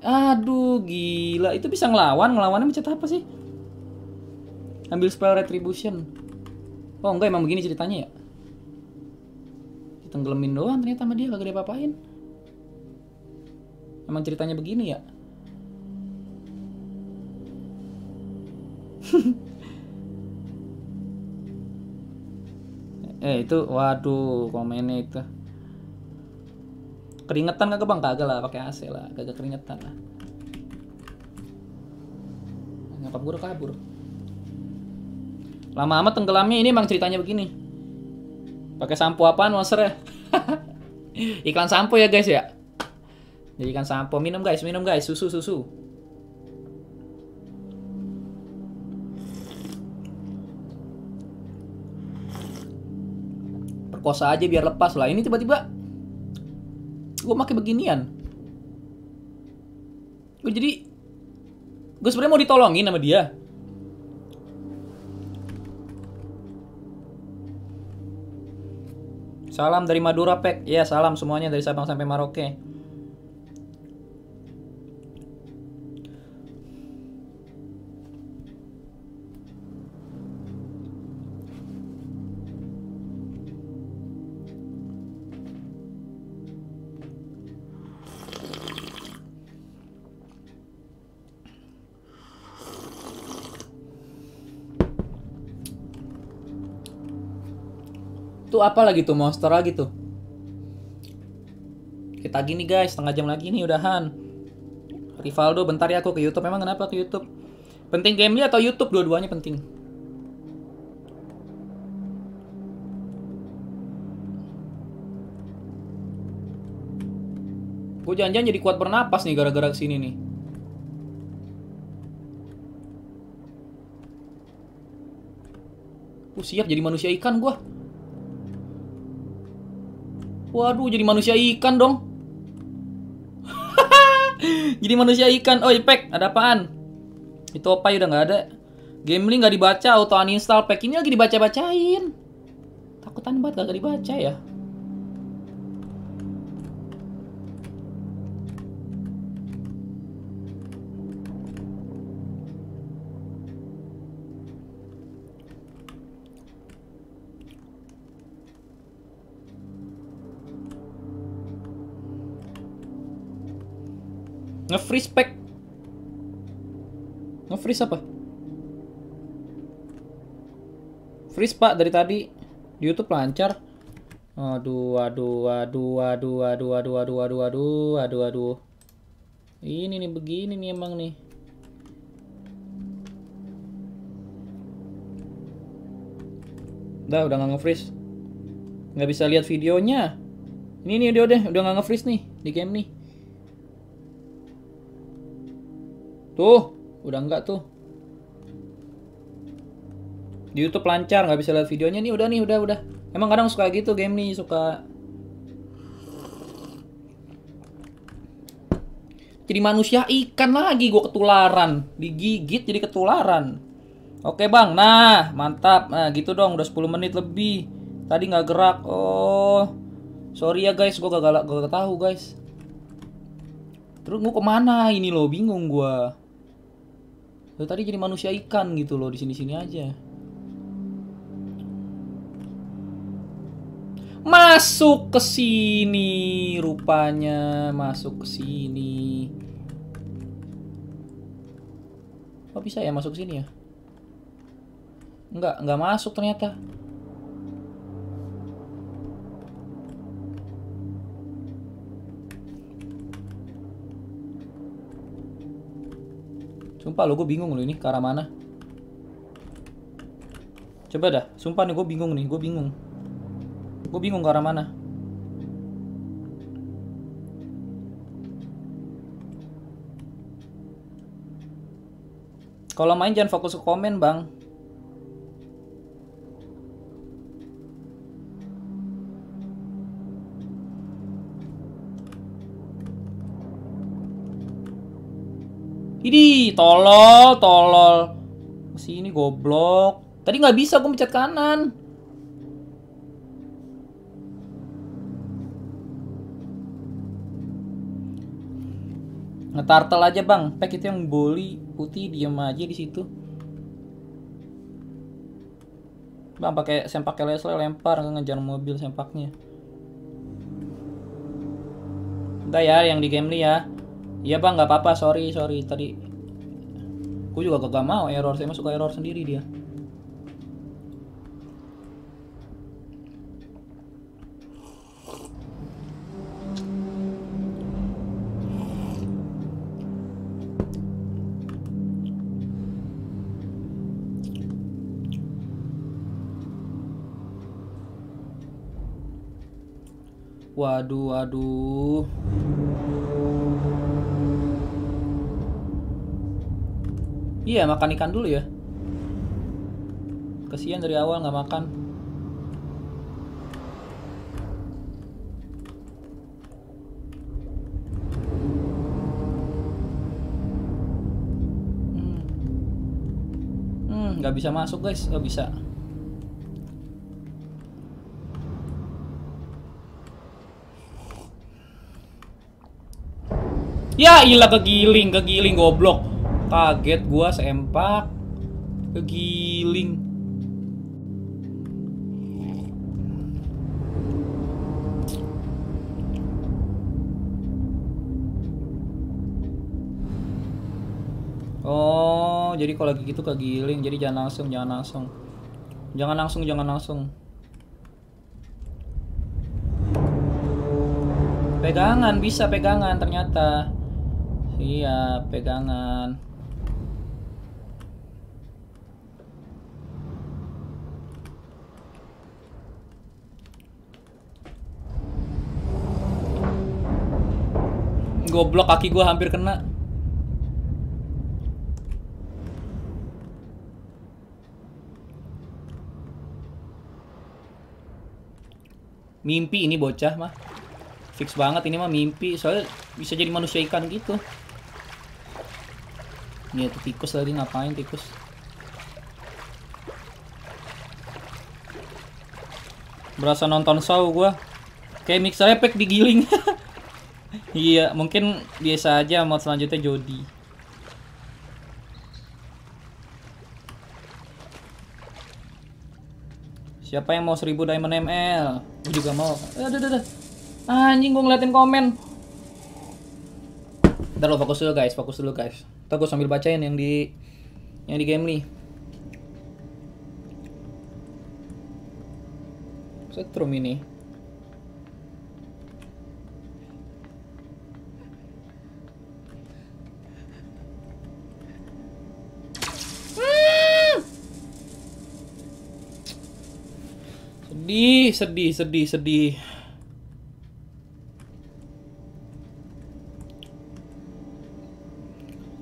Aduh, gila. Itu bisa ngelawan. Ngelawannya mencet apa sih? Ambil spell retribution. Oh, enggak emang begini ceritanya ya? Ditenggelamin doang ternyata sama dia kagak diapa-apain. Emang ceritanya begini ya? eh itu waduh komennya itu keringetan kagak bang? Kagak lah pakai AC lah. Kagak keringetan lah. Nyokap gue udah kabur. Lama amat tenggelamnya. Ini emang ceritanya begini. Pakai sampo apaan monster ya? Iklan sampo ya guys ya? Jadi ikan sampo. Minum guys. Minum guys. Susu susu. Perkosa aja biar lepas lah. Ini tiba-tiba gue pakai beginian. Gue jadi gue sebenarnya mau ditolongin sama dia. Salam dari Madura Pek. Ya salam semuanya dari Sabang sampai Maroke Itu apa lagi tuh monster lagi tuh? Kita gini guys, setengah jam lagi nih udahan. Rivaldo, bentar ya aku ke YouTube. Memang kenapa ke YouTube? Penting gamenya atau YouTube? Dua-duanya penting. Gue jangan-jangan jadi kuat bernapas nih gara-gara ke sini nih. Gue siap jadi manusia ikan gua. Waduh, jadi manusia ikan dong. jadi manusia ikan. Oh, Ipek, ada apaan? Itu apa udah nggak ada. Gambling nggak dibaca, auto uninstall pack ini lagi dibaca-bacain. Takutan banget gak dibaca ya. Nge-freeze pack. Nge-freeze apa? Freeze pak dari tadi di YouTube lancar. Aduh, aduh, aduh, aduh, aduh, aduh, aduh, aduh, aduh, aduh, aduh. Ini nih begini nih emang nih. Udah, udah nggak nge-freeze. Nggak bisa lihat videonya. Ini nih udah udah udah nggak nge-freeze nih di game nih. Tuh, udah enggak tuh. Di YouTube lancar, nggak bisa lihat videonya nih, udah nih, udah, udah. Emang kadang suka gitu game nih, suka. Jadi manusia ikan lagi gue ketularan. Digigit jadi ketularan. Oke bang. Nah mantap. Nah gitu dong udah 10 menit lebih. Tadi nggak gerak. Oh sorry ya guys. Gue gak galak gak tahu guys. Terus gue ke mana? Ini loh bingung gue Loh, tadi jadi manusia ikan gitu loh di sini-sini aja. Masuk ke sini rupanya, masuk ke sini. Kok bisa ya masuk sini ya? Enggak, enggak masuk ternyata. Sumpah lo gue bingung lo ini ke arah mana. Coba dah, sumpah nih gue bingung nih, gue bingung. Gue bingung ke arah mana. Kalau main jangan fokus ke komen, Bang. Ini tolol, tolol. Sini goblok. Tadi nggak bisa gue mencet kanan. Ngetartel aja bang, pack itu yang boli putih diem aja di situ. Bang pakai sempak lesle lempar ngejar mobil sempaknya. Udah ya yang di game ya. Iya bang nggak apa-apa sorry sorry tadi. Gue juga kagak mau error saya masuk error sendiri dia. Waduh, waduh. Iya, makan ikan dulu ya. Kesian dari awal nggak makan. Hmm. Hmm, nggak bisa masuk guys, nggak bisa. Ya ilah kegiling, kegiling goblok. Kaget gua sempak. Kegiling. Oh, jadi kalau lagi gitu kegiling, jadi jangan langsung, jangan langsung. Jangan langsung, jangan langsung. Pegangan bisa pegangan ternyata. Iya, pegangan. Goblok kaki gua hampir kena. Mimpi ini bocah mah. Fix banget ini mah mimpi, soalnya bisa jadi manusia ikan gitu. Ini tuh tikus tadi ngapain tikus? Berasa nonton show gua. Kayak mixer efek digiling. iya, mungkin biasa aja mod selanjutnya Jody. Siapa yang mau 1000 diamond ML? Gue juga mau. Aduh, aduh, aduh. Anjing gue ngeliatin komen. Ntar lo fokus dulu guys, fokus dulu guys. Ntar gue sambil bacain yang di yang di game nih. Setrum ini. Sedih, sedih, sedih, sedih.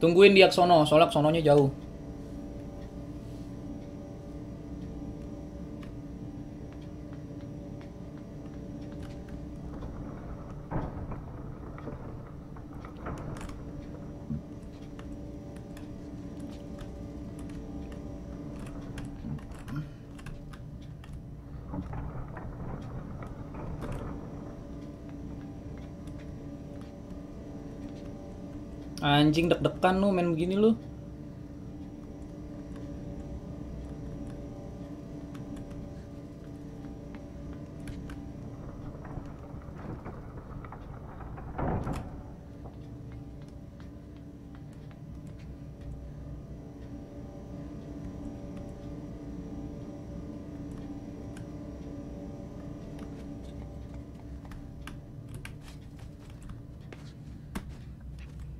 Tungguin dia ke sono, soalnya sononya jauh. Anjing deg-degan lu main begini lu.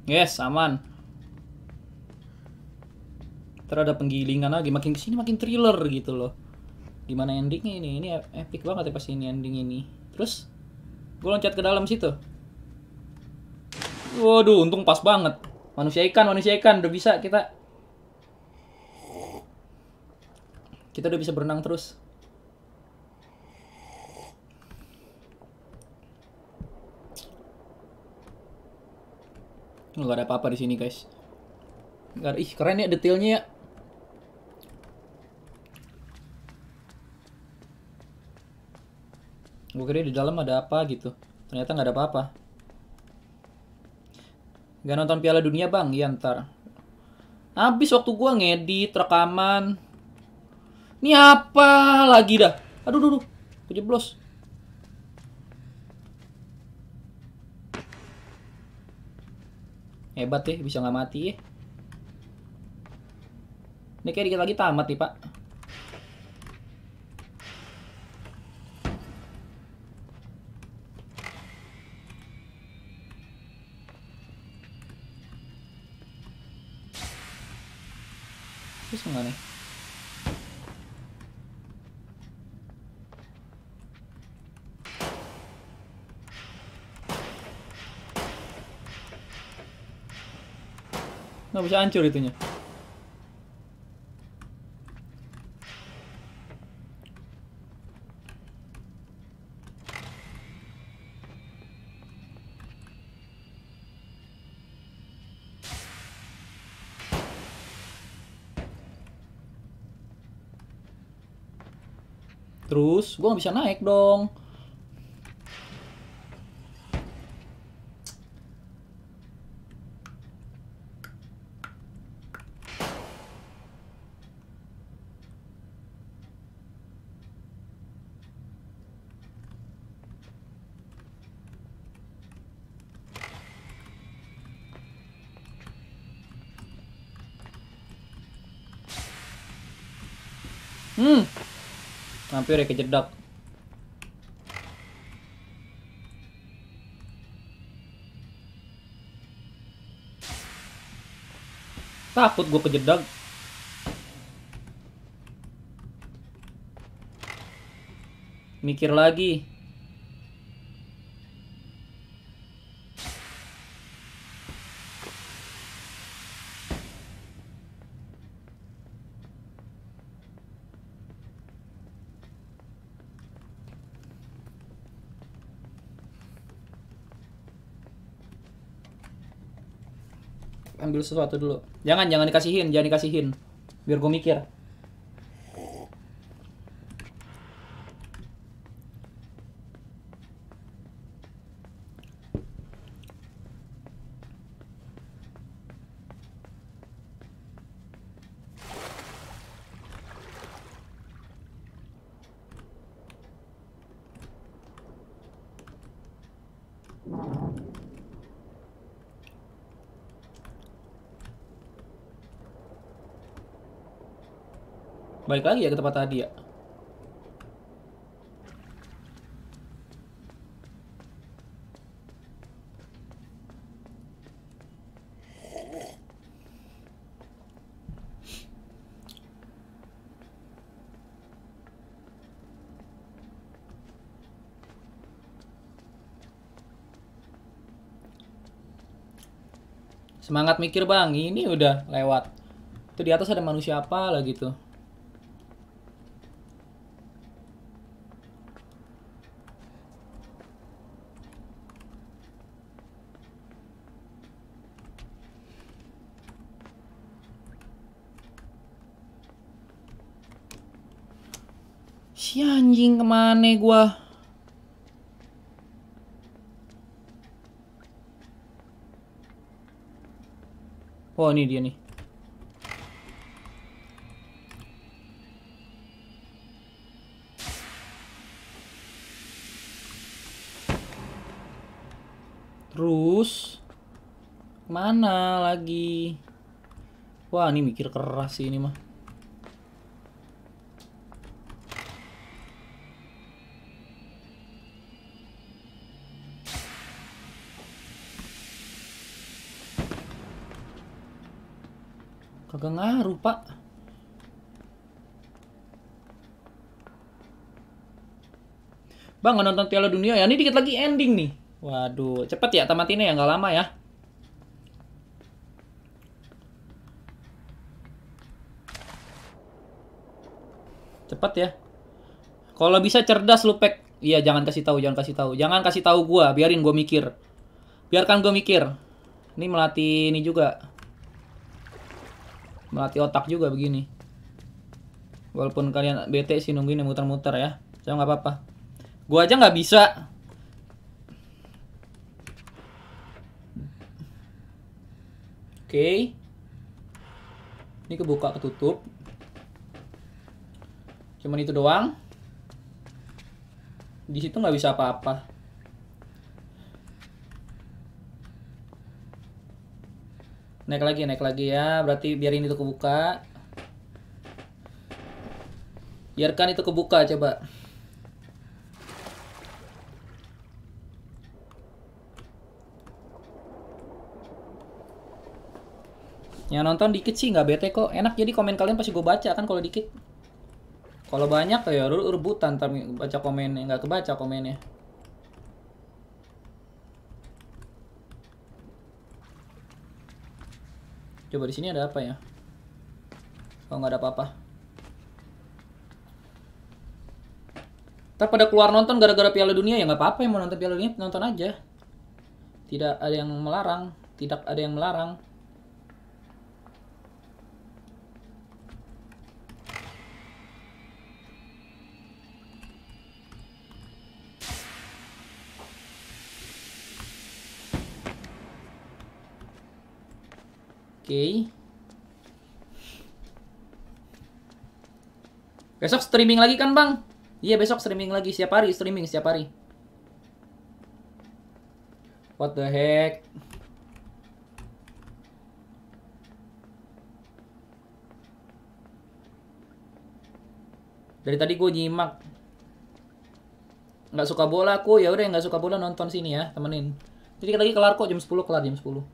Yes, aman. Ada penggilingan lagi, makin ke sini makin thriller gitu loh. Gimana endingnya ini? Ini epic banget ya pas ini ending ini. Terus, gue loncat ke dalam situ. Waduh, untung pas banget. Manusia ikan, manusia ikan, udah bisa kita. Kita udah bisa berenang terus. Nggak ada apa-apa di sini guys. Nggak ih keren ya detailnya ya. Gue kira di dalam ada apa gitu. Ternyata nggak ada apa-apa. Gak nonton Piala Dunia bang? Iya ntar. Habis waktu gua ngedit rekaman. Ini apa lagi dah? Aduh, aduh, aduh. Kejeblos. Hebat ya, bisa nggak mati ya. Ini kayak dikit lagi tamat nih, Pak. Terus mana? Nggak bisa hancur itunya. Terus, gua nggak bisa naik dong. Hmm, hampir ya kejedak. Takut gue kejedak. Mikir lagi. Ambil sesuatu dulu. Jangan, jangan dikasihin, jangan dikasihin. Biar gue mikir. Balik lagi ya ke tempat tadi ya. Semangat mikir bang, ini udah lewat. Itu di atas ada manusia apa lah gitu. Si ke mana gua? Oh ini dia nih. Terus mana lagi? Wah ini mikir keras sih ini mah. Kagak ngaruh, Pak. Bang, nonton Piala Dunia ya? Ini dikit lagi ending nih. Waduh, cepet ya tamatinnya ya, nggak lama ya. Cepet ya. Kalau bisa cerdas lu pek. Iya, jangan kasih tahu, jangan kasih tahu. Jangan kasih tahu gua, biarin gua mikir. Biarkan gua mikir. Ini melatih ini juga melatih otak juga begini walaupun kalian bete sih nungguin yang muter-muter ya saya nggak apa-apa gua aja nggak bisa Oke. Ini kebuka ketutup. Cuman itu doang. Di situ nggak bisa apa-apa. Naik lagi, naik lagi ya. Berarti biarin itu kebuka. Biarkan itu kebuka coba. Yang nonton dikit sih nggak bete kok. Enak jadi komen kalian pasti gue baca kan kalau dikit. Kalau banyak ya re- rebutan baca komennya nggak kebaca komennya. Coba di sini ada apa ya? Oh nggak ada apa-apa. Ntar pada keluar nonton gara-gara Piala Dunia ya nggak apa-apa yang mau nonton Piala Dunia nonton aja. Tidak ada yang melarang, tidak ada yang melarang. Oke. Besok streaming lagi kan, Bang? Iya, besok streaming lagi. Setiap hari streaming, setiap hari. What the heck? Dari tadi gue nyimak. Nggak suka bola aku, ya udah nggak suka bola nonton sini ya, temenin. Jadi lagi kelar kok jam 10 kelar jam 10.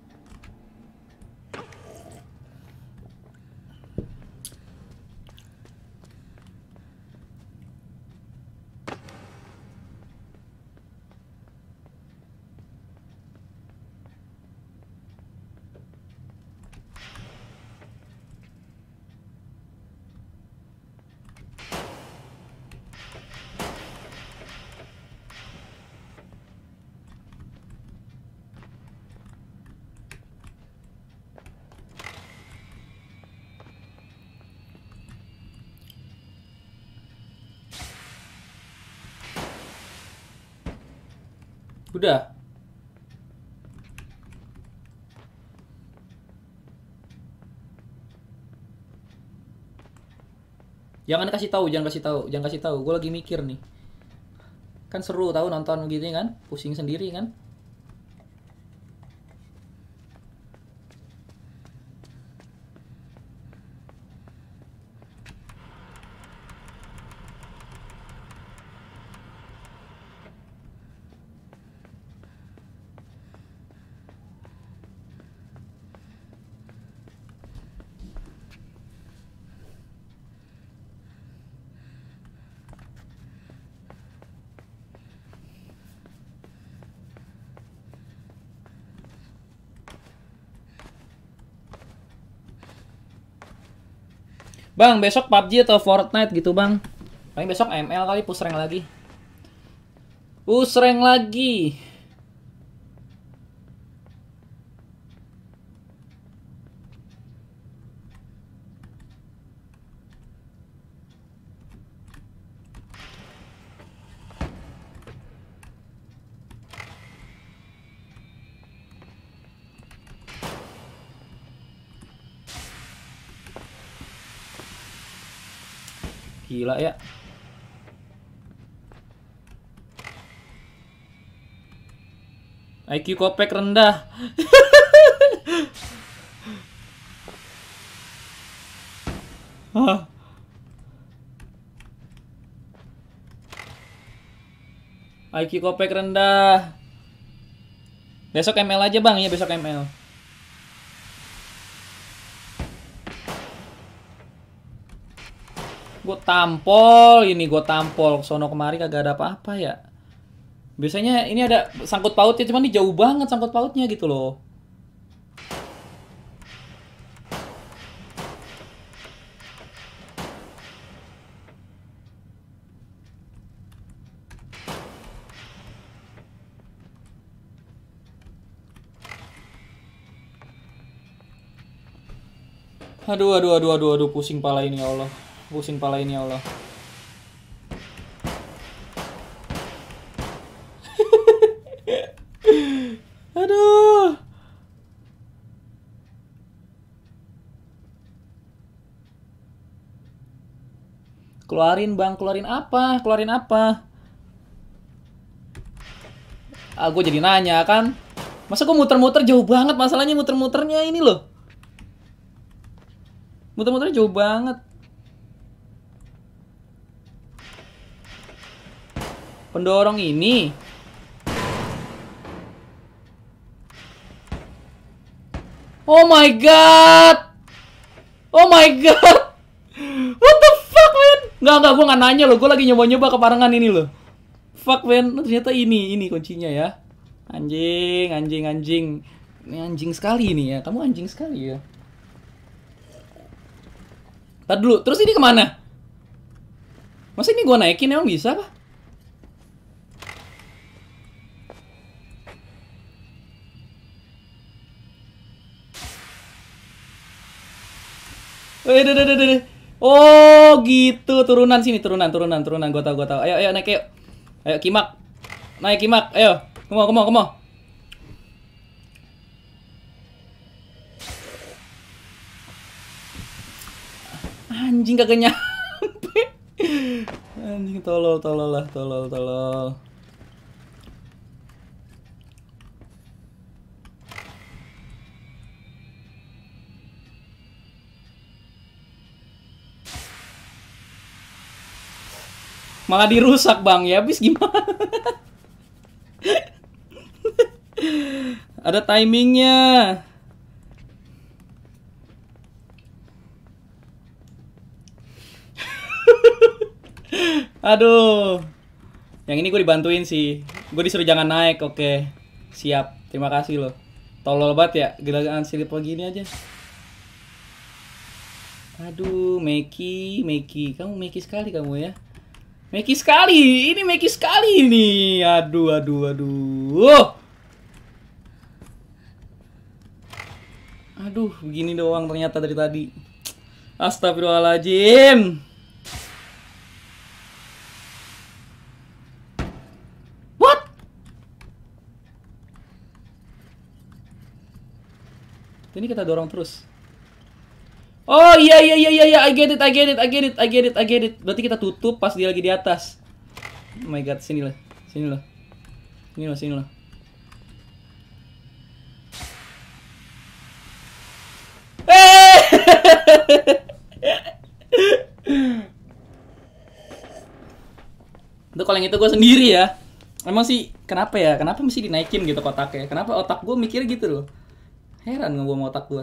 Udah. Jangan kasih tahu, jangan kasih tahu, jangan kasih tahu. Gue lagi mikir nih. Kan seru tahu nonton gitu kan, pusing sendiri kan. Bang, besok PUBG atau Fortnite gitu, Bang. Paling besok ML kali push rank lagi. Push rank lagi. Gila ya. IQ kopek rendah. IQ kopek rendah. Besok ML aja bang, ya besok ML. Gue tampol, ini gue tampol. Sono kemari kagak ada apa-apa ya. Biasanya ini ada sangkut pautnya, cuman ini jauh banget sangkut pautnya gitu loh. Aduh, aduh, aduh, aduh, aduh, pusing pala ini ya Allah. Busin pala ini ya Allah. Aduh. Keluarin bang, keluarin apa? Keluarin apa? Ah, gue jadi nanya kan. Masa gue muter-muter jauh banget masalahnya muter-muternya ini loh. Muter-muternya jauh banget. Pendorong ini. Oh my god. Oh my god. What the fuck, man? Nggak, nggak, gue nggak nanya loh. Gue lagi nyoba-nyoba ke parangan ini loh. Fuck, man. Ternyata ini, ini kuncinya ya. Anjing, anjing, anjing. Ini anjing sekali ini ya. Kamu anjing sekali ya. Tadi dulu, terus ini ke mana? Masa ini gue naikin emang bisa apa? Eh, deh, deh, deh. Oh, gitu. Turunan sini, turunan, turunan, turunan. Gua tahu, gua tahu. Ayo, ayo naik yuk. Ayo Kimak. Naik Kimak. Ayo. Kemo, kemo, kemo. Anjing kagak nyampe. Anjing tolol, tolol lah, tolol, tolol. Malah dirusak bang ya, habis gimana? Ada timingnya. Aduh. Yang ini gue dibantuin sih. Gue disuruh jangan naik, oke. Siap. Terima kasih loh. Tolol banget ya, gila silip begini aja. Aduh, Meki, Meki. Kamu Meki sekali kamu ya. Meki sekali, ini Meki sekali nih. Aduh, aduh, aduh. Aduh, begini doang ternyata dari tadi. Astagfirullahaladzim. What? Ini kita dorong terus. Oh iya iya iya iya iya I get it I get it I get it I get it I get it. Berarti kita tutup pas dia lagi di atas. Oh my god, sini lah. Sini lah. Sini lah, sini lah. Itu kalau yang itu gue sendiri ya. Emang sih kenapa ya? Kenapa mesti dinaikin gitu kotaknya? Kenapa otak gue mikir gitu loh? Heran gue sama otak gue.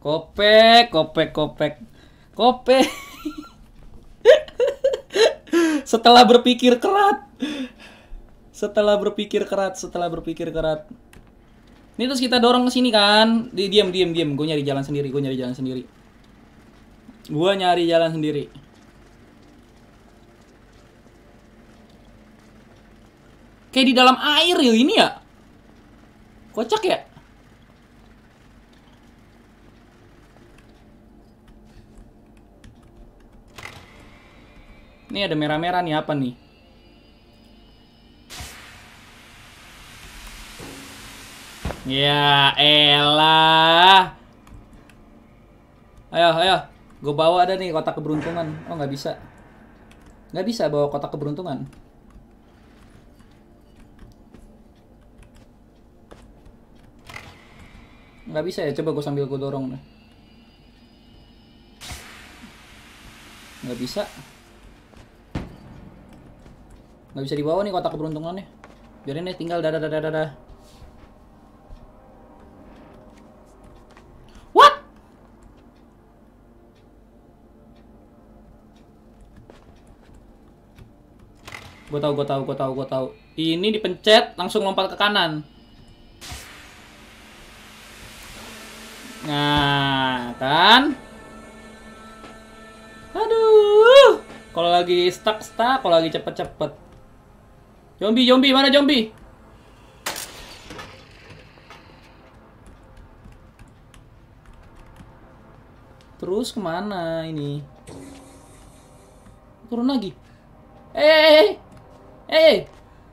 Kopek, kopek, kopek. Kopek. setelah berpikir kerat. Setelah berpikir kerat, setelah berpikir kerat. Ini terus kita dorong ke sini kan. Di diam, diam, diam. Gue nyari jalan sendiri, gue nyari jalan sendiri. Gue nyari jalan sendiri. Kayak di dalam air ya ini ya. Kocak ya? Ini ada merah-merah nih apa nih? Ya elah. Ayo, ayo. Gue bawa ada nih kotak keberuntungan. Oh nggak bisa. Nggak bisa bawa kotak keberuntungan. Nggak bisa ya. Coba gue sambil gue dorong nih. Nggak bisa. Nggak bisa dibawa nih kotak keberuntungannya. Biarin deh tinggal dadah dadah dadah. What? Gue tahu, gue tahu, gue tahu, gue tahu. Ini dipencet langsung lompat ke kanan. Nah, kan? Aduh. Kalau lagi stuck stuck, kalau lagi cepet cepet. Zombie, zombie, mana zombie? Terus ke mana ini? Turun lagi. Eh, eh, eh, eh,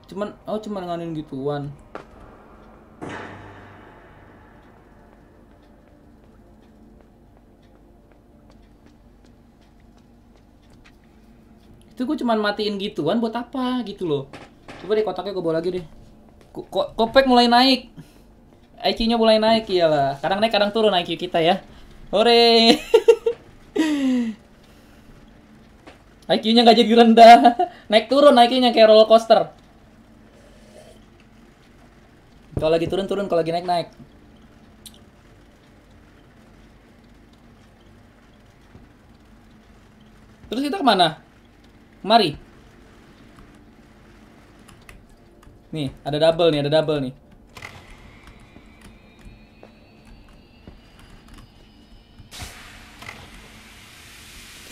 Cuman oh cuman nganin gituan. Itu gue cuman matiin gituan buat apa gitu loh. Coba deh kotaknya gue bawa lagi deh. Ko- mulai naik. IQ-nya mulai naik iyalah. Kadang naik kadang turun IQ kita ya. Hore. IQ-nya nggak jadi rendah. Naik turun IQ-nya kayak roller coaster. Kalau lagi turun turun, kalau lagi naik naik. Terus kita ke mana? Mari. Nih, ada double nih, ada double nih.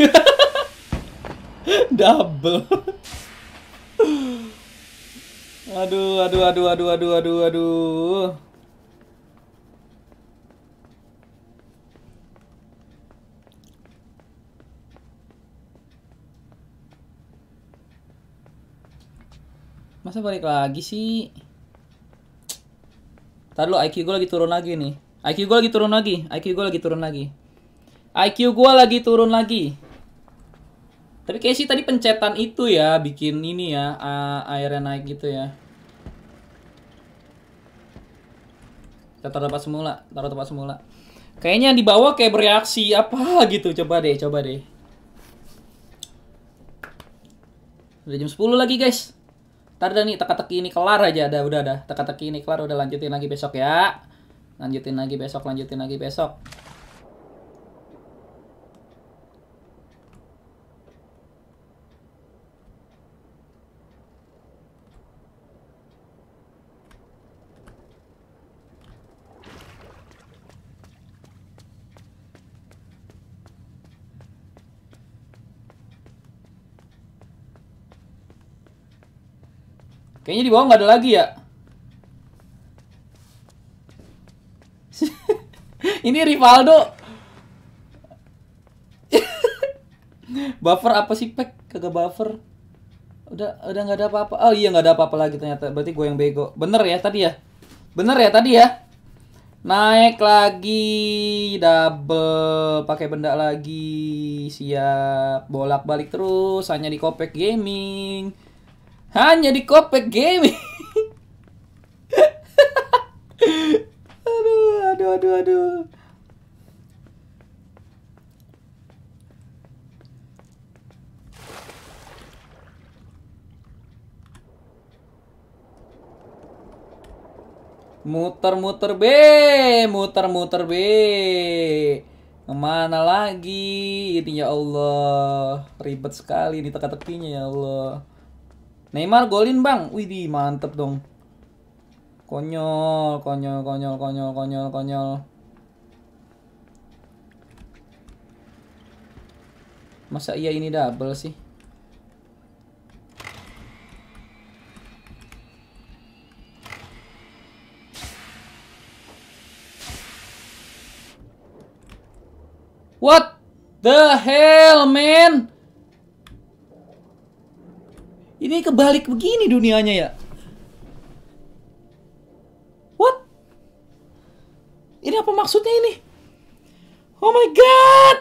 double. aduh, aduh, aduh, aduh, aduh, aduh, aduh. Masa balik lagi sih? Tadi lo IQ gue lagi turun lagi nih. IQ gue lagi turun lagi. IQ gue lagi turun lagi. IQ gue lagi turun lagi. Tapi kayak sih tadi pencetan itu ya bikin ini ya a- airnya naik gitu ya. Kita taruh tempat semula, taruh tempat semula. Kayaknya yang di bawah kayak bereaksi apa gitu. Coba deh, coba deh. Udah jam 10 lagi guys. Ntar dah nih teka-teki ini kelar aja ada udah ada. Teka-teki ini kelar udah lanjutin lagi besok ya. Lanjutin lagi besok, lanjutin lagi besok. Kayaknya di bawah nggak ada lagi ya. Ini Rivaldo. buffer apa sih pek? Kagak buffer. Udah udah nggak ada apa-apa. Oh iya nggak ada apa-apa lagi ternyata. Berarti gue yang bego. Bener ya tadi ya? Bener ya tadi ya? Naik lagi double pakai benda lagi siap bolak-balik terus hanya di Kopek Gaming hanya di Kopek Gaming. aduh, aduh, aduh, aduh. Muter-muter B, muter-muter B. Ke mana lagi? Ini ya Allah, ribet sekali nih teka-tekinya ya Allah. Neymar golin bang, widih mantep dong. Konyol, konyol, konyol, konyol, konyol, konyol. Masa iya ini double sih? What the hell, man? Ini kebalik begini dunianya ya. What? Ini apa maksudnya ini? Oh my god.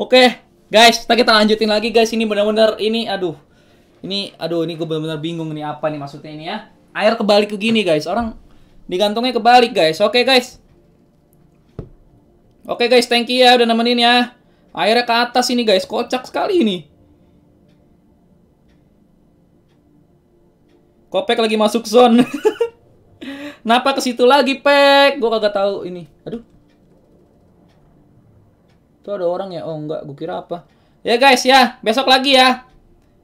Oke, guys, kita lanjutin lagi guys. Ini benar-benar ini aduh. Ini aduh ini gue benar-benar bingung nih apa nih maksudnya ini ya. Air kebalik begini guys. Orang digantungnya kebalik guys. Oke guys. Oke guys, thank you ya udah nemenin ya. Airnya ke atas ini guys, kocak sekali ini. Kopek lagi masuk zone. Kenapa ke situ lagi, Pek? Gua kagak tahu ini. Aduh. Tuh ada orang ya? Oh enggak, gua kira apa. Ya guys ya, besok lagi ya.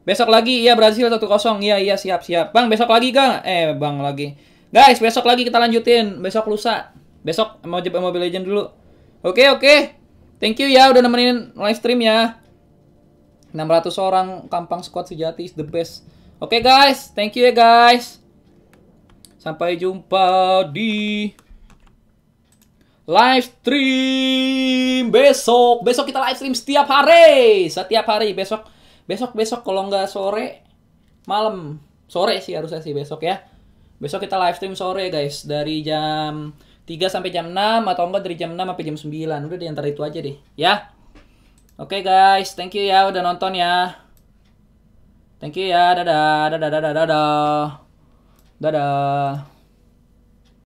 Besok lagi ya Brazil 1-0. Iya iya siap siap. Bang, besok lagi Gang. Eh, Bang lagi. Guys, besok lagi kita lanjutin. Besok lusa. Besok mau coba Mobile Legend dulu. Oke, oke. Thank you ya udah nemenin live stream ya. 600 orang Kampang Squad sejati is the best. Oke guys, thank you ya guys. Sampai jumpa di live stream besok. Besok kita live stream setiap hari, setiap hari besok. Besok besok kalau nggak sore, malam. Sore sih harusnya sih besok ya. Besok kita live stream sore guys dari jam 3 sampai jam 6 atau enggak dari jam 6 sampai jam 9. Udah di antara itu aja deh, ya. Oke guys, thank you ya udah nonton ya. Thank you ya. Dadah, dadah, dadah, dadah. Dadah.